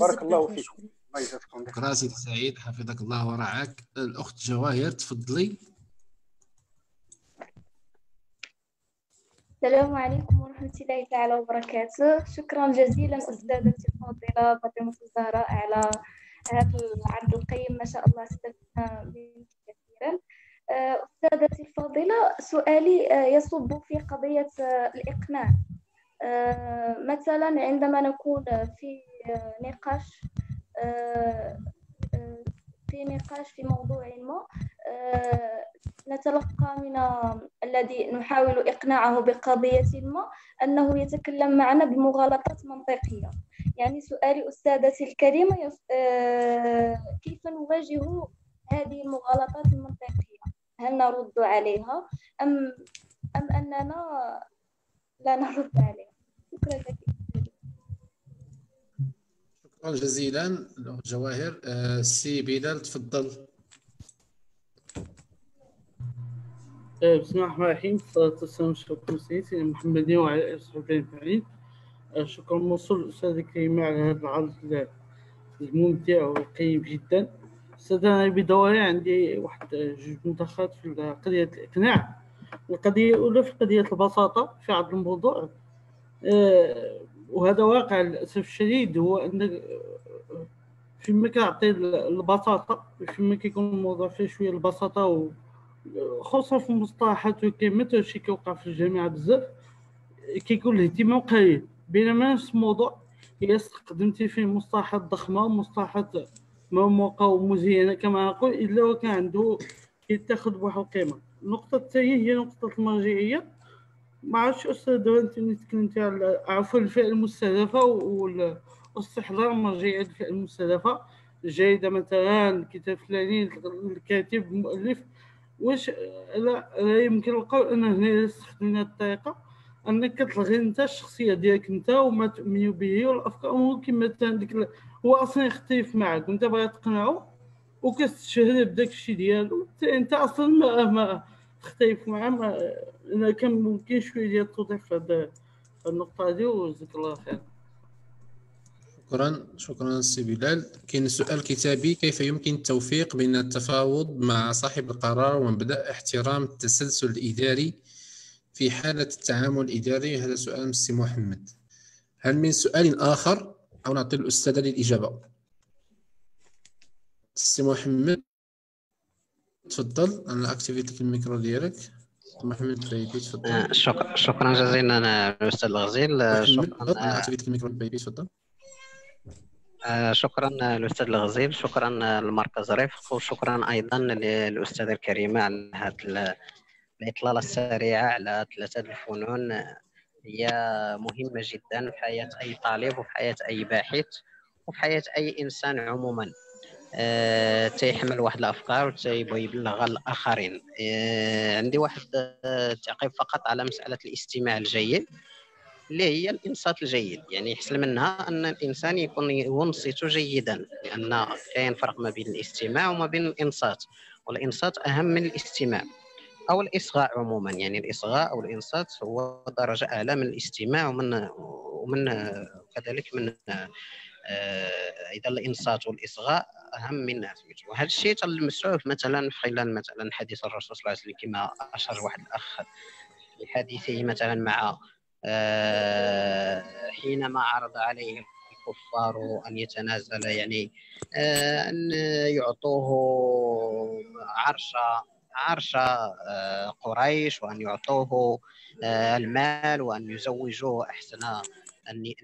بارك الله فيكم الله يجزاكم شكرا سيدي سعيد. حفظك الله ورعاك. الأخت جواهر تفضلي. السلام عليكم ورحمة الله تعالى وبركاته. شكرا جزيلا أستاذتي الفاضلة فاطمة الزهراء على هذا العرض القيم. ما شاء الله استفدنا منه كثيرا. آه، أستاذتي الفاضلة سؤالي آه، يصب في قضية آه، الإقناع. مثلا عندما نكون في نقاش في نقاش في موضوع ما نتلقى من الذي نحاول إقناعه بقضية ما أنه يتكلم معنا بمغالطات منطقية. يعني سؤالي أستاذتي الكريمة كيف نواجه هذه المغالطات المنطقية؟ هل نرد عليها؟ أم أم أننا لا نرد عليها؟ شكرا لك شكرا جزيلا. جواهر آه، سي بلال تفضل. بسم الله الرحمن الرحيم. الصلاة والسلام على سيدنا محمد وعلى آله وصحبه أجمعين. آه، شكرا موصول الأستاذ الكريم على هذا العرض الممتع والقيم جدا. أستاذ أنا بدوري عندي واحد جوج مداخلات في قضية الإقناع. القضية الأولى في قضية البساطة في عرض الموضوع. آه، وهذا واقع للأسف الشديد هو أن فيما كنعطي البساطة فيما كيكون الموضوع فيه شوية البساطة خصوصا في المصطلحات والكلمات هادشي كيوقع في الجامعة بزاف كيكون الاهتمام قليل بينما نفس الموضوع إلا استخدمتي فيه مصطلحات ضخمة مصطلحات مرموقة ومزينة كما نقول إلا وكان عنده يتاخذ بواحد القيمة. النقطة الثانية هي نقطة المرجعية. ما عرفتش أستاذ أنت تكلمتي على عفوا الفئة المستهدفة واستحضار مرجعية الفئة المستهدفة. الجريدة مثلا الكتاب الفلاني الكاتب المؤلف واش لا, يمكن القول ان هنا استخدمنا الطريقة انك تلغي انت الشخصية ديالك انت وما تؤمن به والأفكار ممكن مثلا ديك هو أصلا يختلف معك وانت باغي تقنعه وكتشهد بداك الشيء ديالو انت أصلا ما, ما تختلف معاه ما أنا كان ممكن شوية ديال التوضيح في هذه النقطة هذه وجزاك الله خير. شكرا شكرا سي بلال. كاين سؤال كتابي كيف يمكن التوفيق بين التفاوض مع صاحب القرار ومبدأ احترام التسلسل الإداري في حالة التعامل الإداري؟ هذا سؤال من سي محمد. هل من سؤال آخر؟ أو نعطي الأستاذة للإجابة. سي محمد تفضل. أنا اكتيفيت الميكرو ديالك. محمد بيبي تفضل. شكرا شكرا جزيلا الاستاذ الغزيل. شكرا. activé ت ال micro بيبي تفضل. آه، شكرا للأستاذ الغزيل شكرا لمركز رفق وشكرا أيضا للاستاذه الكريمه على هذه الإطلالة السريعة على ثلاثة الفنون. هي مهمة جدا في حياة أي طالب وفي حياة أي باحث وفي حياة أي إنسان عموما. أه تيحمل واحد الأفكار وتيبغي يبلغها للاخرين أه عندي واحد التعقيب فقط على مسألة الاستماع الجيد. اللي هي الإنصات الجيد. يعني يحصل منها أن الإنسان يكون ينصت جيدا لأن كاين فرق ما بين الاستماع وما بين الإنصات والإنصات أهم من الاستماع أو الإصغاء عموما. يعني الإصغاء أو الإنصات هو درجة أعلى من الاستماع ومن ومن كذلك من آه، إذا الإنصات والإصغاء أهم من وهذا الشيء تلمسوه مثلا خلال مثلا حديث الرسول صلى الله عليه وسلم كما أشار واحد الأخ في حديثه مثلا مع حينما عرض عليه الكفار أن يتنازل يعني آه، أن يعطوه عرش عرش آه، قريش وأن يعطوه المال وأن يزوجوه أحسن.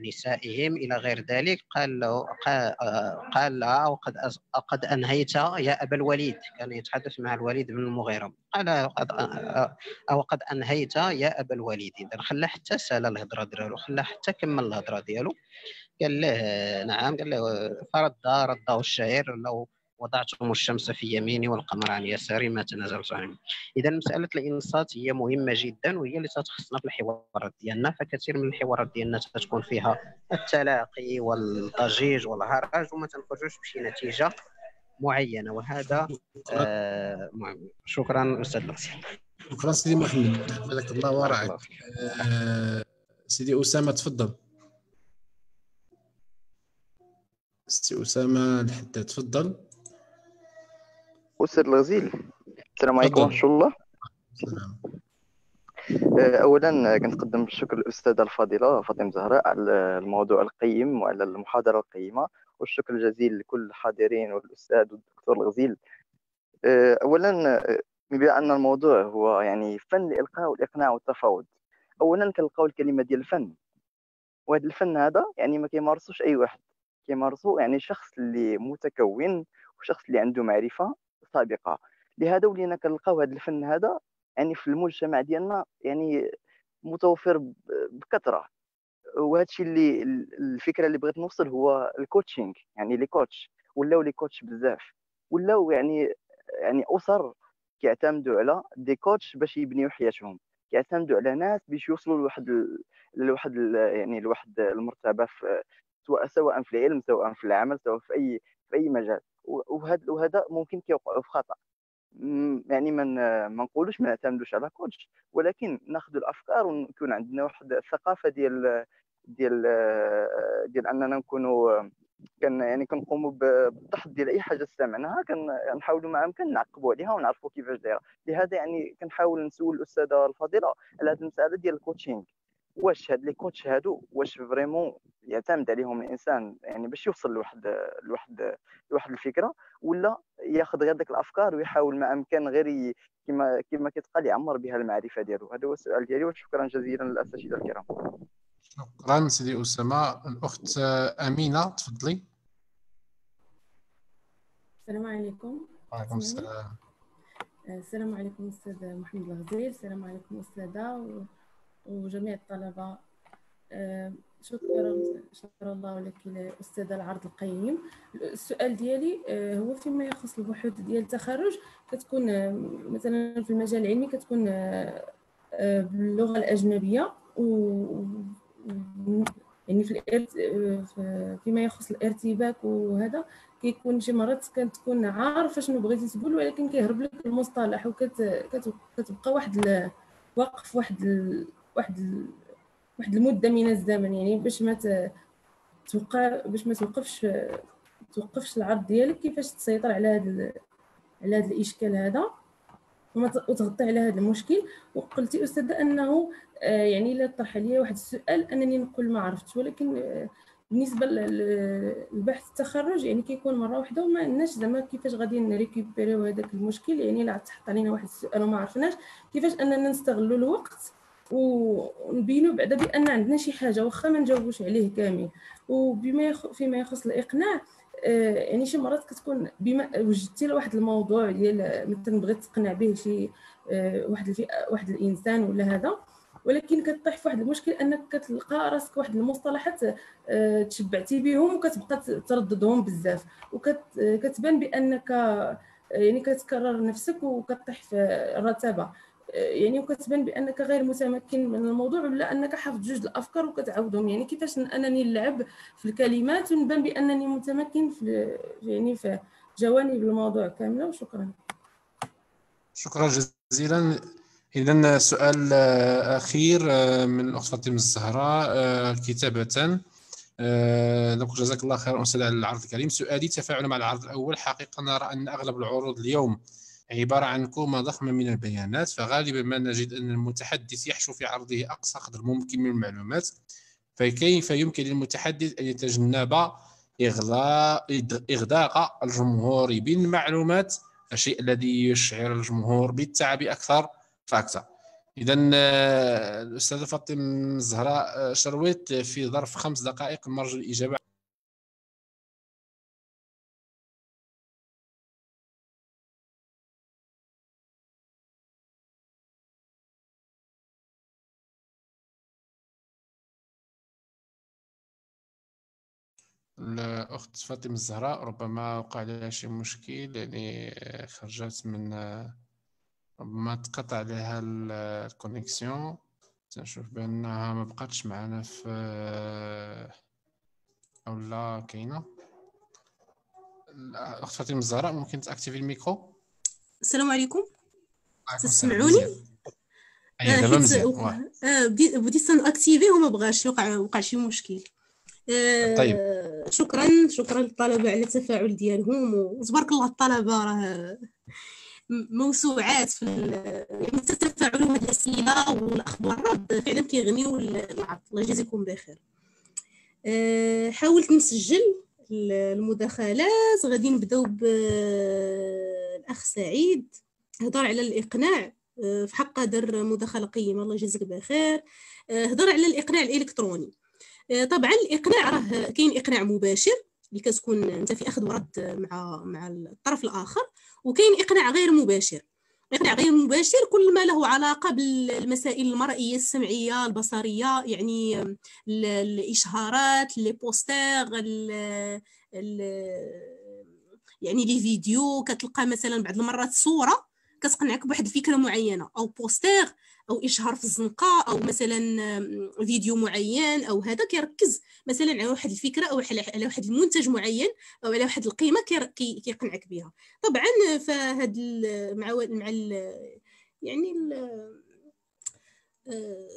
نسائهم إلى غير ذلك. قال له قال لها وقد قد أنهيت يا أبا الوليد. كان يتحدث مع الوليد بن المغيرة. قال أو قد أنهيت يا أبا الوليد. اذا خلى حتى سال الهضرة ديالو خلى حتى كمل الهضرة ديالو. قال له نعم. قال له فرد رده الشاعر لو وضعتم الشمس في يميني والقمر عن يساري ما تنازل صاحبي. اذا مسألة الإنصات هي مهمة جدا وهي اللي تتخصنا في الحوارات ديالنا. فكثير من الحوارات ديالنا تكون فيها التلاقي والضجيج والهرج وما تنخرجوش بشي نتيجة معينة. وهذا آه شكرا أستاذ لطفي شكرا سيدي محمد حفظك الله ورعاك. آه سيدي أسامة تفضل. سي أسامة الحداد تفضل. أستاذ الغزيل. السلام عليكم. ورحمة الله. آه، أولا كنتقدم بالشكر للأستاذة الفاضلة فاطمة زهراء على الموضوع القيم وعلى المحاضرة القيمة والشكر الجزيل لكل الحاضرين والأستاذ والدكتور الغزيل. آه، أولا آه، بما أن الموضوع هو يعني فن الإلقاء والإقناع والتفاوض. أولا كنلقاو الكلمة ديال الفن. وهذا الفن هذا يعني ما كيمارسوش أي واحد. كيمارسو يعني شخص اللي متكون وشخص اللي عنده معرفة سابقة لهذا ولينا كنلقاو هذا الفن هذا يعني في المجتمع ديالنا يعني متوفر بكثرة وهذا الشيء اللي الفكرة اللي بغيت نوصل هو coaching يعني les coachs ولاو les coachs بزاف ولاو يعني يعني أسر كيعتمدوا على دي كوتش باش يبنيو حياتهم كيعتمدوا على ناس باش يوصلوا لواحد. لواحد. يعني لواحد المرتبة في سواء سواء في العلم سواء في العمل سواء في أي في أي مجال وهذا وهذا ممكن كيوقعوا في خطأ. يعني ما ما نقولوش ما نعتمدوش على كوتش ولكن ناخذ الأفكار ونكون عندنا واحد الثقافة ديال ديال ديال أننا نكونوا كان يعني كنقوموا بالتحضير ديال أي حاجة استمعناها كنحاولوا ما أمكن نعقبوا عليها ونعرفوا كيفاش دايرة. لهذا يعني كنحاول نسول الأستاذة الفاضله على هذه المسألة ديال ال coaching واش هاد les coachs هادو واش vraiment يعتمد عليهم الإنسان يعني باش يوصل لواحد لواحد لواحد الفكرة ولا ياخذ غير ديك الأفكار ويحاول ما أمكن غير كما كما كيتقال يعمر بها المعرفة ديالو. هذا هو السؤال ديالي وشكرا جزيلا للأساتذة الكرام. شكرا سيدي أسامة. الأخت أمينة تفضلي. السلام عليكم. وعليكم؟ السلام. آه، السلام عليكم أستاذ محمد الغزير. السلام عليكم أستاذة و- وجميع الطلبة آه، شكرا شكر الله لك الأستاذة العرض القيم السؤال ديالي آه، هو فيما يخص البحوث ديال التخرج كتكون آه، مثلا في المجال العلمي كتكون باللغة الأجنبية و يعني في في- فيما يخص الإرتباك وهذا كيكون شي مرات كتكون عارفه شنو بغيتي تقول ولكن كيهرب لك المصطلح وكت كت- واحد ال... واقف واحد. واحد. واحد المدة من الزمن يعني باش ما. توقع باش ما توقفش توقفش العرض ديالك كيفاش تسيطر على هذا. على هذا الإشكال هذا وتغطي على هذا المشكل وقلتي أستاذة أنه آه، يعني لا طرح عليا واحد السؤال أنني نقول ما عرفتش ولكن آه، بالنسبة لل- للبحث التخرج يعني كيكون مرة واحدة وما عندناش زعما كيفاش غادي نريكوبيريو هذاك المشكل يعني لا تحط علينا واحد السؤال وما عرفناش كيفاش أننا نستغلوا الوقت ونبينوا بعدا بأن عندنا شي حاجة واخا ما نجاوبوش عليه كامل. وبما يخ... فيما يخص الإقناع آه، يعني شي مرات كتكون بما وجدتي لواحد الموضوع ديال مثلا بغيت تقنع به شي آه، واحد الفئه واحد الإنسان ولا هذا ولكن كطيح في واحد المشكل أنك كتلقى راسك واحد المصطلحات آه، تشبعتي بهم وكتبقى ترددهم بزاف. وكتبان بأنك آه، يعني كتكرر نفسك وكطيح في الرتبة. آه، يعني وكتبان بأنك غير متمكن من الموضوع ولا أنك حافظ جوج الأفكار وكتعاودهم. يعني كيفاش أنني نلعب في الكلمات ونبان بأنني متمكن في يعني في جوانب الموضوع كاملة. وشكرا. شكرا جزيلا. اذا سؤال آه، أخير آه، من الاخت فاطمه الزهراء آه، كتابة آه، نقول جزاك الله خيرا أستاذ على العرض الكريم. سؤالي تفاعلا مع العرض الأول. حقيقة نرى أن أغلب العروض اليوم عبارة عن كومه ضخمة من البيانات فغالبا ما نجد أن المتحدث يحشو في عرضه أقصى قدر ممكن من المعلومات. فكيف يمكن للمتحدث أن يتجنب إغداق الجمهور بالمعلومات؟ الشيء الذي يشعر الجمهور بالتعب أكثر فأكثر. إذا الأستاذة فاطمة الزهراء آه، شرويت في ظرف خمس دقائق نرجو الإجابة. الأخت فاطمة الزهراء ربما وقع لها شي مشكل يعني آه، خرجت من آه، ربما تقطع لها ال- ال connexion. تنشوف بأنها ما بقاتش معنا في آه، أو لا كاينة الأخت فاطمة الزهراء ممكن ت activer الميكرو؟ السلام عليكم. تسمعوني؟ آه، دابا مزيان. آه، بديت ن activer وما بغاش وقع وقع شي مشكل. آه، طيب. آه، شكرا شكرا للطلبة على التفاعل ديالهم وتبارك الله الطلبة راه موسوعات في يعني تتفاعلوا هذه الأسئلة والأخبار فعلا كيغنيو العرض الله يجازيكم بخير. آه، حاولت نسجل المداخلات غادي نبداو بالاخ سعيد. هضر على الإقناع آه، في حق دار مداخلة قيمة. الله يجازيك بخير. هضر على الإقناع الإلكتروني. آه، طبعا الإقناع راه كاين إقناع مباشر اللي كتكون أنت في أخذ ورد مع مع الطرف الآخر وكاين إقناع غير مباشر. إقناع غير مباشر كل ما له علاقة بالمسائل المرئية السمعية البصرية يعني الإشهارات لي بوستر يعني لي فيديو كتلقى مثلا بعض المرات صورة كتقنعك بواحد الفكرة معينة أو poster أو إشهار في الزنقة أو مثلا فيديو معين أو هذا كيركز مثلا على واحد الفكرة أو على واحد المنتج معين أو على واحد القيمة كيقنعك بها. طبعا فهاد مع مع يعني آه،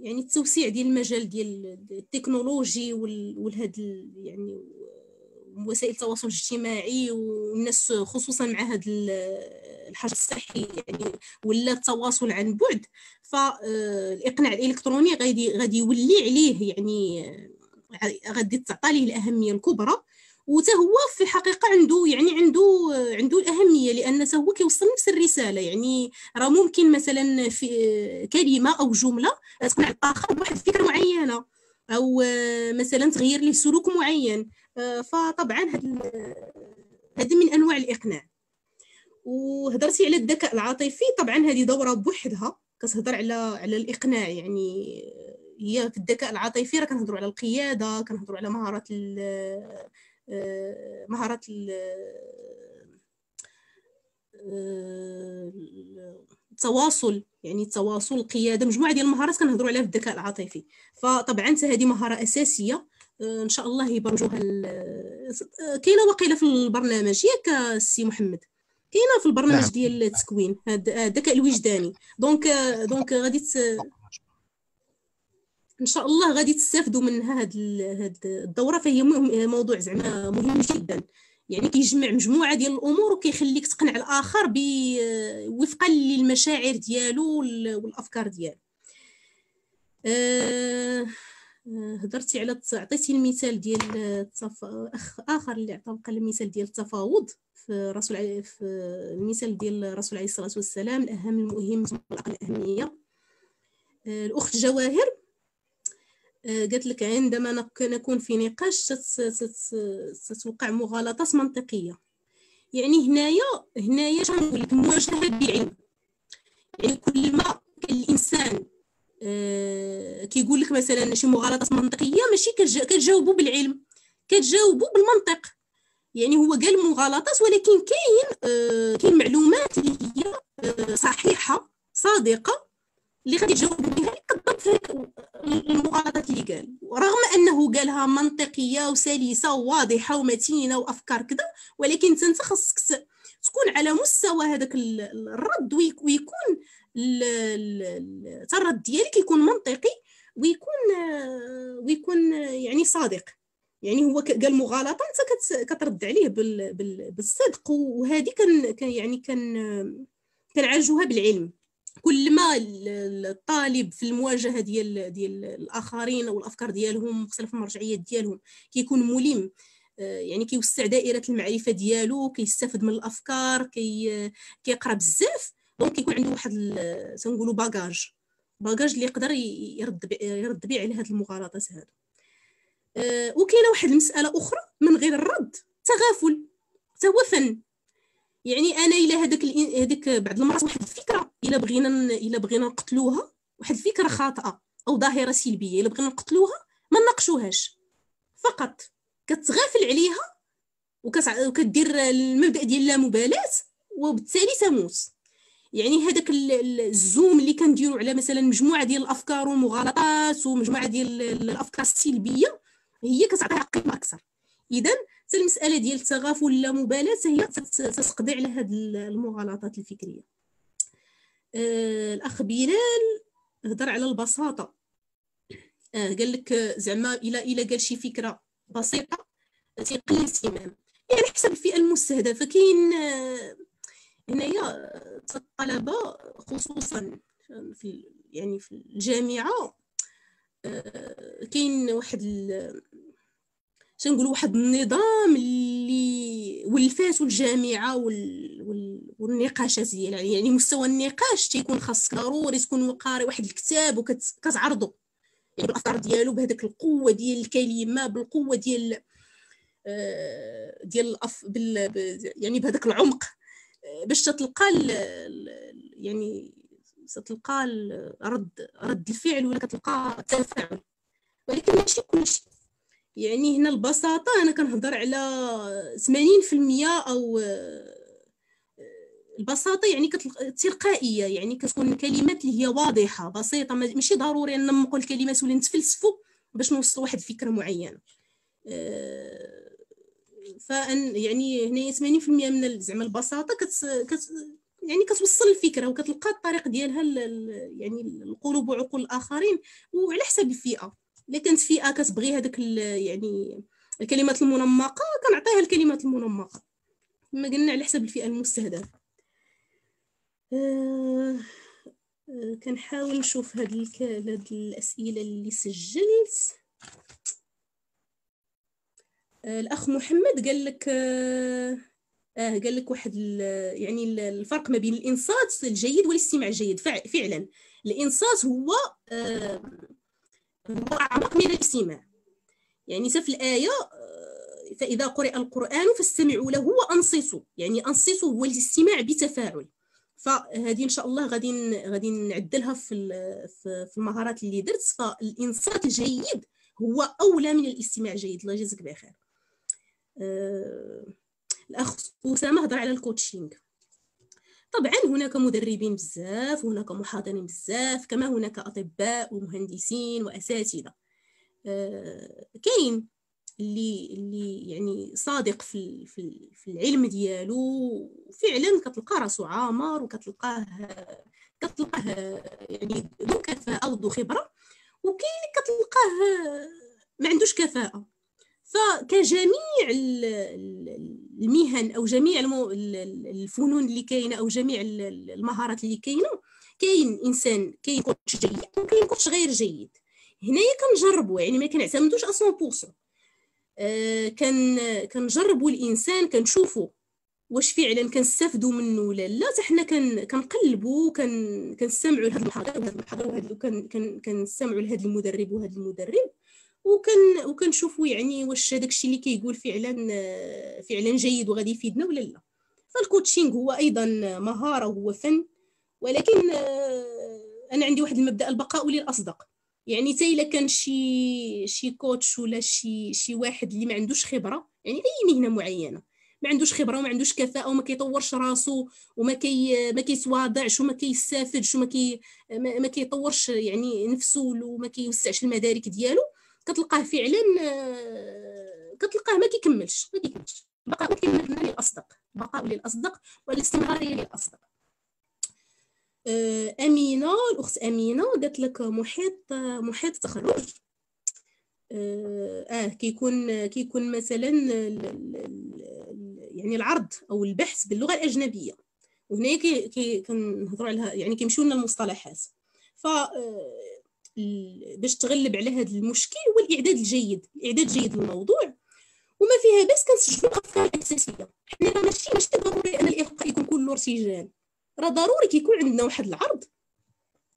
يعني التوسيع ديال المجال ديال التكنولوجي والهاد يعني وسائل التواصل الاجتماعي والناس خصوصا مع هذا الحجر الصحي يعني ولا التواصل عن بعد. فالاقناع الإلكتروني غادي غادي يولي عليه يعني غادي تعطى ليه الأهمية الكبرى. وتا هو في الحقيقة عنده يعني عنده عنده الأهمية لأن هو كيوصل نفس الرسالة. يعني راه ممكن مثلا في كلمة أو جملة تقنع الآخر بواحد الفكرة معينة أو مثلا تغير له سلوك معين. فطبعا هذه من أنواع الإقناع. وهضرتي على الذكاء العاطفي طبعا هذه دورة بوحدها كتهضر على على الإقناع يعني هي في الذكاء العاطفي راه كنهضروا على القيادة كنهضروا على مهارات مهارات التواصل يعني التواصل القيادة مجموعة ديال المهارات كنهضروا عليها في الذكاء العاطفي. فطبعا هذه مهارة أساسية إن شاء الله يبرمجوها كاينة واقيله في البرنامج. ياك السي محمد كاينة في البرنامج نعم. ديال التكوين. الذكاء الوجداني. donc donc غادي إن شاء الله غادي تستافدوا من هاد هاد الدورة. فهي موضوع زعما مهم جدا. يعني كيجمع مجموعة ديال الأمور وكيخليك تقنع الآخر ب وفقا للمشاعر ديالو والأفكار ديالو. أه... هضرتي على عطيتي المثال ديال التف... اخ آخر اللي عطى قال المثال ديال التفاوض في الرسول علي... في المثال ديال الرسول عليه الصلاة والسلام الأهم المهم الأقل أهمية. آه، الأخت جواهر آه، قالت لك عندما نكون في نقاش تتوقع مغالطات منطقية. يعني هنايا هنايا تنقول لك؟ مواجهه بعلم يعني كل ما كان الإنسان كيقول لك مثلا شي مغالطات منطقية ماشي كتجاوبوا بالعلم كتجاوبوا بالمنطق. يعني هو قال مغالطات ولكن كاين آه، كاين معلومات اللي هي آه، صحيحة صادقة اللي غادي يجاوبوا بها بالضبط المغالطات اللي قال. رغم أنه قالها منطقية وسلسة وواضحة ومتينة وأفكار كذا ولكن أنت خاصك تكون على مستوى هذاك الرد ويكون الرد ديالك يكون منطقي ويكون ويكون يعني صادق. يعني هو قال مغالطة أنت كترد عليه بالصدق وهذه كان يعني كان كنعالجوها بالعلم. كل ما الطالب في المواجهة ديال ديال الآخرين أو الافكار ديالهم مختلف المرجعيات ديالهم كيكون ملم. يعني كيوسع دائرة المعرفة ديالو كيستافد من الأفكار كي كيقرأ بزاف. donc كيكون عنده واحد تنقولوا bagage bagage اللي يقدر يرد يرد به على هاد المغالطات هادو. أه وكاينة واحد المسألة أخرى من غير الرد. تغافل. حتى هو فن يعني أنا إلى هذاك هذيك بعض المرات واحد الفكرة إلا بغينا إلا بغينا نقتلوها واحد الفكرة خاطئة أو ظاهرة سلبية. إلا بغينا نقتلوها ما نناقشوهاش. فقط. كتغافل عليها وكدير المبدأ ديال اللامبالاة وبالتالي تموت. يعني هذاك الزوم اللي كنديروا على مثلا مجموعة ديال الأفكار والمغالطات ومجموعة ديال الأفكار السلبية هي كتعطيها قيمة أكثر. اذا حتى المسألة ديال التغافل اللامبالاه هي تقضي على هذه المغالطات الفكرية. آه الأخ بلال هضر على البساطة. آه قال لك زعما الا إلا قال شي فكرة بسيطة تيقل الاهتمام. يعني حسب الفئة المستهدفة كاين آه، هنايا الطلبة خصوصا في يعني في الجامعة آه، كاين واحد تنقول واحد النظام اللي ولفاتو الجامعة وال... وال... والنقاشات ديالها يعني مستوى النقاش تيكون خاصك ضروري تكون قاري واحد الكتاب وكتعرضو يعني الأفكار ديالو بهذاك القوة ديال الكلمة بالقوة ديال آه، ديال الأف... بال... يعني بهذاك العمق. آه، باش تتلقى. يعني ستلقى رد رد الفعل ولا كتلقى التفاعل ولكن ماشي كلشي. يعني هنا البساطة أنا كنهضر على 80% أو آه، البساطة يعني تلقائية. يعني كتكون الكلمات اللي هي واضحة بسيطة. ماشي ضروري أن نقول الكلمات ولا نتفلسفوا باش نوصل واحد الفكرة معينة. فأن يعني هنا 80% من زعما البساطة كت, كت يعني كتوصل الفكرة وكتلقى الطريق ديالها يعني القلوب وعقول الآخرين وعلى حسب الفئة. إلا كانت فئة كتبغي هذاك يعني الكلمات المنمقة كنعطيها الكلمات المنمقة. كما قلنا على حسب الفئة المستهدفة. آه آه كنحاول نشوف هاد. هاد الأسئلة اللي سجلت. الأخ محمد قال لك آه آه قال لك واحد يعني الفرق ما بين الإنصات الجيد والاستماع الجيد. فعلا الإنصات هو آه هو أعمق من الاستماع. يعني في الآية آه، فإذا قرئ القرآن فاستمعوا له وأنصتوا. يعني أنصتوا هو الاستماع بتفاعل. فهذه إن شاء الله غادي غادي نعدلها في في المهارات اللي درت. فالإنصات الجيد هو أولى من الاستماع الجيد. الله يجزيك بخير. الأخ أسامة هضر على الكوتشينغ. طبعا هناك مدربين بزاف وهناك محاضرين بزاف كما هناك أطباء ومهندسين وأساتذة. آه كاين اللي اللي يعني صادق في في, في العلم ديالو فعلا كتلقى راسو عامر وكتلقاه كتلقاه يعني ذو كفاءة وذو خبرة وكاين اللي كتلقاه ما عندوش كفاءة. فكجميع المهن أو جميع الفنون اللي كاينة أو جميع المهارات اللي كاينة كاين إنسان كاين كوتش جيد وكاين كوتش غير جيد. هنايا كنجربوا يعني ما كنعتمدوش 100% آه كان كنجربوا الإنسان كنشوفوا واش فعلا كنستافدوا منه ولا لا. حتى حنا كنقلبوا كن كنستمعوا لهذا المحاضر وهذا المحاضر وهذا كنستمعوا لهذا المدرب وهذا المدرب. وكن وكنشوفوا يعني واش هذاك الشيء اللي كيقول فعلا فعلا جيد وغادي يفيدنا ولا لا. فالكوتشينغ هو أيضا مهارة وهو فن ولكن آه، أنا عندي واحد المبدأ البقاء للأصدق. يعني حتى إلا كان شي شي كوتش ولا شي شي واحد اللي ما عندوش خبرة يعني أي مهنة معينة ما عندوش خبرة وما عندوش كفاءة وما كيطورش راسو وما كي ما كيتواضعش وما كيستافدش وما كي ما كيطورش يعني نفسه وما كيوسعش المدارك ديالو كتلقاه فعلا آه، كتلقاه ما كيكملش ما كيكملش. بقاء كلمه للأصدق بقاء للأصدق والاستمراريه للأصدق. آه، أمينة الأخت أمينة قالت لك محيط محيط التخرج آه, آه كيكون كيكون مثلا يعني العرض أو البحث باللغة الأجنبية. وهنا كي كنهضروا على يعني كيمشيو لنا المصطلحات. ف باش تغلب على هذا المشكل هو الاعداد الجيد الاعداد الجيد للموضوع. وما فيها بس كنسجلوا الافكار الاساسيه حنا ماشي ماشي ضروري أن الإلقاء يكون كله ارتجال راه ضروري كيكون عندنا واحد العرض.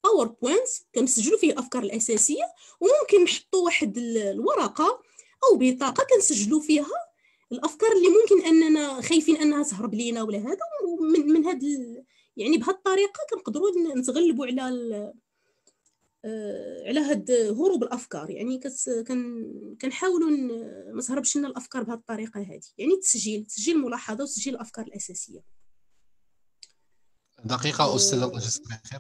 باوربوينت كنسجلوا فيه الأفكار الأساسية وممكن نحطوا واحد الورقة أو بطاقة كنسجلوا فيها الأفكار اللي ممكن أننا خايفين أنها تهرب لينا ولا هذا. من من هاد يعني بهذه الطريقة كنقدروا نتغلبوا على على هاد هروب الأفكار. يعني كن كنحاولوا ما تهربش لنا الأفكار بهذه الطريقة هذه يعني تسجيل تسجيل ملاحظة وتسجيل الأفكار الأساسية. دقيقة أستاذ الله يجزاك بخير.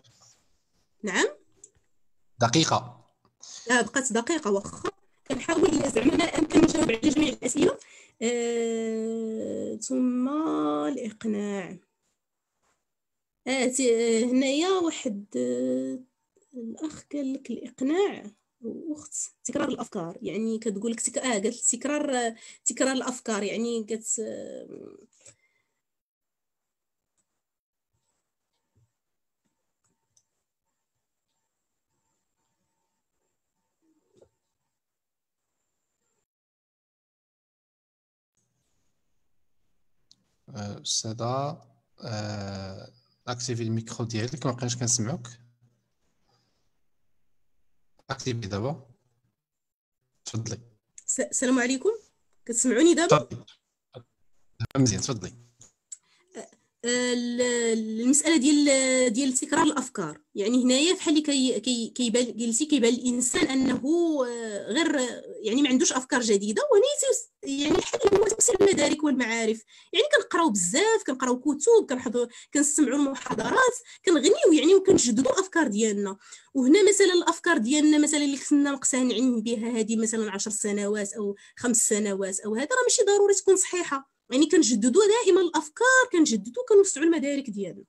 نعم؟ دقيقة. لا بقات دقيقة واخا. كنحاول زعما أمكن نجاوب على جميع الأسئلة. آه، ثم الإقناع. آه هنايا واحد آه، الأخ قال لك الإقناع اخت تكرار الأفكار. يعني كتقول لك تك... آه قالت تكرار تكرار الأفكار. يعني كت أستاذة آه، activer ال micro ديالك ما بقيناش كنسمعوك. activer دابا. تفضلي. السلام عليكم. كتسمعوني دابا؟ تفضلي مزيان تفضلي. المسألة ديال ديال تكرار الأفكار. يعني هنايا بحال اللي كي كيبان جلسي كيبان الإنسان أنه آه، غير يعني ما عندوش أفكار جديدة وهنا يعني بحال هو توسيع المدارك والمعارف. يعني كنقراو بزاف كنقراو كتب كنحضروا كنستمعوا المحاضرات كنغنيو يعني وكنجددوا الأفكار ديالنا. وهنا مثلا الأفكار ديالنا مثلا اللي كنا مقتنعين بها هذه مثلا 10 سنوات أو خمس سنوات أو هذا راه ماشي ضروري تكون صحيحة. يعني كنجددوا دائما الأفكار كنجددوا كنوسعوا المدارك ديالنا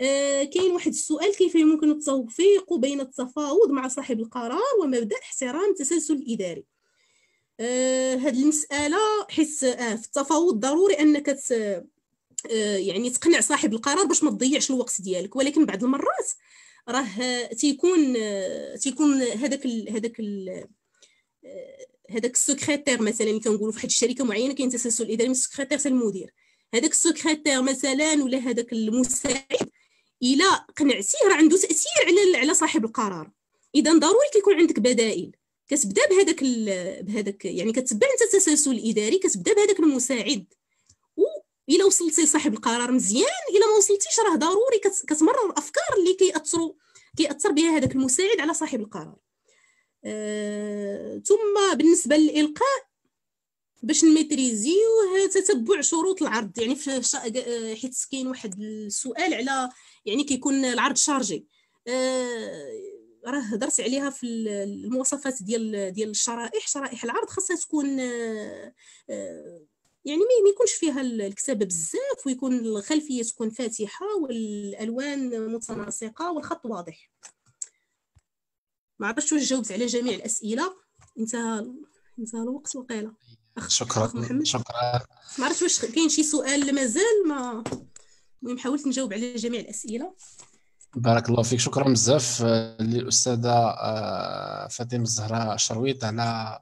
آه كاين واحد السؤال كيف يمكن التوفيق بين التفاوض مع صاحب القرار ومبدأ احترام التسلسل الاداري آه المسألة حيت آه في التفاوض ضروري أنك. آه يعني تقنع صاحب القرار باش ما تضيعش الوقت ديالك ولكن بعض المرات راه تيكون آه، تيكون هذاك هذاك هذاك السكرتير مثلا كنقولوا في واحد الشركة معينة كاين تسلسل إداري من السكرتير حتى المدير. هذاك السكرتير مثلا ولا هذاك المساعد إلا قنعتيه راه عنده تأثير على على صاحب القرار. اذا ضروري كيكون عندك بدائل. كتبدأ بهذاك بهذاك يعني كتبع أنت التسلسل الإداري كتبدأ بهذاك المساعد. و إلا وصلتي لصاحب القرار مزيان إلا ما وصلتيش راه ضروري كتمرر الأفكار اللي كيأثروا كيأثر بها هذاك المساعد على صاحب القرار. ثم بالنسبة للإلقاء باش نميتريزيو تتبع شروط العرض. يعني آه، حيت كاين واحد السؤال على يعني كيكون العرض شارجي. آه، راه هضرت عليها في المواصفات ديال ديال الشرائح. شرائح العرض خاصها تكون يعني ما يكونش فيها الكتابة بزاف ويكون الخلفية تكون فاتحة والألوان متناسقة والخط واضح. ما عرفتش واش جاوبت على جميع الأسئلة. انتهى انتهى الوقت وقيلة. شكرا محمد. شكرا. ما عرفتش واش كاين شي سؤال مازال ما المهم حاولت نجاوب على جميع الأسئلة. بارك الله فيك. شكرا بزاف آه، للأستاذة آه، فاطمة الزهراء الشرويط على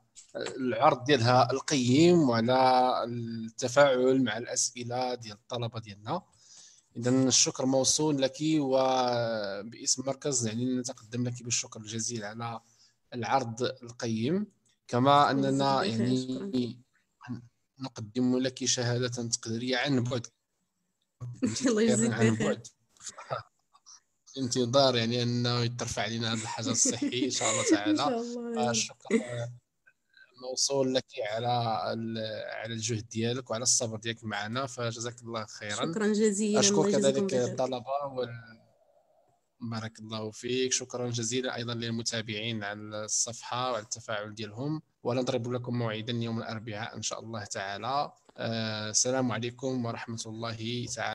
العرض ديالها القيم وعلى التفاعل مع الأسئلة ديال الطلبة ديالنا. إذا الشكر موصول لك وباسم المركز يعني نتقدم لك بالشكر الجزيل على العرض القيم. كما أننا يعني نقدم لك شهادة تقديرية عن بعد. الله يجزيك عن بعد. انتظار يعني أنه ترفع علينا هذا الحجر الصحي إن شاء الله تعالى. ان موصول لك على على الجهد ديالك وعلى الصبر ديالك معنا فجزاك الله خيرا. شكرا جزيلا اشكر كذلك الطلبه وال... بارك الله فيك. شكرا جزيلا أيضا للمتابعين على الصفحة وعلى التفاعل ديالهم. ونضرب لكم موعدا يوم الأربعاء إن شاء الله تعالى. آه، السلام عليكم ورحمة الله تعالى.